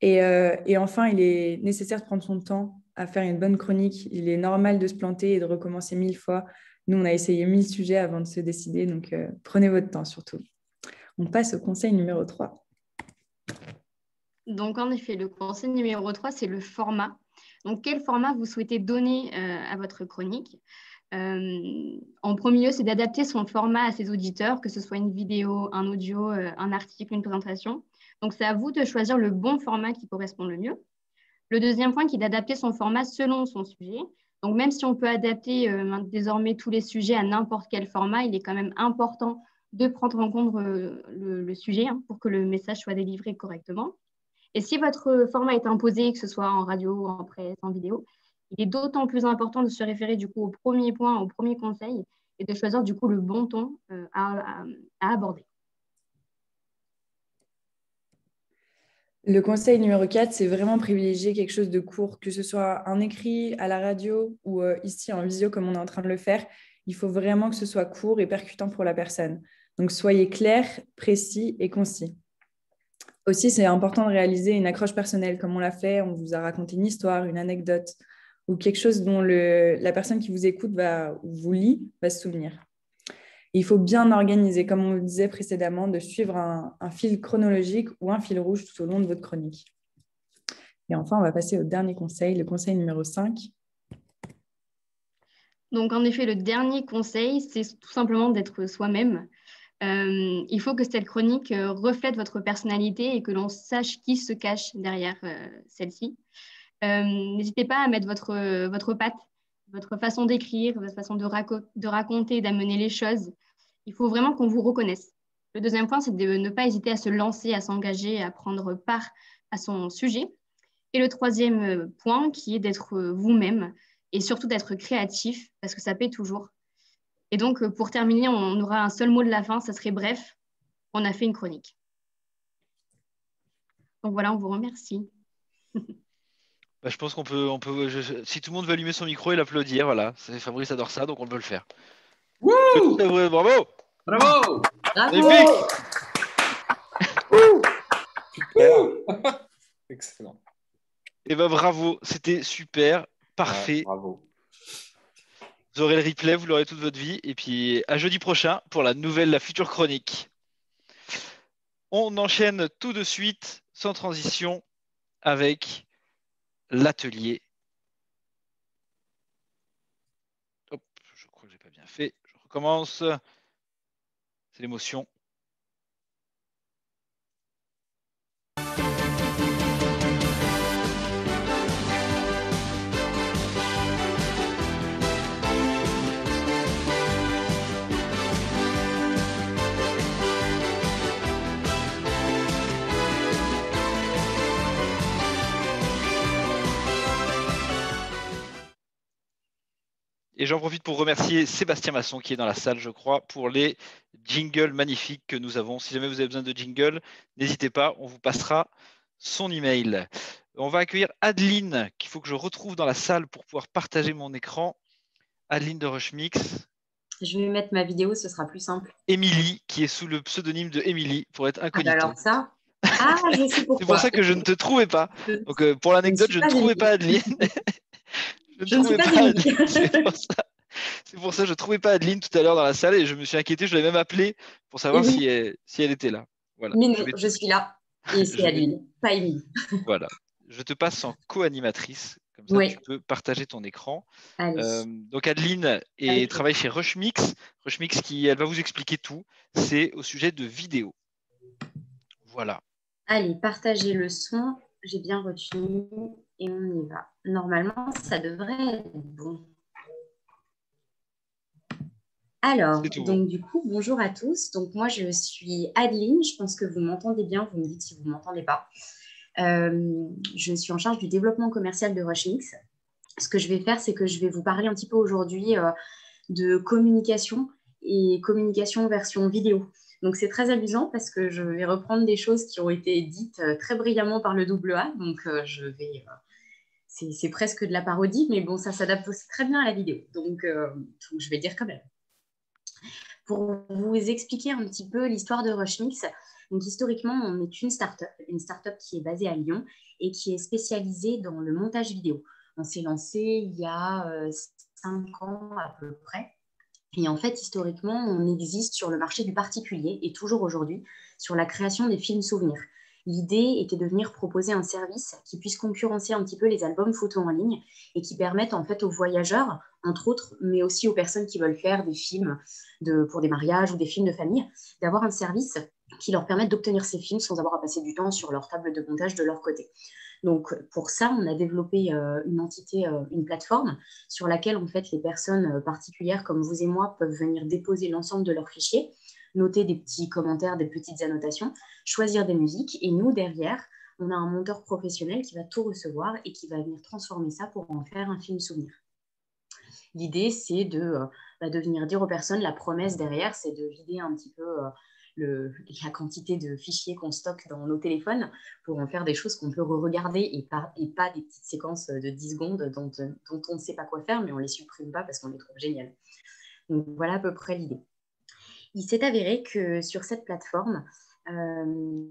Et, euh, et, enfin, il est nécessaire de prendre son temps à faire une bonne chronique. Il est normal de se planter et de recommencer mille fois. Nous, on a essayé mille sujets avant de se décider, donc euh, prenez votre temps surtout. On passe au conseil numéro 3. Donc, en effet, le conseil numéro 3, c'est le format. Donc, quel format vous souhaitez donner à votre chronique? Euh, en premier lieu, c'est d'adapter son format à ses auditeurs, que ce soit une vidéo, un audio, euh, un article, une présentation. Donc, c'est à vous de choisir le bon format qui correspond le mieux. Le deuxième point, qui est d'adapter son format selon son sujet. Donc, même si on peut adapter euh, désormais tous les sujets à n'importe quel format, il est quand même important de prendre en compte le, sujet hein, pour que le message soit délivré correctement. Et si votre format est imposé, que ce soit en radio, en presse, en vidéo, il est d'autant plus important de se référer du coup au premier point, au premier conseil et de choisir du coup le bon ton euh, à, aborder. Le conseil numéro 4, c'est vraiment privilégier quelque chose de court, que ce soit un écrit à la radio ou euh, ici en visio comme on est en train de le faire. Il faut vraiment que ce soit court et percutant pour la personne. Donc soyez clair, précis et concis. Aussi, c'est important de réaliser une accroche personnelle comme on l'a fait. On vous a raconté une histoire, une anecdote, ou quelque chose dont la personne qui vous écoute va, ou vous lit va se souvenir. il faut bien organiser, comme on le disait précédemment, de suivre un, fil chronologique ou un fil rouge tout au long de votre chronique. Et enfin, on va passer au dernier conseil, le conseil numéro 5. Donc, en effet, le dernier conseil, c'est tout simplement d'être soi-même. Euh, il faut que cette chronique euh, reflète votre personnalité et que l'on sache qui se cache derrière euh, celle-ci. N'hésitez pas à mettre votre, votre patte, votre façon d'écrire, votre façon de, de raconter, d'amener les choses. Il faut vraiment qu'on vous reconnaisse. Le deuxième point, c'est de ne pas hésiter à se lancer, à s'engager, à prendre part à son sujet. Et le troisième point, qui est d'être vous-même et surtout d'être créatif, parce que ça paie toujours. Et donc, pour terminer, on aura un seul mot de la fin, ça serait bref. On a fait une chronique. Donc voilà, on vous remercie. Bah, je pense qu'on peut, on peut si tout le monde veut allumer son micro et l'applaudir, voilà. Fabrice adore ça, donc on veut le faire. Wouh Bravo Bravo Bravo Super Excellent. Et eh ben bravo, c'était super, parfait. bravo. Vous aurez le replay, vous l'aurez toute votre vie. Et puis à jeudi prochain pour la nouvelle, la future chronique. On enchaîne tout de suite, sans transition, avec l'atelier. Hop, je crois que j'ai pas bien fait. Je recommence. C'est l'émotion. Et j'en profite pour remercier Sébastien Masson qui est dans la salle, je crois, pour les jingles magnifiques que nous avons. Si jamais vous avez besoin de jingles, n'hésitez pas, on vous passera son email. On va accueillir Adeline, qu'il faut que je retrouve dans la salle pour pouvoir partager mon écran. Adeline de Rushmix. Je vais mettre ma vidéo, ce sera plus simple. Émilie, qui est sous le pseudonyme de Émilie, pour être incognito. alors ça Ah. C'est pour ça que je ne te trouvais pas. Donc, euh, pour l'anecdote, je, ne trouvais pas Adeline. Je ne trouvais pas. C'est pour, ça que je ne trouvais pas Adeline tout à l'heure dans la salle et je me suis inquiété. Je l'ai même appelée pour savoir si, elle, si, elle, était là. Voilà. Mais non, je, suis là. Et c'est Adeline, pas Émilie. voilà. Je te passe en co-animatrice. Comme ça, tu peux partager ton écran. Euh, donc, Adeline et travaille chez Rushmix. Rushmix, qui, elle va vous expliquer tout. C'est au sujet de vidéo. Voilà. Allez, partagez le son. J'ai bien retenu et on y va. Normalement, ça devrait être bon. Alors, donc du coup, bonjour à tous. Donc moi, je suis Adeline. Je pense que vous m'entendez bien. Vous me dites si vous ne m'entendez pas. Euh, je suis en charge du développement commercial de Rushmix. Ce que je vais faire, c'est que je vais vous parler un petit peu aujourd'hui euh, de communication et communication version vidéo. Donc c'est très amusant parce que je vais reprendre des choses qui ont été dites euh, très brillamment par le double A. Donc je vais c'est presque de la parodie, mais bon, ça s'adapte aussi très bien à la vidéo. Donc, donc, je vais dire quand même pour vous expliquer un petit peu l'histoire de Rushmix. Donc, historiquement, on est une start-up, une start-up qui est basée à Lyon et qui est spécialisée dans le montage vidéo. On s'est lancé il y a euh, cinq ans à peu près. Et en fait, historiquement, on existe sur le marché du particulier et toujours aujourd'hui sur la création des films souvenirs. L'idée était de venir proposer un service qui puisse concurrencer un petit peu les albums photos en ligne et qui permette en fait aux voyageurs, entre autres, mais aussi aux personnes qui veulent faire des films pour des mariages ou des films de famille, d'avoir un service qui leur permette d'obtenir ces films sans avoir à passer du temps sur leur table de montage de leur côté. Donc pour ça, on a développé euh, une entité, euh, une plateforme sur laquelle en fait les personnes euh, particulières comme vous et moi peuvent venir déposer l'ensemble de leurs fichiers noter des petits commentaires, des petites annotations, choisir des musiques. Et nous, derrière, on a un monteur professionnel qui va tout recevoir et qui va venir transformer ça pour en faire un film souvenir. L'idée, c'est de, euh, bah, de, venir dire aux personnes, la promesse derrière, c'est de vider un petit peu euh, le, la quantité de fichiers qu'on stocke dans nos téléphones pour en faire des choses qu'on peut re-regarder et pas, et pas des petites séquences de 10 secondes dont, dont on ne sait pas quoi faire, mais on ne les supprime pas parce qu'on les trouve géniales. Donc voilà à peu près l'idée il s'est avéré que sur cette plateforme, euh,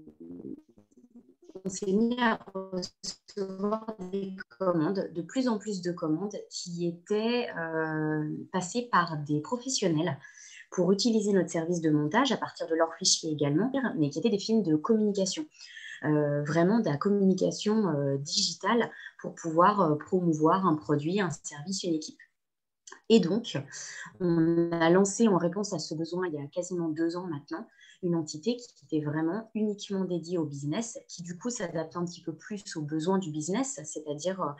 on s'est mis à recevoir des commandes, de plus en plus de commandes qui étaient euh, passées par des professionnels pour utiliser notre service de montage à partir de leurs fichiers également, mais qui étaient des films de communication. Euh, vraiment de la communication digitale pour pouvoir promouvoir un produit, un service, une équipe. Et donc, on a lancé en réponse à ce besoin il y a quasiment deux ans maintenant une entité qui était vraiment uniquement dédiée au business, qui du coup s'adapte un petit peu plus aux besoins du business, c'est-à-dire euh,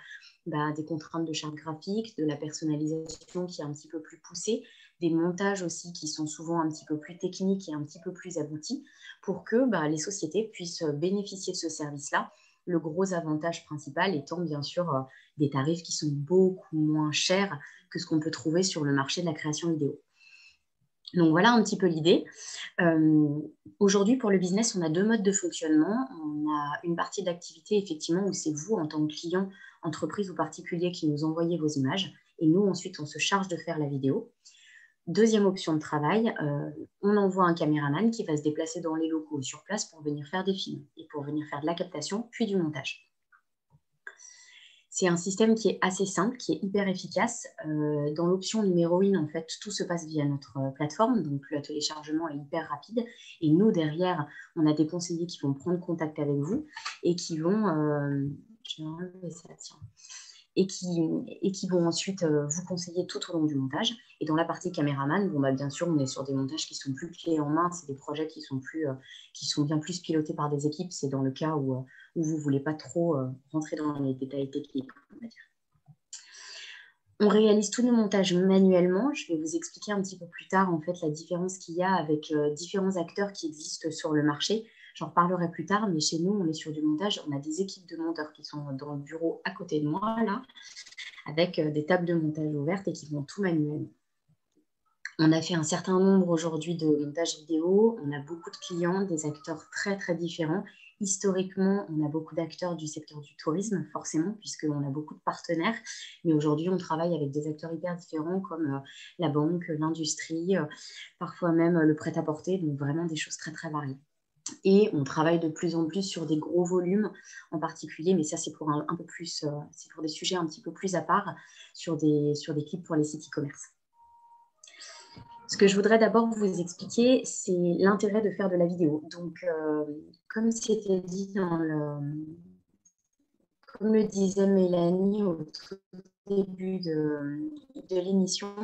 bah, des contraintes de charte graphique, de la personnalisation qui est un petit peu plus poussée, des montages aussi qui sont souvent un petit peu plus techniques et un petit peu plus aboutis, pour que bah, les sociétés puissent bénéficier de ce service-là. Le gros avantage principal étant bien sûr euh, des tarifs qui sont beaucoup moins chers que ce qu'on peut trouver sur le marché de la création vidéo. Donc voilà un petit peu l'idée. Euh, aujourd'hui, pour le business, on a deux modes de fonctionnement. On a une partie d'activité, effectivement, où c'est vous, en tant que client, entreprise ou particulier, qui nous envoyez vos images. Et nous, ensuite, on se charge de faire la vidéo. Deuxième option de travail, euh, on envoie un caméraman qui va se déplacer dans les locaux sur place pour venir faire des films et pour venir faire de la captation, puis du montage. C'est un système qui est assez simple, qui est hyper efficace. Euh, dans l'option numéro 1, en fait, tout se passe via notre euh, plateforme, donc le téléchargement est hyper rapide. Et nous, derrière, on a des conseillers qui vont prendre contact avec vous et qui vont... Euh, je vais enlever ça, tiens et qui, vont ensuite euh, vous conseiller tout au long du montage. Et dans la partie caméraman, bon, bah, bien sûr, on est sur des montages qui sont plus clés en main, c'est des projets qui sont, plus, euh, qui sont bien plus pilotés par des équipes. C'est dans le cas où, euh, vous ne voulez pas trop rentrer dans les détails techniques. On réalise tous nos montages manuellement. Je vais vous expliquer un petit peu plus tard en fait la différence qu'il y a avec différents acteurs qui existent sur le marché. J'en reparlerai plus tard, mais chez nous, on est sur du montage. On a des équipes de monteurs qui sont dans le bureau à côté de moi, là, avec euh, des tables de montage ouvertes et qui vont tout manuellement. On a fait un certain nombre aujourd'hui de montages vidéo. On a beaucoup de clients, des acteurs très, très différents. Historiquement, on a beaucoup d'acteurs du secteur du tourisme, forcément, puisqu'on a beaucoup de partenaires. Mais aujourd'hui, on travaille avec des acteurs hyper différents comme euh, la banque, l'industrie, euh, parfois même le prêt-à-porter, donc vraiment des choses très, très variées. Et on travaille de plus en plus sur des gros volumes en particulier, mais ça c'est pour un, peu plus, euh, c'est pour des sujets un petit peu plus à part, sur des, sur des clips pour les sites e-commerce. Ce que je voudrais d'abord vous expliquer, c'est l'intérêt de faire de la vidéo. Donc, euh, comme c'était dit dans le, comme le disait Mélanie au début de, l'émission,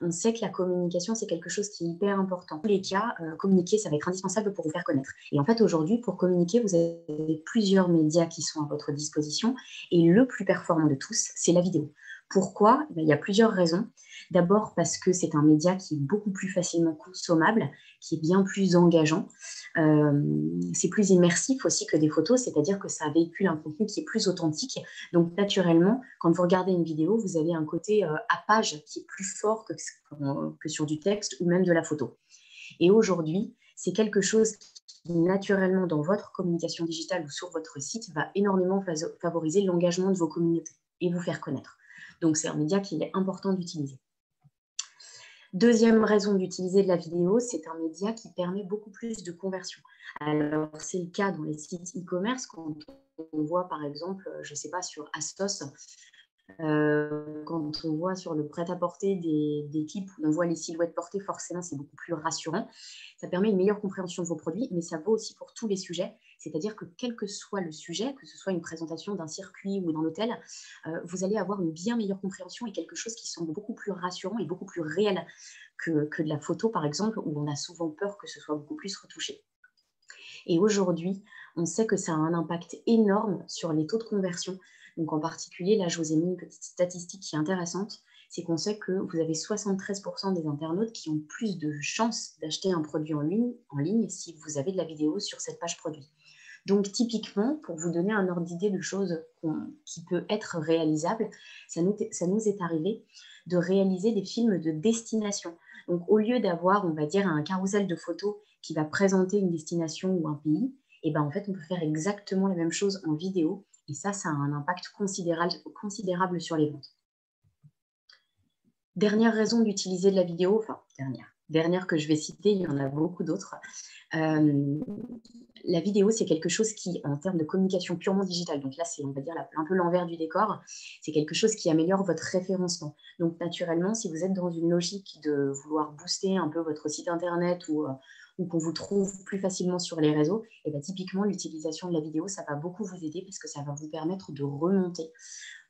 on sait que la communication, c'est quelque chose qui est hyper important. Dans tous les cas, euh, communiquer, ça va être indispensable pour vous faire connaître. Et en fait, aujourd'hui, pour communiquer, vous avez plusieurs médias qui sont à votre disposition. Et le plus performant de tous, c'est la vidéo. Pourquoi? Eh Il y a plusieurs raisons. D'abord parce que c'est un média qui est beaucoup plus facilement consommable, qui est bien plus engageant. Euh, c'est plus immersif aussi que des photos, c'est-à-dire que ça véhicule un contenu qui est plus authentique. Donc naturellement, quand vous regardez une vidéo, vous avez un côté euh, à page qui est plus fort que, que sur du texte ou même de la photo. Et aujourd'hui, c'est quelque chose qui naturellement dans votre communication digitale ou sur votre site va énormément favoriser l'engagement de vos communautés et vous faire connaître. Donc c'est un média qu'il est important d'utiliser. Deuxième raison d'utiliser de la vidéo, c'est un média qui permet beaucoup plus de conversion. Alors, c'est le cas dans les sites e-commerce quand on voit, par exemple, je ne sais pas, sur Astos, euh, quand on voit sur le prêt-à-porter des, des, clips où on voit les silhouettes portées, forcément, c'est beaucoup plus rassurant. Ça permet une meilleure compréhension de vos produits, mais ça vaut aussi pour tous les sujets. C'est-à-dire que quel que soit le sujet, que ce soit une présentation d'un circuit ou d'un hôtel, euh, vous allez avoir une bien meilleure compréhension et quelque chose qui semble beaucoup plus rassurant et beaucoup plus réel que, que de la photo, par exemple, où on a souvent peur que ce soit beaucoup plus retouché. Et aujourd'hui, on sait que ça a un impact énorme sur les taux de conversion. Donc en particulier, là, je vous ai mis une petite statistique qui est intéressante c'est qu'on sait que vous avez 73% des internautes qui ont plus de chances d'acheter un produit en ligne, en ligne si vous avez de la vidéo sur cette page produit. Donc typiquement, pour vous donner un ordre d'idée de choses qui peut être réalisable, ça nous, est arrivé de réaliser des films de destination. Donc au lieu d'avoir, on va dire, un carrousel de photos qui va présenter une destination ou un pays, et eh ben en fait, on peut faire exactement la même chose en vidéo. Et ça, ça a un impact considérable, considérable sur les ventes. Dernière raison d'utiliser de la vidéo, enfin, dernière, dernière que je vais citer, il y en a beaucoup d'autres. Euh, la vidéo, c'est quelque chose qui, en termes de communication purement digitale, donc là, c'est, on va dire, un peu l'envers du décor, c'est quelque chose qui améliore votre référencement. Donc, naturellement, si vous êtes dans une logique de vouloir booster un peu votre site internet ou, euh, qu'on vous trouve plus facilement sur les réseaux, et bien, typiquement, l'utilisation de la vidéo, ça va beaucoup vous aider parce que ça va vous permettre de remonter.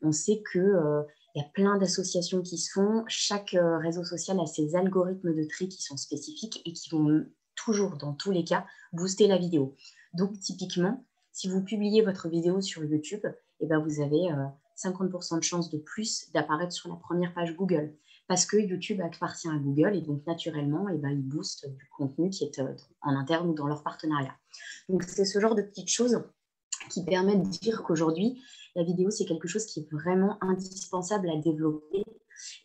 On sait que. Euh, Il y a plein d'associations qui se font. Chaque euh, réseau social a ses algorithmes de tri qui sont spécifiques et qui vont toujours, dans tous les cas, booster la vidéo. Donc, typiquement, si vous publiez votre vidéo sur YouTube, eh ben, vous avez 50% de chances de plus d'apparaître sur la première page Google parce que YouTube appartient à Google et donc naturellement, eh ben, ils boostent du contenu qui est en interne ou dans leur partenariat. Donc, c'est ce genre de petites choses qui permettent de dire qu'aujourd'hui, la vidéo, c'est quelque chose qui est vraiment indispensable à développer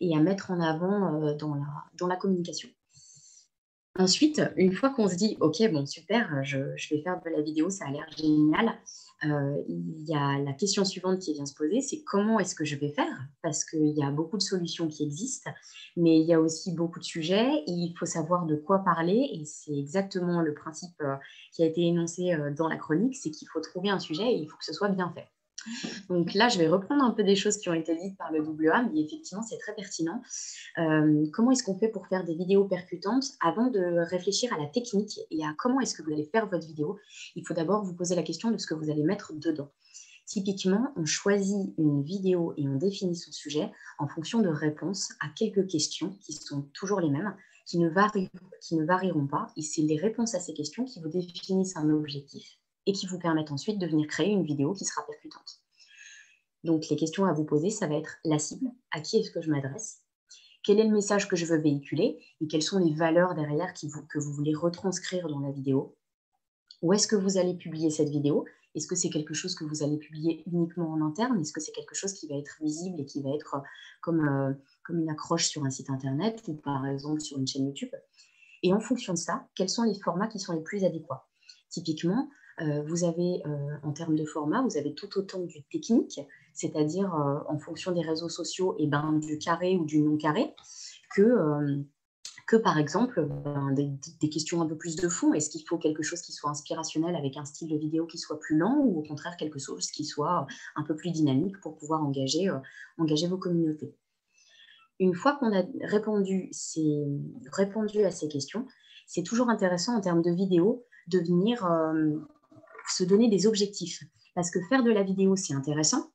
et à mettre en avant euh, dans, la, communication. Ensuite, une fois qu'on se dit, OK, bon, super, je, vais faire de la vidéo, ça a l'air génial, il y a la question suivante qui vient se poser, c'est comment est-ce que je vais faire? Parce qu'il y a beaucoup de solutions qui existent, mais il y a aussi beaucoup de sujets, il faut savoir de quoi parler, et c'est exactement le principe euh, qui a été énoncé dans la chronique, c'est qu'il faut trouver un sujet et il faut que ce soit bien fait. Donc là, je vais reprendre un peu des choses qui ont été dites par le WA, mais effectivement, c'est très pertinent. Euh, comment est-ce qu'on fait pour faire des vidéos percutantes Avant de réfléchir à la technique et à comment est-ce que vous allez faire votre vidéo, il faut d'abord vous poser la question de ce que vous allez mettre dedans. Typiquement, on choisit une vidéo et on définit son sujet en fonction de réponses à quelques questions qui sont toujours les mêmes, qui ne, varient, qui ne varieront pas. Et c'est les réponses à ces questions qui vous définissent un objectif et qui vous permettent ensuite de venir créer une vidéo qui sera percutante. Donc les questions à vous poser, ça va être la cible, à qui est-ce que je m'adresse, quel est le message que je veux véhiculer et quelles sont les valeurs derrière que vous voulez retranscrire dans la vidéo. Où est-ce que vous allez publier cette vidéo? Est-ce que c'est quelque chose que vous allez publier uniquement en interne? Est-ce que c'est quelque chose qui va être visible et qui va être comme, euh, comme une accroche sur un site internet ou par exemple sur une chaîne YouTube? Et en fonction de ça, quels sont les formats qui sont les plus adéquats? Typiquement, euh, vous avez, euh, en termes de format, vous avez tout autant du technique, c'est-à-dire euh, en fonction des réseaux sociaux, et ben, du carré ou du non carré, que, que par exemple ben, des, questions un peu plus de fond. Est-ce qu'il faut quelque chose qui soit inspirationnel avec un style de vidéo qui soit plus lent ou au contraire quelque chose qui soit un peu plus dynamique pour pouvoir engager, engager vos communautés? Une fois qu'on a répondu, répondu à ces questions, c'est toujours intéressant en termes de vidéo de venir se donner des objectifs. Parce que faire de la vidéo, c'est intéressant.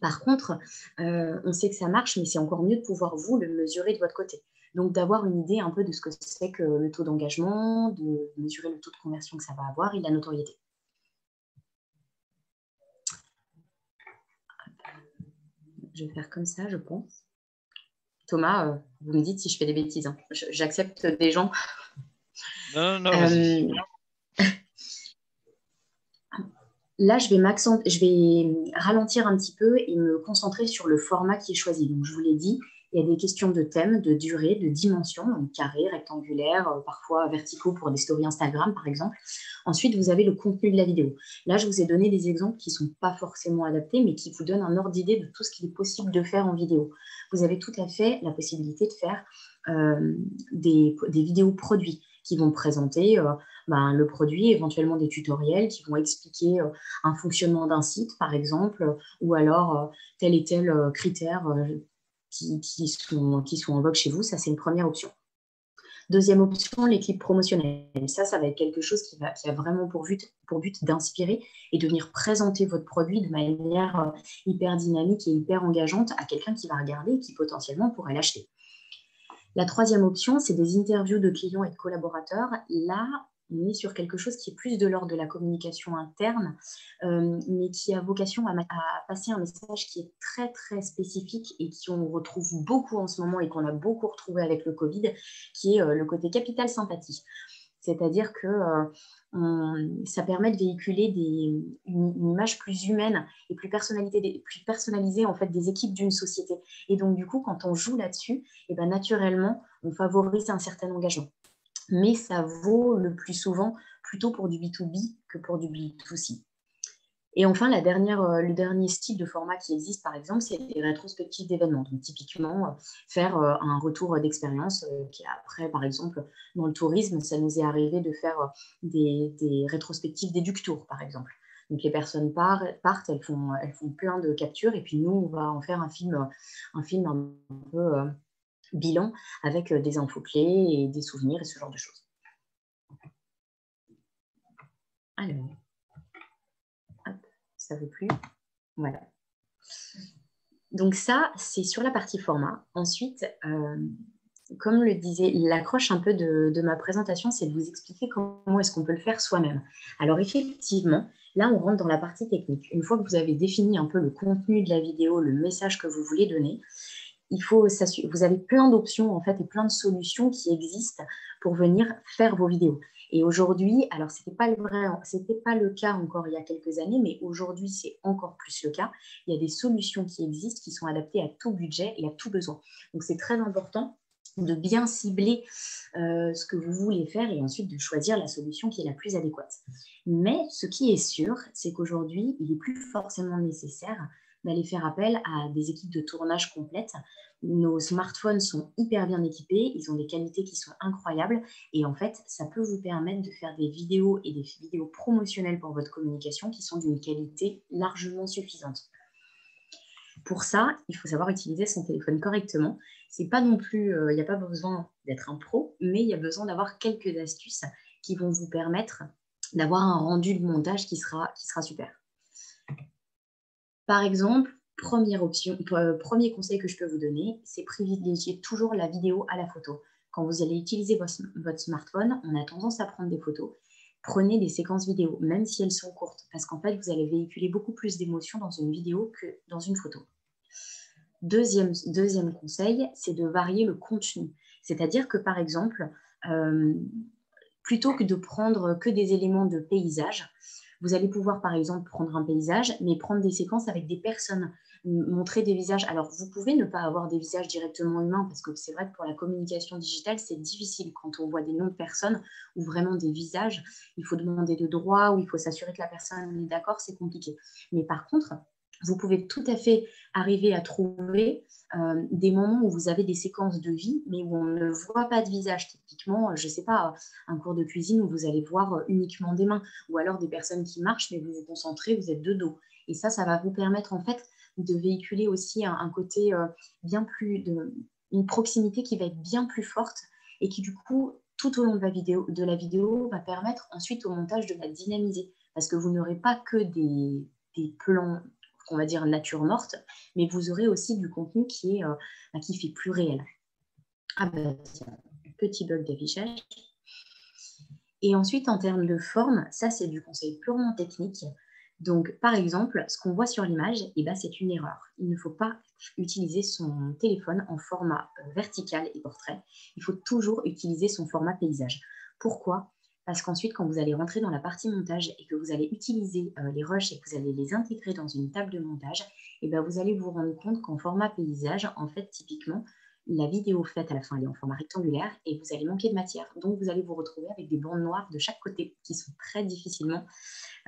Par contre, euh, on sait que ça marche, mais c'est encore mieux de pouvoir vous le mesurer de votre côté. Donc d'avoir une idée un peu de ce que c'est que le taux d'engagement, de mesurer le taux de conversion que ça va avoir et la notoriété. Je vais faire comme ça, je pense. Thomas, euh, vous me dites si je fais des bêtises. Hein. J'accepte des gens. Non, non, non. Euh, Là, je vais, ralentir un petit peu et me concentrer sur le format qui est choisi. Donc, je vous l'ai dit, il y a des questions de thème, de durée, de dimension, carré, rectangulaire, euh, parfois verticaux pour des stories Instagram, par exemple. Ensuite, vous avez le contenu de la vidéo. Là, je vous ai donné des exemples qui ne sont pas forcément adaptés, mais qui vous donnent un ordre d'idée de tout ce qu'il est possible de faire en vidéo. Vous avez tout à fait la possibilité de faire euh, des vidéos produits qui vont présenter euh, ben, le produit, éventuellement des tutoriels qui vont expliquer euh, un fonctionnement d'un site, par exemple, ou alors euh, tel et tel critère qui, qui, sont, qui sont en vogue chez vous. Ça, c'est une première option. Deuxième option, les clips promotionnels. Ça, ça va être quelque chose qui, va, qui a vraiment pour but, pour but d'inspirer et de venir présenter votre produit de manière hyper dynamique et hyper engageante à quelqu'un qui va regarder et qui potentiellement pourrait l'acheter. La troisième option, c'est des interviews de clients et de collaborateurs. Là, on est sur quelque chose qui est plus de l'ordre de la communication interne, euh, mais qui a vocation à, passer un message qui est très, très spécifique et qu'on retrouve beaucoup en ce moment et qu'on a beaucoup retrouvé avec le Covid, qui est euh, le côté capital sympathie. C'est-à-dire que euh, ça permet de véhiculer une, image plus humaine et plus, plus personnalisée en fait, des équipes d'une société. Et donc, du coup, quand on joue là-dessus, et eh ben, naturellement, on favorise un certain engagement. Mais ça vaut le plus souvent plutôt pour du B2B que pour du B2C. Et enfin, euh, le dernier style de format qui existe, par exemple, c'est les rétrospectives d'événements. Donc, typiquement, euh, faire euh, un retour d'expérience qui après, par exemple, dans le tourisme, ça nous est arrivé de faire des, des rétrospectives d'éductour, par exemple. Donc, les personnes partent, elles font, elles font plein de captures, et puis nous, on va en faire un film un, film un peu bilan avec des infos clés et des souvenirs et ce genre de choses. Alors veut plus. Voilà. Donc ça, c'est sur la partie format. Ensuite, comme le disait, l'accroche un peu de, ma présentation, c'est de vous expliquer comment est-ce qu'on peut le faire soi-même. Alors effectivement, là, on rentre dans la partie technique. Une fois que vous avez défini un peu le contenu de la vidéo, le message que vous voulez donner, il faut vous avez plein d'options en fait et plein de solutions qui existent pour venir faire vos vidéos. Et aujourd'hui, alors c'était pas le vrai, c'était pas le cas encore il y a quelques années, mais aujourd'hui c'est encore plus le cas. Il y a des solutions qui existent qui sont adaptées à tout budget et à tout besoin. Donc c'est très important de bien cibler euh, ce que vous voulez faire et ensuite de choisir la solution qui est la plus adéquate. Mais ce qui est sûr, c'est qu'aujourd'hui, il n'est plus forcément nécessaire d'aller faire appel à des équipes de tournage complètes. Nos smartphones sont hyper bien équipés, ils ont des qualités qui sont incroyables et en fait, ça peut vous permettre de faire des vidéos et des vidéos promotionnelles pour votre communication qui sont d'une qualité largement suffisante. Pour ça, il faut savoir utiliser son téléphone correctement. C'est pas non plus, euh, il n'y a pas besoin d'être un pro, mais il y a besoin d'avoir quelques astuces qui vont vous permettre d'avoir un rendu de montage qui sera, qui sera super. Par exemple, première option, euh, premier conseil que je peux vous donner, c'est privilégier toujours la vidéo à la photo. Quand vous allez utiliser votre smartphone, on a tendance à prendre des photos prenez des séquences vidéo, même si elles sont courtes, parce qu'en fait, vous allez véhiculer beaucoup plus d'émotions dans une vidéo que dans une photo. Deuxième, deuxième conseil, c'est de varier le contenu. C'est-à-dire que, par exemple, euh, plutôt que de prendre que des éléments de paysage, vous allez pouvoir, par exemple, prendre un paysage, mais prendre des séquences avec des personnes montrer des visages. Alors, vous pouvez ne pas avoir des visages directement humains, parce que c'est vrai que pour la communication digitale, c'est difficile quand on voit des noms de personnes ou vraiment des visages. Il faut demander de droit ou il faut s'assurer que la personne est d'accord, c'est compliqué. Mais par contre, vous pouvez tout à fait arriver à trouver euh, des moments où vous avez des séquences de vie, mais où on ne voit pas de visage. Typiquement, je ne sais pas, un cours de cuisine où vous allez voir uniquement des mains, ou alors des personnes qui marchent, mais vous vous concentrez, vous êtes de dos. Et ça, ça va vous permettre en fait de véhiculer aussi un, côté euh, bien plus, de, une proximité qui va être bien plus forte et qui du coup, tout au long de la vidéo, de la vidéo va permettre ensuite au montage de la dynamiser. Parce que vous n'aurez pas que des, des plans on va dire nature morte, mais vous aurez aussi du contenu qui, est, euh, bah, qui fait plus réel. Ah ben, petit bug d'affichage. Et ensuite, en termes de forme, ça c'est du conseil purement technique. Donc, par exemple, ce qu'on voit sur l'image, eh ben, c'est une erreur. Il ne faut pas utiliser son téléphone en format euh, vertical et portrait. Il faut toujours utiliser son format paysage. Pourquoi? Parce qu'ensuite, quand vous allez rentrer dans la partie montage et que vous allez utiliser euh, les rushs et que vous allez les intégrer dans une table de montage, eh ben, vous allez vous rendre compte qu'en format paysage, en fait, typiquement, la vidéo faite à la fin, est en format rectangulaire et vous allez manquer de matière. Donc, vous allez vous retrouver avec des bandes noires de chaque côté qui sont très difficilement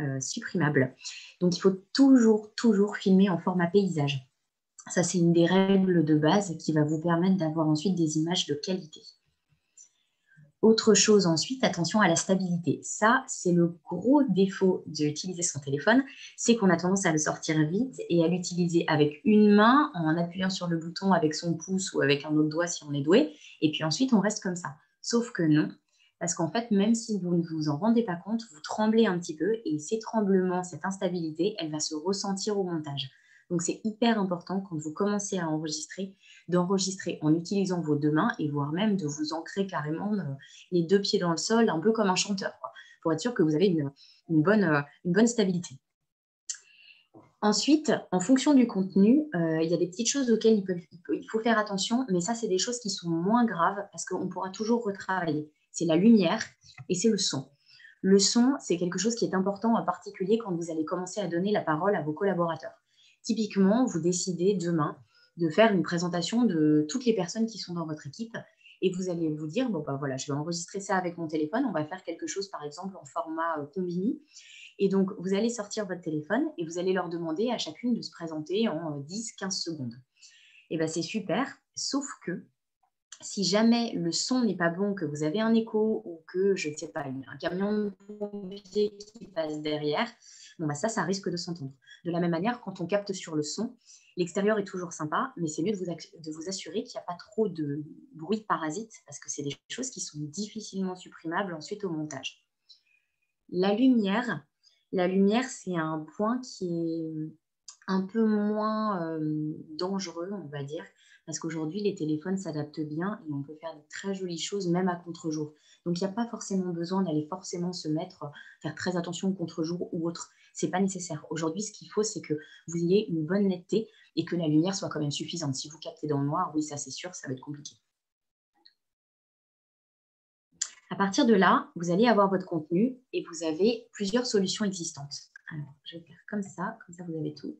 euh, supprimables. Donc, il faut toujours, toujours filmer en format paysage. Ça, c'est une des règles de base qui va vous permettre d'avoir ensuite des images de qualité. Autre chose ensuite, attention à la stabilité. Ça, c'est le gros défaut d'utiliser son téléphone, c'est qu'on a tendance à le sortir vite et à l'utiliser avec une main en appuyant sur le bouton avec son pouce ou avec un autre doigt si on est doué, et puis ensuite on reste comme ça. Sauf que non, parce qu'en fait, même si vous ne vous en rendez pas compte, vous tremblez un petit peu et ces tremblements, cette instabilité, elle va se ressentir au montage. Donc c'est hyper important quand vous commencez à enregistrer d'enregistrer en utilisant vos deux mains et voire même de vous ancrer carrément euh, les deux pieds dans le sol, un peu comme un chanteur, pour être sûr que vous avez une, bonne, euh, une bonne stabilité. Ensuite, en fonction du contenu, euh, il y a des petites choses auxquelles il, faut faire attention, mais ça, c'est des choses qui sont moins graves parce qu'on pourra toujours retravailler. C'est la lumière et c'est le son. Le son, c'est quelque chose qui est important en particulier quand vous allez commencer à donner la parole à vos collaborateurs. Typiquement, vous décidez demain de faire une présentation de toutes les personnes qui sont dans votre équipe et vous allez vous dire, bon, bah voilà, je vais enregistrer ça avec mon téléphone, on va faire quelque chose, par exemple, en format euh, combini. Et donc, vous allez sortir votre téléphone et vous allez leur demander à chacune de se présenter en 10-15 euh, secondes. Et bien, c'est super, sauf que si jamais le son n'est pas bon, que vous avez un écho ou que, je ne sais pas, un camion de pompier qui passe derrière, bon, bah ça, ça risque de s'entendre. De la même manière, quand on capte sur le son, L'extérieur est toujours sympa, mais c'est mieux de vous, assurer qu'il n'y a pas trop de bruit de parasite parce que c'est des choses qui sont difficilement supprimables ensuite au montage. La lumière, la lumière, c'est un point qui est un peu moins euh, dangereux, on va dire, parce qu'aujourd'hui, les téléphones s'adaptent bien et on peut faire de très jolies choses, même à contre-jour. Donc, il n'y a pas forcément besoin d'aller forcément se mettre, faire très attention au contre-jour ou autre. C'est pas nécessaire. Aujourd'hui, ce qu'il faut, c'est que vous ayez une bonne netteté et que la lumière soit quand même suffisante. Si vous captez dans le noir, oui, ça c'est sûr, ça va être compliqué. À partir de là, vous allez avoir votre contenu et vous avez plusieurs solutions existantes. Alors, je vais faire comme ça, comme ça vous avez tout.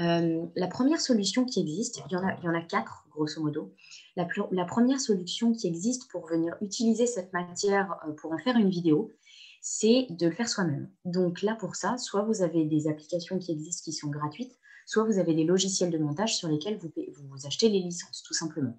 Euh, la première solution qui existe, il y, en a, il y en a quatre, grosso modo. La, première solution qui existe pour venir utiliser cette matière euh, pour en faire une vidéo, c'est de le faire soi-même. Donc là, pour ça, soit vous avez des applications qui existent qui sont gratuites, soit vous avez des logiciels de montage sur lesquels vous, vous achetez les licences, tout simplement.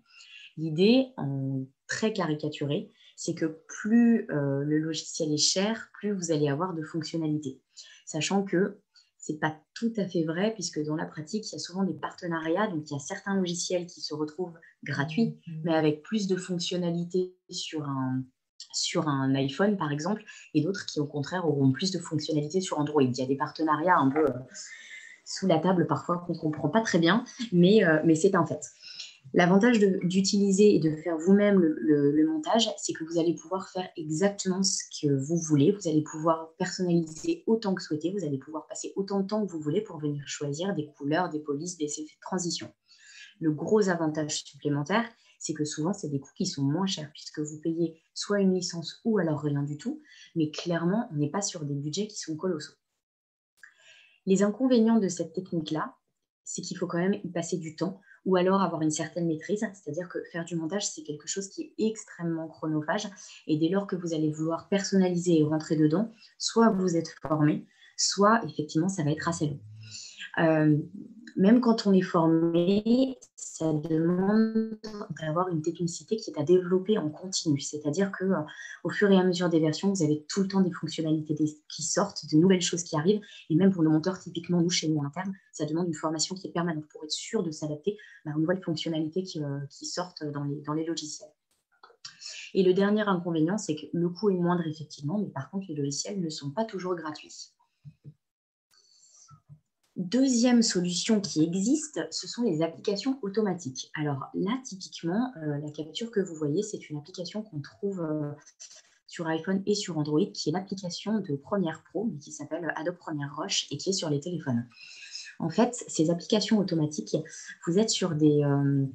L'idée, en très caricaturé, c'est que plus euh, le logiciel est cher, plus vous allez avoir de fonctionnalités. Sachant que ce n'est pas tout à fait vrai, puisque dans la pratique, il y a souvent des partenariats. Donc, il y a certains logiciels qui se retrouvent gratuits, mmh. mais avec plus de fonctionnalités sur un, sur un iPhone, par exemple, et d'autres qui, au contraire, auront plus de fonctionnalités sur Android. Il y a des partenariats un peu euh, sous la table parfois qu'on ne comprend pas très bien, mais, euh, mais c'est un fait. L'avantage d'utiliser et de faire vous-même le, montage, c'est que vous allez pouvoir faire exactement ce que vous voulez. Vous allez pouvoir personnaliser autant que souhaité. Vous allez pouvoir passer autant de temps que vous voulez pour venir choisir des couleurs, des polices, des effets de transition. Le gros avantage supplémentaire, c'est que souvent, c'est des coûts qui sont moins chers puisque vous payez soit une licence ou alors rien du tout. Mais clairement, on n'est pas sur des budgets qui sont colossaux. Les inconvénients de cette technique-là, c'est qu'il faut quand même y passer du temps ou alors avoir une certaine maîtrise, c'est-à-dire que faire du montage, c'est quelque chose qui est extrêmement chronophage, et dès lors que vous allez vouloir personnaliser et rentrer dedans, soit vous êtes formé, soit effectivement ça va être assez long. Euh, même quand on est formé, ça demande d'avoir une technicité qui est à développer en continu. C'est-à-dire que euh, au fur et à mesure des versions, vous avez tout le temps des fonctionnalités qui sortent, de nouvelles choses qui arrivent. Et même pour le monteur, typiquement, nous, chez nous en interne, ça demande une formation qui est permanente pour être sûr de s'adapter bah, aux nouvelles fonctionnalités qui, euh, sortent dans les logiciels. Et le dernier inconvénient, c'est que le coût est moindre, effectivement, mais par contre, les logiciels ne sont pas toujours gratuits. Deuxième solution qui existe, ce sont les applications automatiques. Alors là, typiquement, euh, la capture que vous voyez, c'est une application qu'on trouve euh, sur iPhone et sur Android, qui est l'application de Premiere Pro, qui s'appelle Adobe Premiere Rush et qui est sur les téléphones. En fait, ces applications automatiques, vous êtes sur des, euh,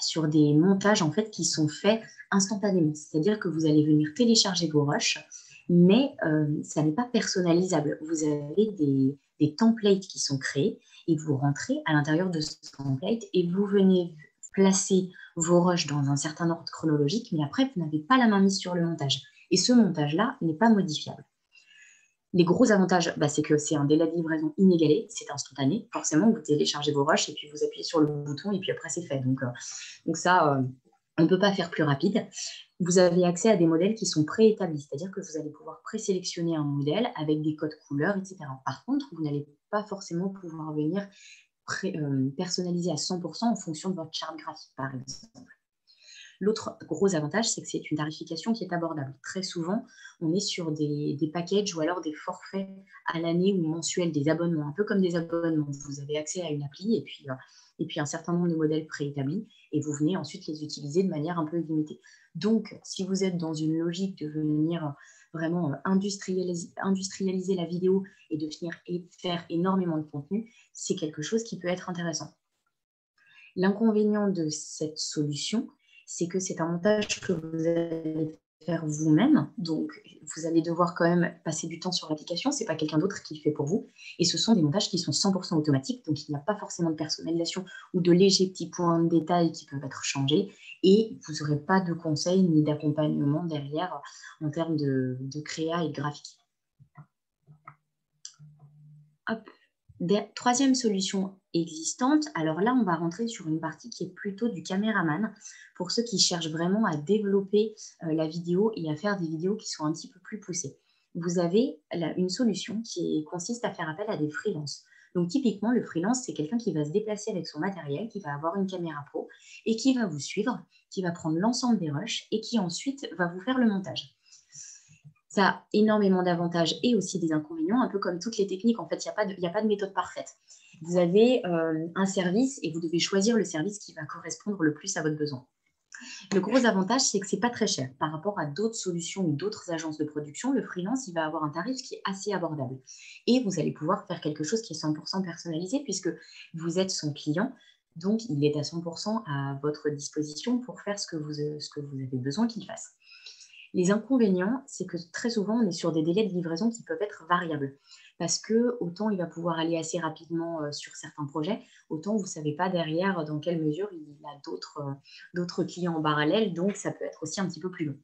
sur des montages en fait, qui sont faits instantanément. C'est-à-dire que vous allez venir télécharger vos rushs, mais ça n'est pas personnalisable. Vous avez des des templates qui sont créés et vous rentrez à l'intérieur de ce template et vous venez placer vos rushs dans un certain ordre chronologique, mais après, vous n'avez pas la main mise sur le montage. Et ce montage-là n'est pas modifiable. Les gros avantages, bah, c'est que c'est un délai de livraison inégalé, c'est instantané. Forcément, vous téléchargez vos rushs et puis vous appuyez sur le bouton et puis après, c'est fait. Donc, euh, ça, euh, on ne peut pas faire plus rapide. Vous avez accès à des modèles qui sont préétablis, c'est-à-dire que vous allez pouvoir présélectionner un modèle avec des codes couleurs, etc. Par contre, vous n'allez pas forcément pouvoir venir euh, personnaliser à 100% en fonction de votre charte graphique, par exemple. L'autre gros avantage, c'est que c'est une tarification qui est abordable. Très souvent, on est sur des, packages ou alors des forfaits à l'année ou mensuels, des abonnements, un peu comme des abonnements. Vous avez accès à une appli et puis, euh, et puis un certain nombre de modèles préétablis et vous venez ensuite les utiliser de manière un peu limitée. Donc, si vous êtes dans une logique de venir vraiment euh, industrialiser, industrialiser la vidéo et de venir faire énormément de contenu, c'est quelque chose qui peut être intéressant. L'inconvénient de cette solution, c'est que c'est un montage que vous allez faire vous-même. Donc, vous allez devoir quand même passer du temps sur l'application. Ce n'est pas quelqu'un d'autre qui le fait pour vous. Et ce sont des montages qui sont 100% automatiques. Donc, il n'y a pas forcément de personnalisation ou de légers petits points de détail qui peuvent être changés. Et vous n'aurez pas de conseils ni d'accompagnement derrière en termes de, créa et de graphique. Troisième solution existante, alors là, on va rentrer sur une partie qui est plutôt du caméraman pour ceux qui cherchent vraiment à développer euh, la vidéo et à faire des vidéos qui sont un petit peu plus poussées. Vous avez une solution qui consiste à faire appel à des freelances. Donc typiquement, le freelance, c'est quelqu'un qui va se déplacer avec son matériel, qui va avoir une caméra pro et qui va vous suivre, qui va prendre l'ensemble des rushs et qui ensuite va vous faire le montage. Ça a énormément d'avantages et aussi des inconvénients, un peu comme toutes les techniques. En fait, il n'y a, pas de, méthode parfaite. Vous avez un service et vous devez choisir le service qui va correspondre le plus à votre besoin. Le gros avantage, c'est que ce n'est pas très cher. Par rapport à d'autres solutions ou d'autres agences de production, le freelance, il va avoir un tarif qui est assez abordable. Et vous allez pouvoir faire quelque chose qui est 100% personnalisé puisque vous êtes son client. Donc, il est à 100% à votre disposition pour faire ce que vous avez besoin qu'il fasse. Les inconvénients, c'est que très souvent, on est sur des délais de livraison qui peuvent être variables. Parce que autant il va pouvoir aller assez rapidement euh, sur certains projets, autant vous ne savez pas derrière dans quelle mesure il a euh, d'autres clients en parallèle, donc ça peut être aussi un petit peu plus long.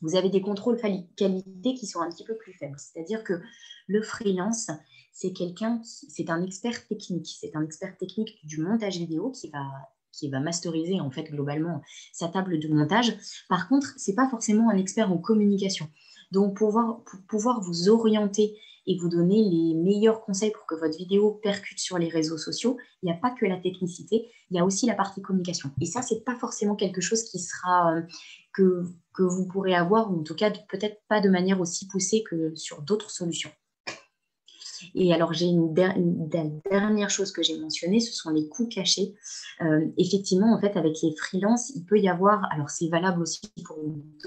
Vous avez des contrôles qualité qui sont un petit peu plus faibles, c'est-à-dire que le freelance, c'est quelqu'un c'est un expert technique, c'est un expert technique du montage vidéo qui va qui va masteriser en fait globalement sa table de montage. Par contre, c'est pas forcément un expert en communication. Donc, pour pouvoir, pour pouvoir vous orienter et vous donner les meilleurs conseils pour que votre vidéo percute sur les réseaux sociaux, il n'y a pas que la technicité, il y a aussi la partie communication. Et ça, ce n'est pas forcément quelque chose qui sera euh, que, que vous pourrez avoir, ou en tout cas peut-être pas de manière aussi poussée que sur d'autres solutions. Et alors, j'ai une, dernière chose que j'ai mentionnée, ce sont les coûts cachés. Euh, effectivement, en fait, avec les freelances, il peut y avoir, alors c'est valable aussi pour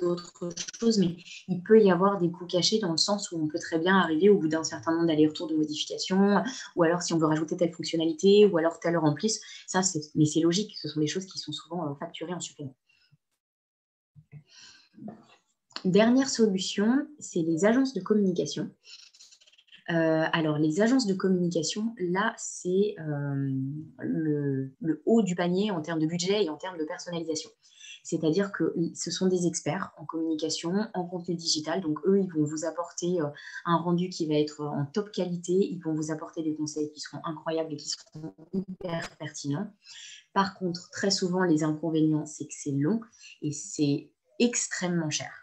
d'autres choses, mais il peut y avoir des coûts cachés dans le sens où on peut très bien arriver au bout d'un certain nombre d'allers-retours de modification, ou alors si on veut rajouter telle fonctionnalité, ou alors telle plus. Ça, mais c'est logique, ce sont des choses qui sont souvent euh, facturées en supplément. Dernière solution, c'est les agences de communication. Euh, alors, les agences de communication, là, c'est euh, le, haut du panier en termes de budget et en termes de personnalisation. C'est-à-dire que ce sont des experts en communication, en contenu digital. Donc, eux, ils vont vous apporter euh, un rendu qui va être en top qualité. Ils vont vous apporter des conseils qui seront incroyables et qui seront hyper pertinents. Par contre, très souvent, les inconvénients, c'est que c'est long et c'est extrêmement cher.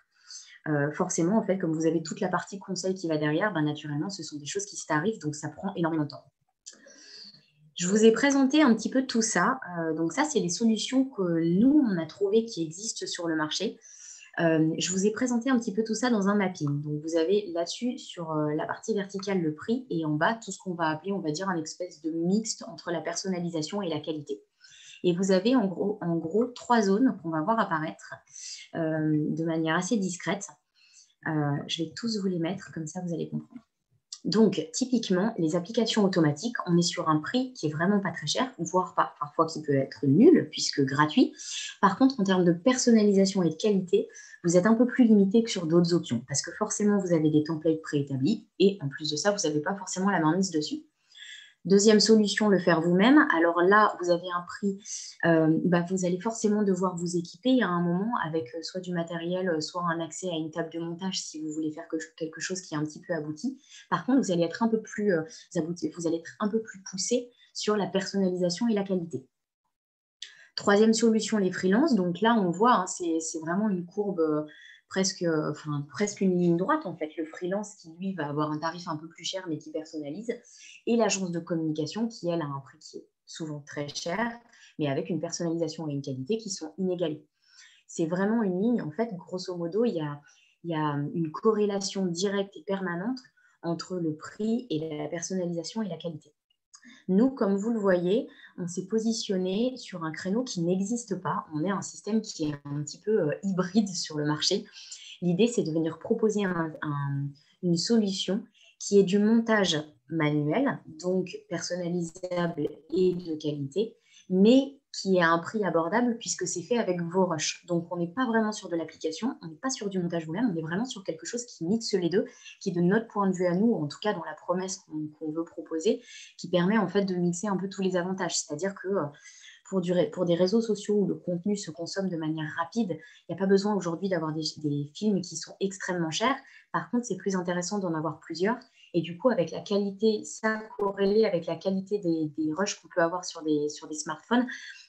Euh, forcément, en fait, comme vous avez toute la partie conseil qui va derrière, ben, naturellement, ce sont des choses qui s'arrivent, donc ça prend énormément de temps. Je vous ai présenté un petit peu tout ça. Euh, donc ça, c'est les solutions que nous, on a trouvées qui existent sur le marché. Euh, je vous ai présenté un petit peu tout ça dans un mapping. Donc vous avez là-dessus, sur la partie verticale, le prix et en bas, tout ce qu'on va appeler, on va dire, un espèce de mixte entre la personnalisation et la qualité. Et vous avez en gros, trois zones qu'on va voir apparaître euh, de manière assez discrète. Euh, je vais tous vous les mettre, comme ça vous allez comprendre. Donc, typiquement, les applications automatiques, on est sur un prix qui est vraiment pas très cher, voire parfois qui peut être nul, puisque gratuit. Par contre, en termes de personnalisation et de qualité, vous êtes un peu plus limité que sur d'autres options, parce que forcément, vous avez des templates préétablis, et en plus de ça, vous n'avez pas forcément la main mise dessus. Deuxième solution, le faire vous-même. Alors là, vous avez un prix, euh, bah, vous allez forcément devoir vous équiper à un moment avec euh, soit du matériel, euh, soit un accès à une table de montage si vous voulez faire quelque chose qui est un petit peu abouti. Par contre, vous allez être un peu plus abouti, vous allez être un peu plus poussé sur la personnalisation et la qualité. Troisième solution, les freelances. Donc là, on voit, hein, c'est vraiment une courbe presque, enfin, presque une ligne droite en fait. Le freelance qui lui va avoir un tarif un peu plus cher mais qui personnalise, et l'agence de communication qui elle a un prix qui est souvent très cher, mais avec une personnalisation et une qualité qui sont inégalées. C'est vraiment une ligne, en fait, grosso modo, il y a, il y a une corrélation directe et permanente entre le prix et la personnalisation et la qualité. Nous, comme vous le voyez, on s'est positionné sur un créneau qui n'existe pas. On est un système qui est un petit peu euh, hybride sur le marché. L'idée, c'est de venir proposer une solution qui est du montage manuel, donc personnalisable et de qualité, mais qui est à un prix abordable puisque c'est fait avec vos rushs. Donc, on n'est pas vraiment sur de l'application, on n'est pas sur du montage vous-même, on est vraiment sur quelque chose qui mixe les deux, qui de notre point de vue à nous, en tout cas dans la promesse qu'on veut proposer, qui permet en fait de mixer un peu tous les avantages. C'est-à-dire que euh, pour, des réseaux sociaux où le contenu se consomme de manière rapide, il n'y a pas besoin aujourd'hui d'avoir des films qui sont extrêmement chers. Par contre, c'est plus intéressant d'en avoir plusieurs et du coup, avec la qualité, ça corrélé avec la qualité des, des rushs qu'on peut avoir sur des, sur des smartphones,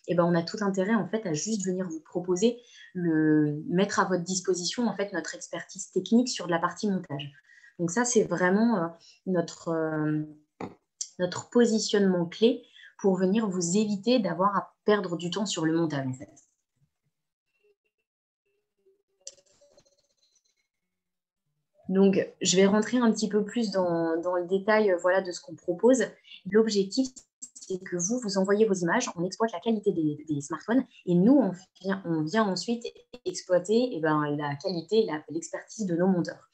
eh ben, on a tout intérêt en fait à juste venir vous proposer, le, mettre à votre disposition en fait notre expertise technique sur la partie montage. Donc ça, c'est vraiment euh, notre, euh, notre positionnement clé pour venir vous éviter d'avoir à perdre du temps sur le montage en fait. Donc, je vais rentrer un petit peu plus dans, le détail voilà, de ce qu'on propose. L'objectif, c'est que vous, vous envoyez vos images, on exploite la qualité des, smartphones et nous, on vient, ensuite exploiter eh ben, la qualité, l'expertise de nos monteurs.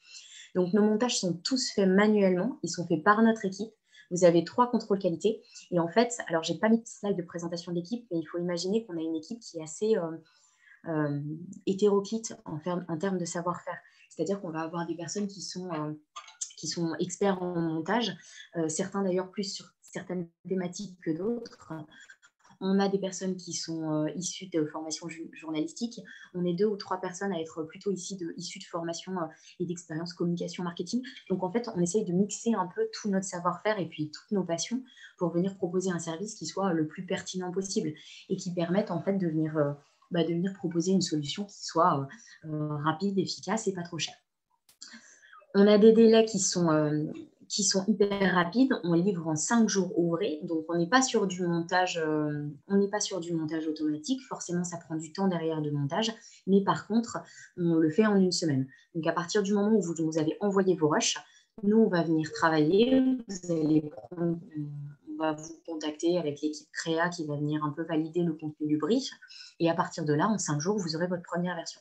Donc, nos montages sont tous faits manuellement, ils sont faits par notre équipe. Vous avez trois contrôles qualité. Et en fait, alors, je n'ai pas mis de slide de présentation d'équipe, mais il faut imaginer qu'on a une équipe qui est assez euh, euh, hétéroclite en, termes de savoir-faire. C'est-à-dire qu'on va avoir des personnes qui sont, euh, qui sont experts en montage, certains d'ailleurs plus sur certaines thématiques que d'autres. On a des personnes qui sont euh, issues de formation journalistique. On est deux ou trois personnes à être plutôt ici de, issues de formation euh, et d'expérience communication marketing. Donc en fait, on essaye de mixer un peu tout notre savoir-faire et puis toutes nos passions pour venir proposer un service qui soit le plus pertinent possible et qui permette en fait de venir, euh, bah, de venir proposer une solution qui soit rapide, efficace et pas trop chère. On a des délais qui sont sont hyper rapides. On livre en cinq jours ouvrés, donc on n'est pas sur du montage, euh, pas sur du montage automatique. Forcément, ça prend du temps derrière de montage, mais par contre, on le fait en une semaine. Donc à partir du moment où vous nous avez envoyé vos rushs, nous on va venir travailler. Vous allez on va vous contacter avec l'équipe créa qui va venir un peu valider le contenu du brief, et à partir de là, en cinq jours, vous aurez votre première version.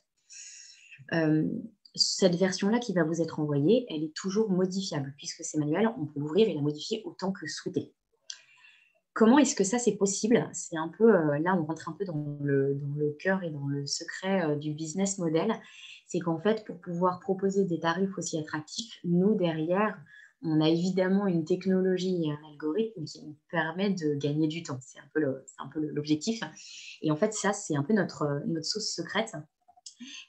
Euh, cette version-là qui va vous être envoyée, elle est toujours modifiable, puisque c'est manuel, on peut l'ouvrir et la modifier autant que souhaité. Comment est-ce que ça c'est possible? C'est un peu, euh, là on rentre un peu dans le, cœur et dans le secret euh, du business model. C'est qu'en fait, pour pouvoir proposer des tarifs aussi attractifs, nous derrière, on a évidemment une technologie et un algorithme qui nous permet de gagner du temps. C'est un peu l'objectif. Et en fait, ça, c'est un peu notre, notre sauce secrète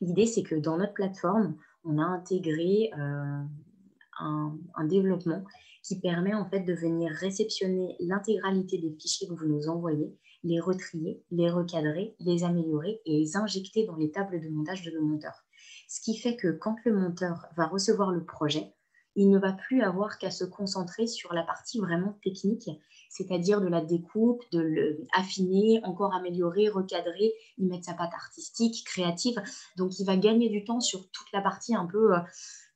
L'idée, c'est que dans notre plateforme, on a intégré euh, un, développement qui permet en fait de venir réceptionner l'intégralité des fichiers que vous nous envoyez, les retrier, les recadrer, les améliorer et les injecter dans les tables de montage de nos monteurs. Ce qui fait que quand le monteur va recevoir le projet, il ne va plus avoir qu'à se concentrer sur la partie vraiment technique c'est-à-dire de la découpe, de l'affiner, encore améliorer, recadrer, y mettre sa patte artistique, créative. Donc, il va gagner du temps sur toute la partie un peu euh,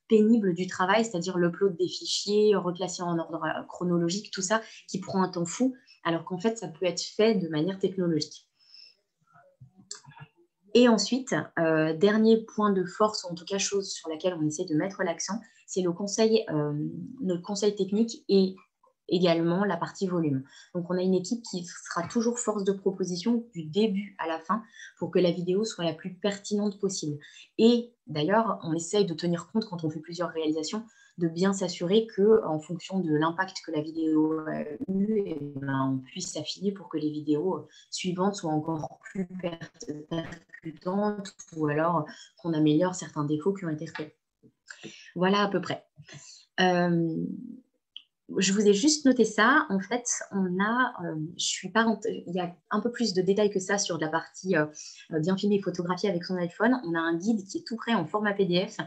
pénible du travail, c'est-à-dire l'upload des fichiers, reclasser en ordre euh, chronologique, tout ça qui prend un temps fou, alors qu'en fait, ça peut être fait de manière technologique. Et ensuite, euh, dernier point de force, ou en tout cas chose sur laquelle on essaie de mettre l'accent, c'est le conseil, notre conseil technique et également la partie volume. Donc on a une équipe qui sera toujours force de proposition du début à la fin pour que la vidéo soit la plus pertinente possible. Et d'ailleurs, on essaye de tenir compte quand on fait plusieurs réalisations de bien s'assurer que en fonction de l'impact que la vidéo a eu, eh ben, on puisse s'affiner pour que les vidéos suivantes soient encore plus percutantes ou alors qu'on améliore certains défauts qui ont été faits. Voilà à peu près. Euh, je vous ai juste noté ça. En fait, on a, euh, je suis pas, il y a un peu plus de détails que ça sur la partie euh, bien filmer et photographier avec son iPhone. On a un guide qui est tout prêt en format PDF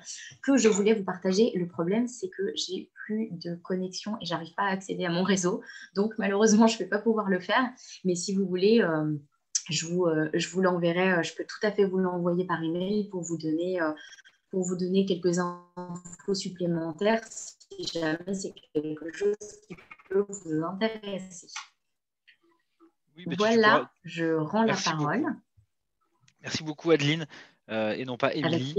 que je voulais vous partager. Le problème, c'est que j'ai plus de connexion et j'arrive pas à accéder à mon réseau. Donc, malheureusement, je ne vais pas pouvoir le faire. Mais si vous voulez, je vous, je vous l'enverrai. Je peux tout à fait vous l'envoyer par email pour vous donner pour vous donner quelques infos supplémentaires si jamais c'est quelque chose qui peut vous intéresser. voilà, je rends la parole. Merci beaucoup Adeline euh, et non pas Émilie.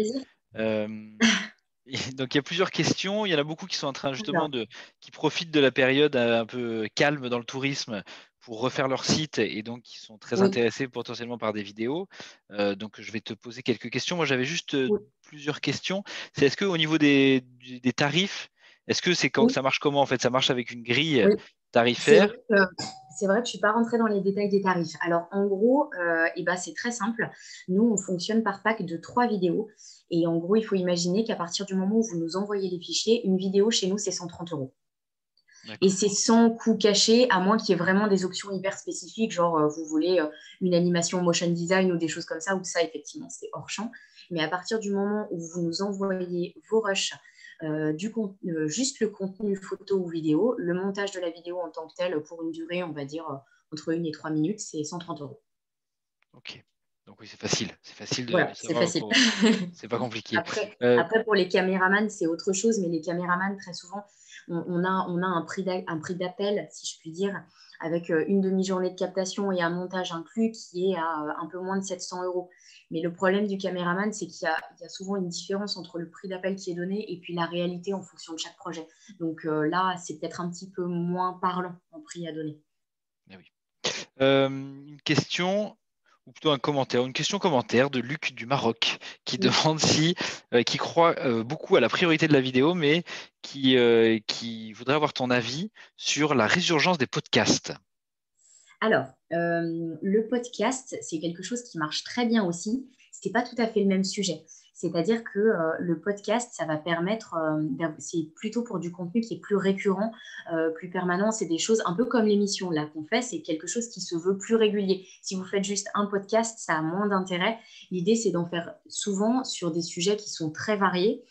Euh, donc il y a plusieurs questions. Il y en a beaucoup qui sont en train justement de, qui profitent de la période un peu calme dans le tourisme pour refaire leur site et donc qui sont très intéressés potentiellement par des vidéos. Euh, donc je vais te poser quelques questions. Moi j'avais juste euh, plusieurs questions. C'est est-ce qu'au niveau des, tarifs, est-ce que c'est quand ça marche comment en fait? Ça marche avec une grille tarifaire? c'est vrai que je ne suis pas rentrée dans les détails des tarifs. Alors, en gros, euh, eh ben, c'est très simple. Nous, on fonctionne par pack de trois vidéos. Et en gros, il faut imaginer qu'à partir du moment où vous nous envoyez les fichiers, une vidéo chez nous, c'est 130 euros. Et c'est sans coût caché, à moins qu'il y ait vraiment des options hyper spécifiques, genre euh, vous voulez euh, une animation motion design ou des choses comme ça, où ça, effectivement, c'est hors champ. Mais à partir du moment où vous nous envoyez vos rushs, euh, du juste le contenu photo ou vidéo, le montage de la vidéo en tant que tel, pour une durée, on va dire, entre une et trois minutes, c'est 130 euros. Ok. Donc oui, c'est facile. C'est facile de. c'est facile. c'est pas compliqué. Après, après, pour les caméramans, c'est autre chose, mais les caméramans, très souvent, on, a, un prix d'appel, si je puis dire, avec une demi-journée de captation et un montage inclus qui est à un peu moins de 700 euros. Mais le problème du caméraman, c'est qu'il y, a souvent une différence entre le prix d'appel qui est donné et puis la réalité en fonction de chaque projet. Donc là, c'est peut-être un petit peu moins parlant en prix à donner. Eh une question ou plutôt un commentaire, une question commentaire de Luc du Maroc qui demande si, euh, qui croit euh, beaucoup à la priorité de la vidéo, mais qui, euh, qui voudrait avoir ton avis sur la résurgence des podcasts. Alors, le podcast, c'est quelque chose qui marche très bien aussi. Ce n'est pas tout à fait le même sujet. C'est-à-dire que euh, le podcast, ça va permettre, euh, c'est plutôt pour du contenu qui est plus récurrent, euh, plus permanent. C'est des choses un peu comme l'émission là qu'on fait, c'est quelque chose qui se veut plus régulier. Si vous faites juste un podcast, ça a moins d'intérêt. L'idée, c'est d'en faire souvent sur des sujets qui sont très variés.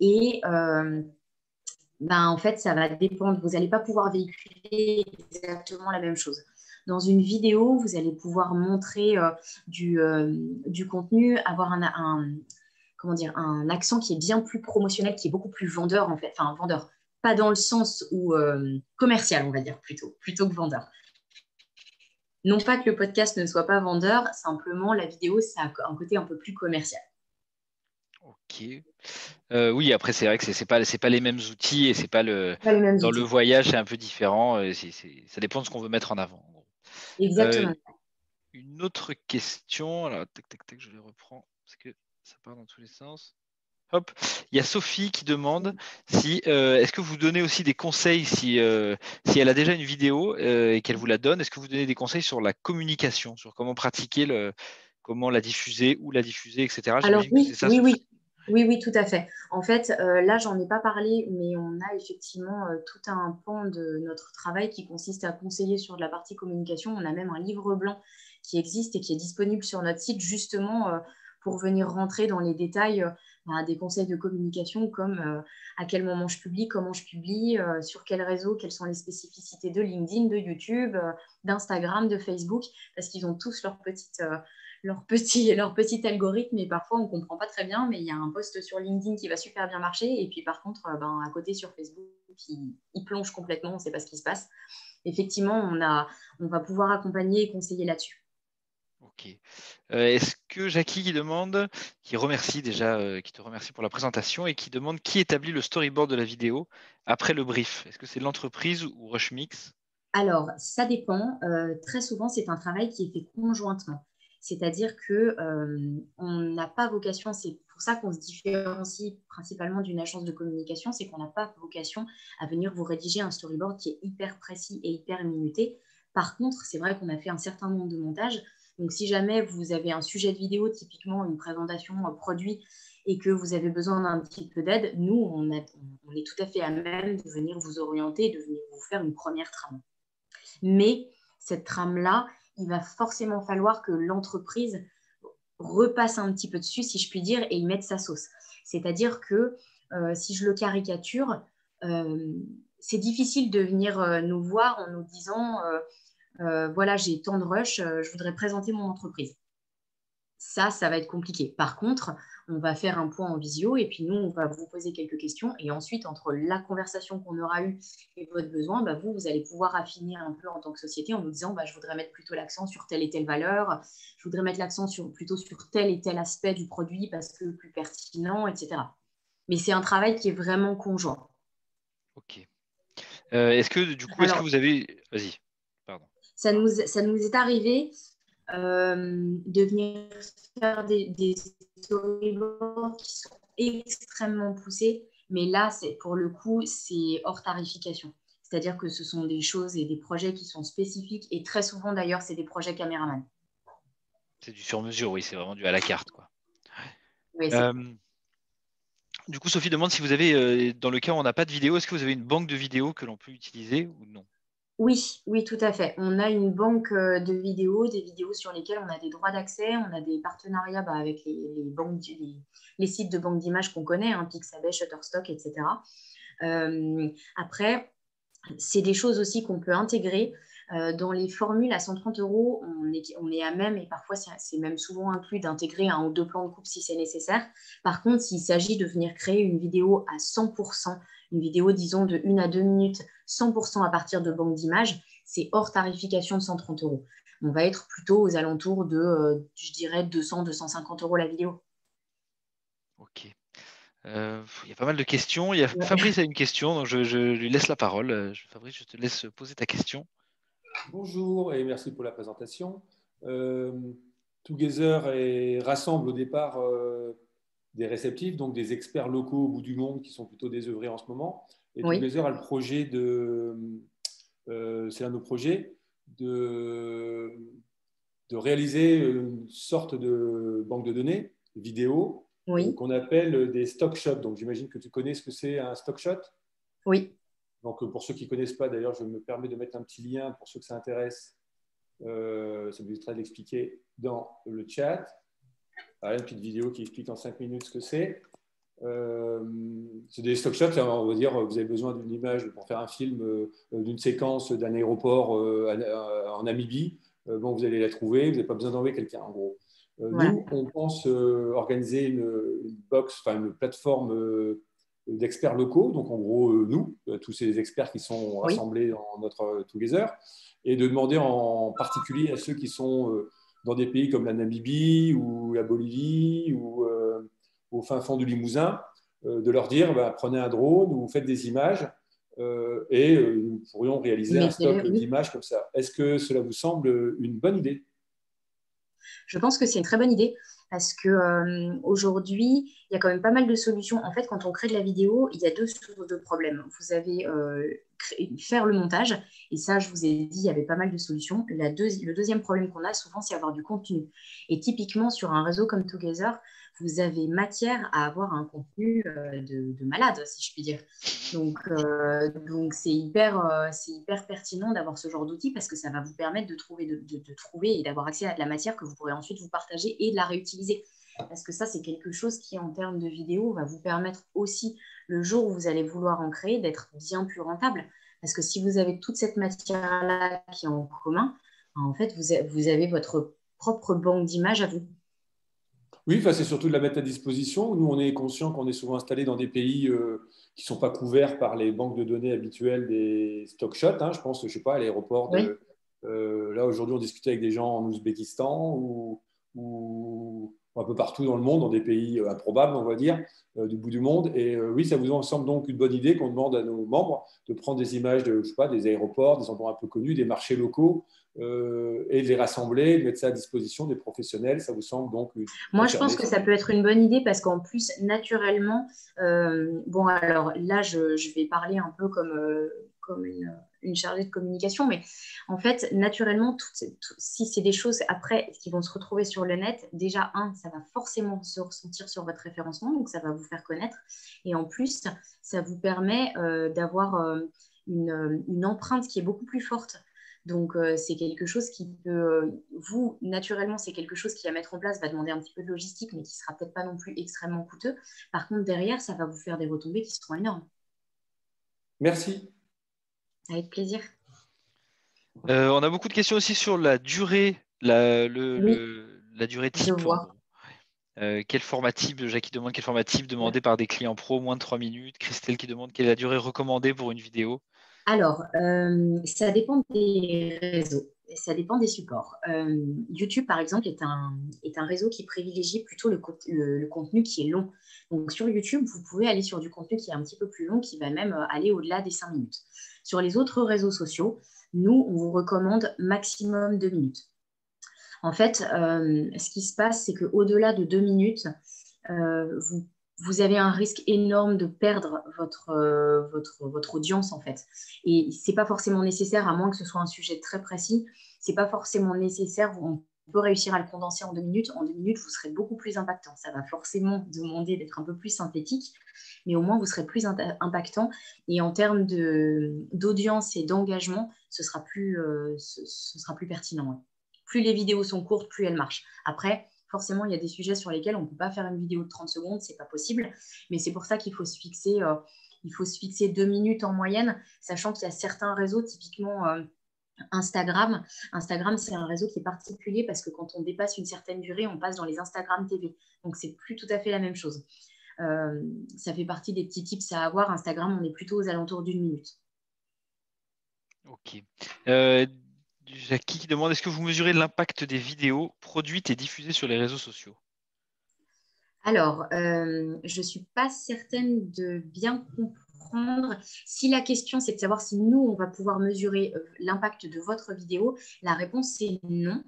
Et ben, en fait, ça va dépendre. Vous n'allez pas pouvoir véhiculer exactement la même chose. Dans une vidéo, vous allez pouvoir montrer du, du, contenu, avoir un, un, comment dire, un accent qui est bien plus promotionnel, qui est beaucoup plus vendeur en fait, enfin vendeur, pas dans le sens où euh, commercial, on va dire plutôt, plutôt que vendeur. Non pas que le podcast ne soit pas vendeur, simplement la vidéo, ça a un côté un peu plus commercial. Ok. Euh, oui, après c'est vrai que c'est pas pas les mêmes outils et c'est pas le dans le voyage c'est un peu différent. Euh, ça dépend de ce qu'on veut mettre en avant. Exactement. une autre question. Alors tac tac tac, je les reprends parce que ça part dans tous les sens. Hop, il y a Sophie qui demande si euh, est-ce que vous donnez aussi des conseils si, euh, si elle a déjà une vidéo euh, et qu'elle vous la donne, est-ce que vous donnez des conseils sur la communication, sur comment pratiquer le, comment la diffuser, ou la diffuser, etc. Alors oui, oui, oui. Oui, oui, tout à fait. En fait, là, j'en ai pas parlé, mais on a effectivement tout un pan de notre travail qui consiste à conseiller sur la partie communication. On a même un livre blanc qui existe et qui est disponible sur notre site justement pour venir rentrer dans les détails euh, bah, des conseils de communication comme euh, à quel moment je publie, comment je publie, euh, sur quel réseau, quelles sont les spécificités de LinkedIn, de YouTube, d'Instagram, de Facebook, parce qu'ils ont tous leur petit, algorithme et parfois on ne comprend pas très bien, mais il y a un post sur LinkedIn qui va super bien marcher et puis par contre, ben, à côté sur Facebook, il, il plonge complètement, on ne sait pas ce qui se passe. Effectivement, on, on va pouvoir accompagner et conseiller là-dessus. Euh, est-ce que Jackie qui demande, qui remercie déjà, euh, qui te remercie pour la présentation et qui demande qui établit le storyboard de la vidéo après le brief? Est-ce que c'est l'entreprise ou Rushmix? Alors, ça dépend. Euh, très souvent, c'est un travail qui est fait conjointement. C'est-à-dire que on n'a pas vocation, c'est pour ça qu'on se différencie principalement d'une agence de communication, c'est qu'on n'a pas vocation à venir vous rédiger un storyboard qui est hyper précis et hyper minuté. Par contre, c'est vrai qu'on a fait un certain nombre de montages donc, si jamais vous avez un sujet de vidéo, typiquement une présentation, un produit, et que vous avez besoin d'un petit peu d'aide, nous, on, est tout à fait à même de venir vous orienter, de venir vous faire une première trame. Mais cette trame-là, il va forcément falloir que l'entreprise repasse un petit peu dessus, si je puis dire, et y mette sa sauce. C'est-à-dire que euh, si je le caricature, euh, c'est difficile de venir euh, nous voir en nous disant voilà, j'ai tant de rush, euh, je voudrais présenter mon entreprise. Ça, ça va être compliqué. Par contre, on va faire un point en visio et puis nous, on va vous poser quelques questions. Et ensuite, entre la conversation qu'on aura eue et votre besoin, bah, vous, vous allez pouvoir affiner un peu en tant que société en nous disant bah, je voudrais mettre plutôt l'accent sur telle et telle valeur, je voudrais mettre l'accent sur, plutôt sur tel et tel aspect du produit parce que plus pertinent, etc. Mais c'est un travail qui est vraiment conjoint. Ok. Euh, est-ce que du coup, est-ce que vous avez. Vas-y ça nous, ça nous est arrivé euh, de venir faire des, des storyboards qui sont extrêmement poussés, mais là, c'est pour le coup, c'est hors tarification. C'est-à-dire que ce sont des choses et des projets qui sont spécifiques, et très souvent d'ailleurs, c'est des projets caméraman. C'est du sur-mesure, oui, c'est vraiment du à la carte. Quoi. Euh, du coup, Sophie demande si vous avez, euh, dans le cas où on n'a pas de vidéo, est-ce que vous avez une banque de vidéos que l'on peut utiliser ou non? Oui, oui, tout à fait. On a une banque euh, de vidéos, des vidéos sur lesquelles on a des droits d'accès, on a des partenariats bah, avec les, banques, les, sites de banques d'images qu'on connaît, hein, Pixabay, Shutterstock, etc. Euh, après, c'est des choses aussi qu'on peut intégrer. Euh, dans les formules à 130 euros, on est, à même, et parfois c'est même souvent inclus, d'intégrer un ou deux plans de coupe si c'est nécessaire. Par contre, s'il s'agit de venir créer une vidéo à 100%, une vidéo, disons, de 1 à 2 minutes, 100% à partir de banque d'images, c'est hors tarification de 130 euros. On va être plutôt aux alentours de, je dirais, 200, 250 euros la vidéo. Ok. il y a pas mal de questions. Il y a, Fabrice a une question, donc je, lui laisse la parole. Fabrice, je te laisse poser ta question. Bonjour et merci pour la présentation. Together et rassemble au départ des réceptifs, donc des experts locaux au bout du monde qui sont plutôt désœuvrés en ce moment. Et oui. Together a le projet de, euh, c'est un de nos projets, de, de réaliser une sorte de banque de données vidéo qu'on appelle des stock shots. Donc j'imagine que tu connais ce que c'est un stock shot. Oui. Donc pour ceux qui ne connaissent pas, d'ailleurs, je me permets de mettre un petit lien pour ceux que ça intéresse. Euh, ça me évitera de l'expliquer dans le chat une petite vidéo qui explique en 5 minutes ce que c'est. Euh, c'est des stock shots, on va dire, vous avez besoin d'une image pour faire un film euh, d'une séquence d'un aéroport euh, en Namibie. bon, vous allez la trouver, vous n'avez pas besoin d'envoyer quelqu'un, en gros. Nous, on pense organiser une, box, enfin une plateforme d'experts locaux, donc en gros, nous, tous ces experts qui sont rassemblés dans notre Together, et de demander en particulier à ceux qui sont dans des pays comme la Namibie ou la Bolivie ou euh, au fin fond du Limousin, euh, de leur dire bah, prenez un drone ou faites des images euh, et nous pourrions réaliser un stock d'images comme ça. Est-ce que cela vous semble une bonne idée? Je pense que c'est une très bonne idée parce qu'aujourd'hui, aujourd'hui, il y a quand même pas mal de solutions. En fait, quand on crée de la vidéo, il y a deux, deux problèmes. Vous avez faire le montage. Et ça, je vous ai dit, il y avait pas mal de solutions. La le deuxième problème qu'on a souvent, c'est avoir du contenu. Et typiquement, sur un réseau comme Together, vous avez matière à avoir un contenu euh, de, malade, si je puis dire. Donc, euh, donc c'est hyper, euh, hyper pertinent d'avoir ce genre d'outil parce que ça va vous permettre de trouver, de, de trouver et d'avoir accès à de la matière que vous pourrez ensuite vous partager et de la réutiliser. Parce que ça, c'est quelque chose qui, en termes de vidéo, va vous permettre aussi, le jour où vous allez vouloir en créer, d'être bien plus rentable. Parce que si vous avez toute cette matière-là qui est en commun, en fait, vous avez votre propre banque d'images à vous. Oui, c'est surtout de la mettre à disposition. Nous, on est conscient qu'on est souvent installé dans des pays euh, qui ne sont pas couverts par les banques de données habituelles des stock shots. Hein. je pense, je sais pas, à l'aéroport. Euh, là, aujourd'hui, on discutait avec des gens en Ouzbékistan ou, ou un peu partout dans le monde, dans des pays euh, improbables, on va dire, euh, du bout du monde. Et euh, oui, ça vous semble donc une bonne idée qu'on demande à nos membres de prendre des images de, je sais pas, des aéroports, des endroits un peu connus, des marchés locaux, et de les rassembler, de mettre ça à disposition des professionnels. Ça vous semble donc Moi, je pense que ça peut être une bonne idée parce qu'en plus, naturellement, bon, alors là, je, je, vais parler un peu comme, comme une une chargée de communication, mais en fait, naturellement, si c'est des choses après qui vont se retrouver sur le net, déjà, un, ça va forcément se ressentir sur votre référencement, donc ça va vous faire connaître. Et en plus, ça vous permet euh, d'avoir euh, une, empreinte qui est beaucoup plus forte. Donc, euh, c'est quelque chose qui peut, vous, naturellement, c'est quelque chose qui à mettre en place va demander un petit peu de logistique, mais qui sera peut-être pas non plus extrêmement coûteux. Par contre, derrière, ça va vous faire des retombées qui seront énormes. Merci. Avec plaisir. Euh, on a beaucoup de questions aussi sur la durée, la, la durée type. Euh, quel format type Jacques demande quel format type demandé par des clients pro, moins de 3 minutes. Christelle qui demande quelle est la durée recommandée pour une vidéo. Alors, euh, ça dépend des réseaux, ça dépend des supports. YouTube, par exemple, est un, est un réseau qui privilégie plutôt le, le, contenu qui est long. Donc, sur YouTube, vous pouvez aller sur du contenu qui est un petit peu plus long, qui va même aller au-delà des 5 minutes. Sur les autres réseaux sociaux, nous, on vous recommande maximum deux minutes. En fait, euh, ce qui se passe, c'est qu'au-delà de deux minutes, euh, vous, avez un risque énorme de perdre votre, euh, votre, audience, en fait. Et ce n'est pas forcément nécessaire, à moins que ce soit un sujet très précis, ce n'est pas forcément nécessaire. Peut réussir à le condenser en deux minutes. En deux minutes, vous serez beaucoup plus impactant. Ça va forcément demander d'être un peu plus synthétique, mais au moins vous serez plus impactant. Et en termes d'audience et d'engagement, ce, sera plus, euh, ce, sera plus pertinent. Plus les vidéos sont courtes, plus elles marchent. Après, forcément, il y a des sujets sur lesquels on ne peut pas faire une vidéo de 30 secondes, c'est pas possible. Mais c'est pour ça qu'il faut se fixer. Euh, il faut se fixer deux minutes en moyenne, sachant qu'il y a certains réseaux, typiquement euh, Instagram. Instagram, c'est un réseau qui est particulier parce que quand on dépasse une certaine durée, on passe dans les Instagram TV. Donc, c'est plus tout à fait la même chose. Euh, ça fait partie des petits tips à avoir. Instagram, on est plutôt aux alentours d'une minute. Ok. Jackie qui demande est-ce que vous mesurez l'impact des vidéos produites et diffusées sur les réseaux sociaux? Alors, je ne suis pas certaine de bien comprendre. Si la question c'est de savoir si nous, on va pouvoir mesurer l'impact de votre vidéo, la réponse c'est non.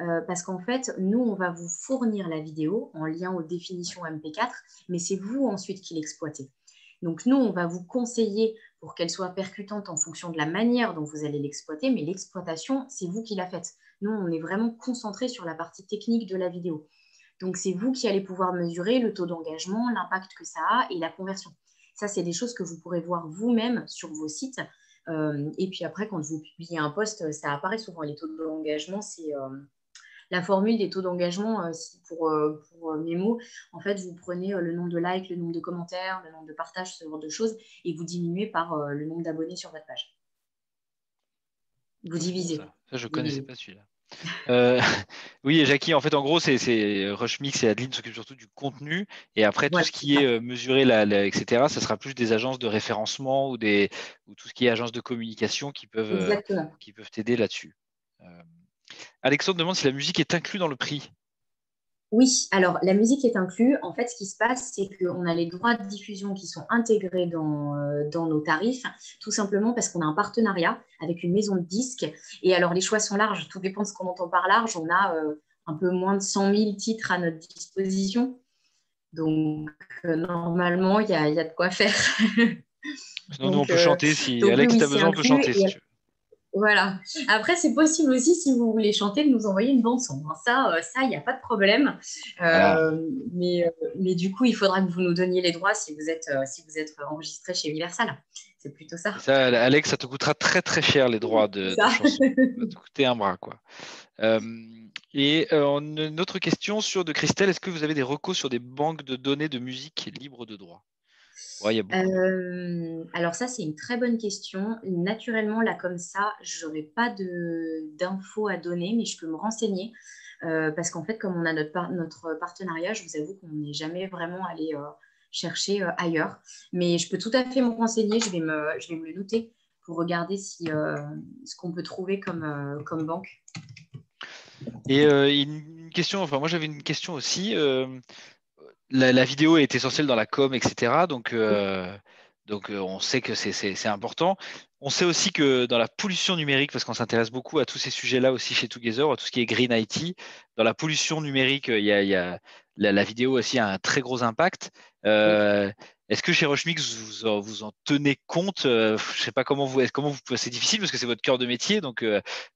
Euh, parce qu'en fait, nous, on va vous fournir la vidéo en lien aux définitions MP4, mais c'est vous ensuite qui l'exploitez. Donc nous, on va vous conseiller pour qu'elle soit percutante en fonction de la manière dont vous allez l'exploiter, mais l'exploitation, c'est vous qui la faites. Nous, on est vraiment concentré sur la partie technique de la vidéo. Donc c'est vous qui allez pouvoir mesurer le taux d'engagement, l'impact que ça a et la conversion. Ça, c'est des choses que vous pourrez voir vous-même sur vos sites. Euh, et puis après, quand vous publiez un post, ça apparaît souvent. Les taux d'engagement, c'est... Euh, la formule des taux d'engagement, euh, pour, euh, pour euh, Memo, en fait, vous prenez le nombre de likes, le nombre de commentaires, le nombre de partages, ce genre de choses, et vous diminuez par le nombre d'abonnés sur votre page. Vous divisez. Ça, je ne connaissais pas celui-là. oui, Jackie, en fait, en gros, c'est Rushmix et Adeline s'occupent surtout du contenu. Et après, tout ce qui est mesuré, etc., ce sera plus des agences de référencement ou, des, ou tout ce qui est agences de communication qui peuvent qui peuvent t'aider là-dessus. Alexandre demande si la musique est inclue dans le prix. Oui, alors la musique est inclue. En fait, ce qui se passe, c'est qu'on a les droits de diffusion qui sont intégrés dans, euh, dans nos tarifs, tout simplement parce qu'on a un partenariat avec une maison de disques. Et alors, les choix sont larges. Tout dépend de ce qu'on entend par large. On a euh, un peu moins de 100 000 titres à notre disposition. Donc, euh, normalement, il y, a, de quoi faire. Sinon, nous, on peut chanter. Si Alex, tu as besoin, on peut chanter si tu veux. Voilà. Après, c'est possible aussi, si vous voulez chanter, de nous envoyer une bande-son. Hein. Ça, euh, ça, il n'y a pas de problème. Euh, mais, euh, mais du coup, il faudra que vous nous donniez les droits si vous êtes, si vous êtes enregistré chez Universal. C'est plutôt ça. ça. Alex, ça te coûtera très très cher les droits de. Ça va te coûter un bras, quoi. et une autre question sur de Christelle, est-ce que vous avez des recos sur des banques de données de musique libres de droit euh, alors ça, c'est une très bonne question. Naturellement, là, comme ça, je n'aurais pas d'infos à donner, mais je peux me renseigner. Euh, parce qu'en fait, comme on a notre, notre partenariat, je vous avoue qu'on n'est jamais vraiment allé euh, chercher ailleurs. Mais je peux tout à fait me renseigner, je vais me, je vais me le noter pour regarder si, ce qu'on peut trouver comme, comme banque. Et une question, enfin moi j'avais une question aussi la, vidéo est essentielle dans la com, etc. Donc, euh, euh, on sait que c'est important. On sait aussi que dans la pollution numérique, parce qu'on s'intéresse beaucoup à tous ces sujets-là aussi chez Together, à tout ce qui est green IT, dans la pollution numérique, a, la, vidéo aussi a un très gros impact. Euh, est-ce que chez Rochemix, vous, vous en tenez compte Je ne sais pas comment vous, comment vous, c'est difficile parce que c'est votre cœur de métier, donc,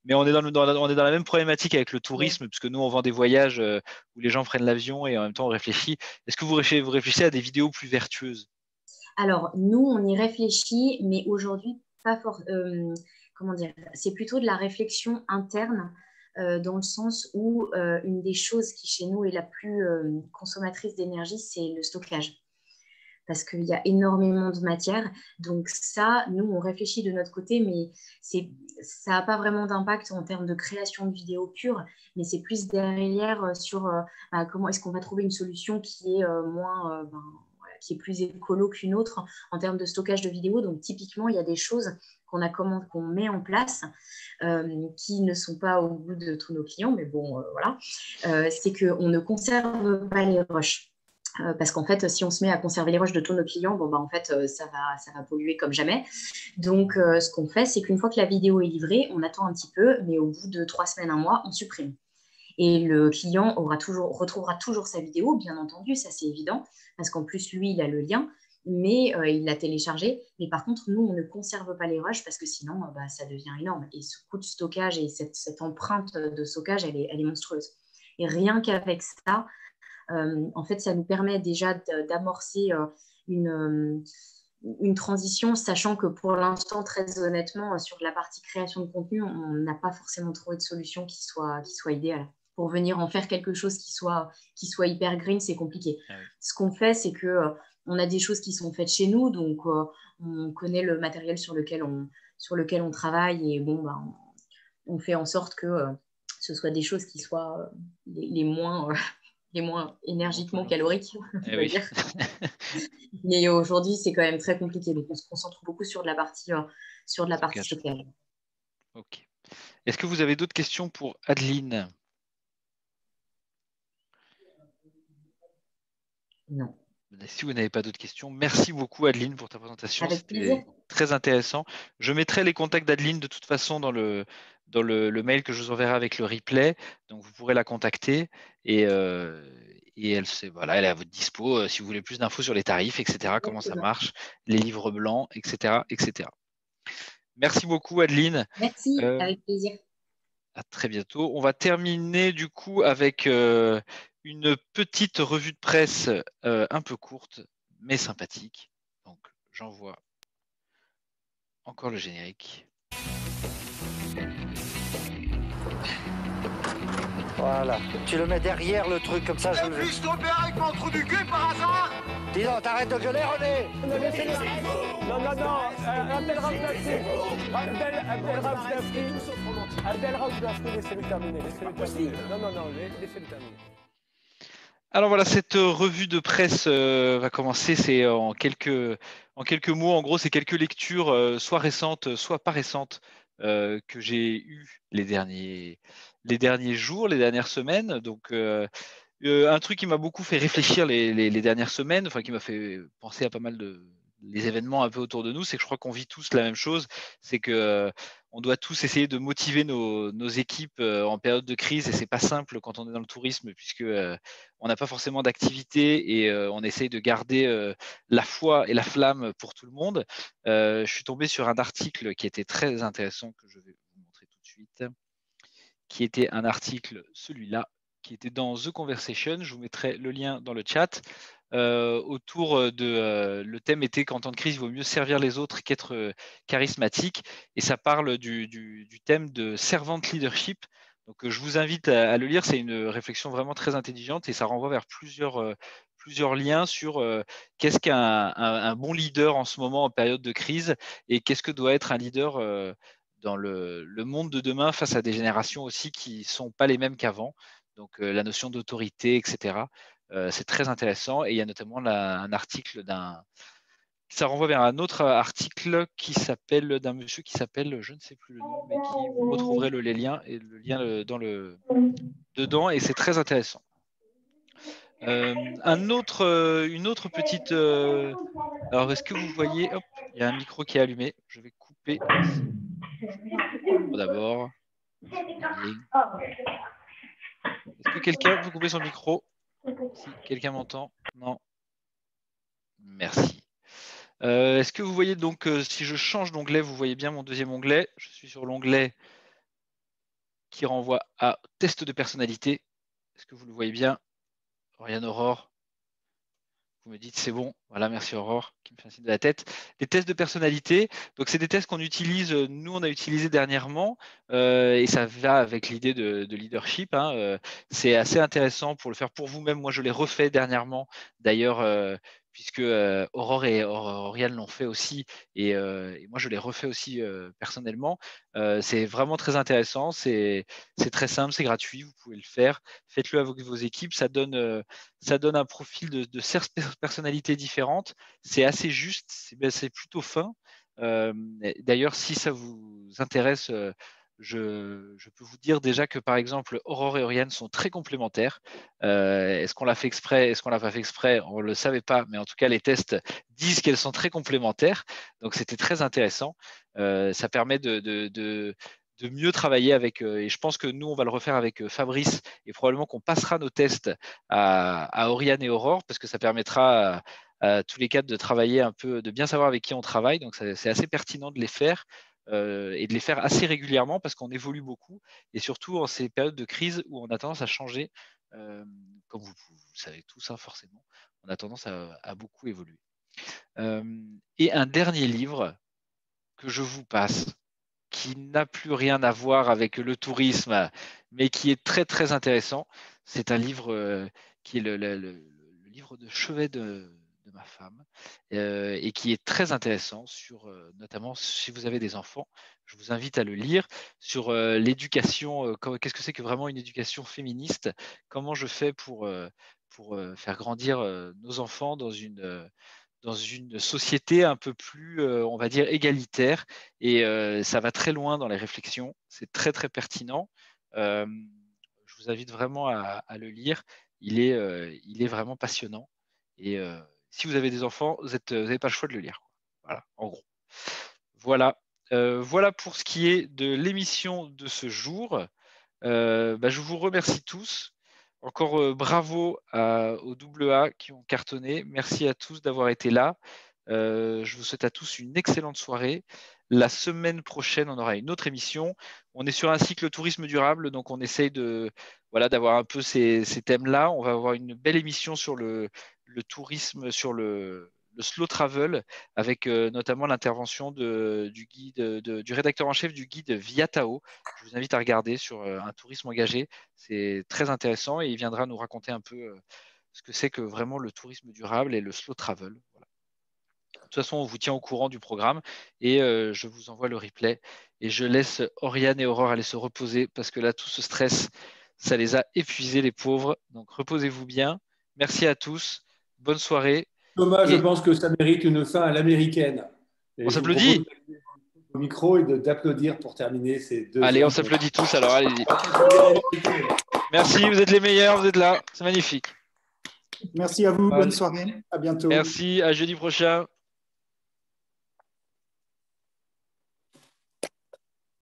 mais on est dans, la, on est dans la même problématique avec le tourisme, puisque nous on vend des voyages où les gens prennent l'avion et en même temps on réfléchit. Est-ce que vous réfléchissez à des vidéos plus vertueuses? Alors nous on y réfléchit, mais aujourd'hui pas fort. comment dire C'est plutôt de la réflexion interne. dans le sens où une des choses qui chez nous est la plus consommatrice d'énergie, c'est le stockage parce qu'il y a énormément de matière. Donc ça, nous, on réfléchit de notre côté, mais ça n'a pas vraiment d'impact en termes de création de vidéos pure, mais c'est plus derrière euh, sur euh, bah, comment est-ce qu'on va trouver une solution qui est euh, moins... Ben, qui est plus écolo qu'une autre en termes de stockage de vidéos. Donc, typiquement, il y a des choses qu'on a qu'on met en place qui ne sont pas au goût de tous nos clients, mais bon, voilà. c'est qu'on ne conserve pas les rushs. Euh, parce qu'en fait, si on se met à conserver les rushs de tous nos clients, bon, bah, en fait, euh, ça, va, ça va polluer comme jamais. Donc, euh, ce qu'on fait, c'est qu'une fois que la vidéo est livrée, on attend un petit peu, mais au bout de trois semaines, un mois, on supprime. Et le client aura toujours, retrouvera toujours sa vidéo, bien entendu, ça c'est évident, parce qu'en plus, lui, il a le lien, mais il l'a téléchargé. Mais par contre, nous, on ne conserve pas les rushs parce que sinon, bah, ça devient énorme. Et ce coût de stockage et cette, empreinte de stockage, elle est, elle est monstrueuse. Et rien qu'avec ça, en fait, ça nous permet déjà d'amorcer euh, euh, une, transition, sachant que pour l'instant, très honnêtement, sur la partie création de contenu, on n'a pas forcément trouvé de solution qui soit, qui soit idéale. Pour venir en faire quelque chose qui soit, qui soit hyper green, c'est compliqué. Ah Ce qu'on fait, c'est que on a des choses qui sont faites chez nous, donc on connaît le matériel sur lequel on, sur lequel on travaille et bon, bah, on, fait en sorte que ce soit des choses qui soient les moins et moins énergiquement calorique, eh Mais aujourd'hui, c'est quand même très compliqué. Donc, on se concentre beaucoup sur de la partie, euh, sur de la partie. Ok. Est-ce que vous avez d'autres questions pour Adeline? Non. Si vous n'avez pas d'autres questions, merci beaucoup Adeline pour ta présentation. C'était très intéressant. Je mettrai les contacts d'Adeline de toute façon dans le, dans le, mail que je vous enverrai avec le replay. Donc vous pourrez la contacter et, euh, et elle, voilà, elle est à votre dispo euh, si vous voulez plus d'infos sur les tarifs, etc., comment ça marche, les livres blancs, etc. etc. Merci beaucoup Adeline. Merci, euh, avec plaisir. À très bientôt. On va terminer du coup avec une petite revue de presse euh, un peu courte, mais sympathique. Donc, j'envoie encore le générique. Voilà. Tu le mets derrière le truc, comme ça je le... Fils ton père avec mon trou du cul par hasard Dis donc, t'arrêtes de gueuler, René Non, non, non, euh, Abdel Abdel Abdel Abdel laissez-le terminer, laissez-le terminer. Non, non, non, laissez-le terminer. Alors voilà, cette euh, revue de presse euh, va commencer. C'est en quelques, en quelques mots, en gros, c'est quelques lectures, euh, soit récentes, soit pas récentes, que j'ai eues les derniers, jours, les dernières semaines. Donc, un truc qui m'a beaucoup fait réfléchir les, les, dernières semaines, enfin qui m'a fait penser à pas mal de, les événements un peu autour de nous, c'est que je crois qu'on vit tous la même chose, c'est que euh, on doit tous essayer de motiver nos, équipes euh, en période de crise et c'est pas simple quand on est dans le tourisme puisque euh, on n'a pas forcément d'activité et on essaye de garder la foi et la flamme pour tout le monde. je suis tombé sur un article qui était très intéressant que je vais vous montrer tout de suite, qui était un article celui-là qui était dans The Conversation. Je vous mettrai le lien dans le chat. Euh, autour euh, de euh, le thème était qu'en temps de crise, il vaut mieux servir les autres qu'être charismatique. Et ça parle du, thème de servant leadership. Donc, je vous invite à, le lire. C'est une réflexion vraiment très intelligente et ça renvoie vers plusieurs, liens sur qu'est-ce qu'un bon leader en ce moment en période de crise et qu'est-ce que doit être un leader dans le, monde de demain face à des générations aussi qui ne sont pas les mêmes qu'avant. Donc, la notion d'autorité, etc. Euh, c'est très intéressant et il y a notamment un article d'un. Ça renvoie vers un autre article qui s'appelle d'un monsieur qui s'appelle, je ne sais plus le nom, mais qui vous retrouverez le lien euh, dans le dedans et c'est très intéressant. Euh, un autre, une autre petite. alors, est-ce que vous voyez il y a un micro qui est allumé. Je vais couper. D'abord. Est-ce que quelqu'un peut couper son micro? Quelqu'un m'entend? Non. Merci. Euh, est-ce que vous voyez donc, euh, si je change d'onglet, vous voyez bien mon deuxième onglet Je suis sur l'onglet qui renvoie à test de personnalité. Est-ce que vous le voyez bien? Oriane Aurore vous me dites c'est bon, voilà, merci Aurore qui me fait un de la tête. Des tests de personnalité, donc c'est des tests qu'on utilise, euh, nous on a utilisé dernièrement, euh, et ça va avec l'idée de, leadership. Hein, euh, c'est assez intéressant pour le faire pour vous-même. Moi je l'ai refait dernièrement, d'ailleurs puisque euh, Aurore et Oriane l'ont fait aussi, et, euh, moi je l'ai refait aussi euh, personnellement. c'est vraiment très intéressant, c'est très simple, c'est gratuit, vous pouvez le faire. Faites-le avec vos équipes, ça donne, un profil de, de personnalités différentes. C'est assez juste, c'est ben, plutôt fin. D'ailleurs, si ça vous intéresse, je, peux vous dire déjà que par exemple, Aurore et Oriane sont très complémentaires. Euh, est-ce qu'on l'a fait exprès Est-ce qu'on l'a pas fait exprès? On ne le savait pas, mais en tout cas, les tests disent qu'elles sont très complémentaires. Donc, c'était très intéressant. Euh, ça permet de, mieux travailler avec, euh, et je pense que nous, on va le refaire avec Fabrice, et probablement qu'on passera nos tests à, Oriane et Aurore, parce que ça permettra à, tous les quatre de travailler un peu, de bien savoir avec qui on travaille. Donc, c'est assez pertinent de les faire. Euh, et de les faire assez régulièrement parce qu'on évolue beaucoup et surtout en ces périodes de crise où on a tendance à changer, euh, comme vous, savez tout ça forcément, on a tendance à, beaucoup évoluer. Euh, et un dernier livre que je vous passe, qui n'a plus rien à voir avec le tourisme, mais qui est très très intéressant. C'est un livre qui est le, livre de chevet de ma femme euh, et qui est très intéressant sur euh, notamment si vous avez des enfants. Je vous invite à le lire sur euh, l'éducation. Qu'est-ce que c'est que vraiment une éducation féministe? Comment je fais pour, pour faire grandir nos enfants dans une dans une société un peu plus, on va dire, égalitaire? Et ça va très loin dans les réflexions. C'est très, très pertinent. je vous invite vraiment à, le lire. Il est, il est vraiment passionnant. Et si vous avez des enfants, vous n'avez pas le choix de le lire. Voilà, en gros. Voilà. voilà pour ce qui est de l'émission de ce jour. Bah, je vous remercie tous. Encore euh, bravo aux double A qui ont cartonné. Merci à tous d'avoir été là. Euh, je vous souhaite à tous une excellente soirée. La semaine prochaine, on aura une autre émission. On est sur un cycle tourisme durable, donc on essaye de voilà d'avoir un peu ces, thèmes-là. On va avoir une belle émission sur le tourisme, sur le, slow travel, avec euh, notamment l'intervention du guide, du rédacteur en chef du guide Viatao. Je vous invite à regarder sur euh, un tourisme engagé. C'est très intéressant et il viendra nous raconter un peu euh, ce que c'est que vraiment le tourisme durable et le slow travel. Toute façon, on vous tient au courant du programme et je vous envoie le replay. Et je laisse Oriane et Aurore aller se reposer parce que là, tout ce stress, ça les a épuisés, les pauvres. Donc, reposez-vous bien. Merci à tous. Bonne soirée Thomas, je pense que ça mérite une fin à l'américaine. On s'applaudit Au micro et d'applaudir pour terminer ces deux. Allez, on s'applaudit tous alors, allez-y. Merci, vous êtes les meilleurs, vous êtes là, c'est magnifique. Merci à vous, bonne soirée, à bientôt. Merci, à jeudi prochain.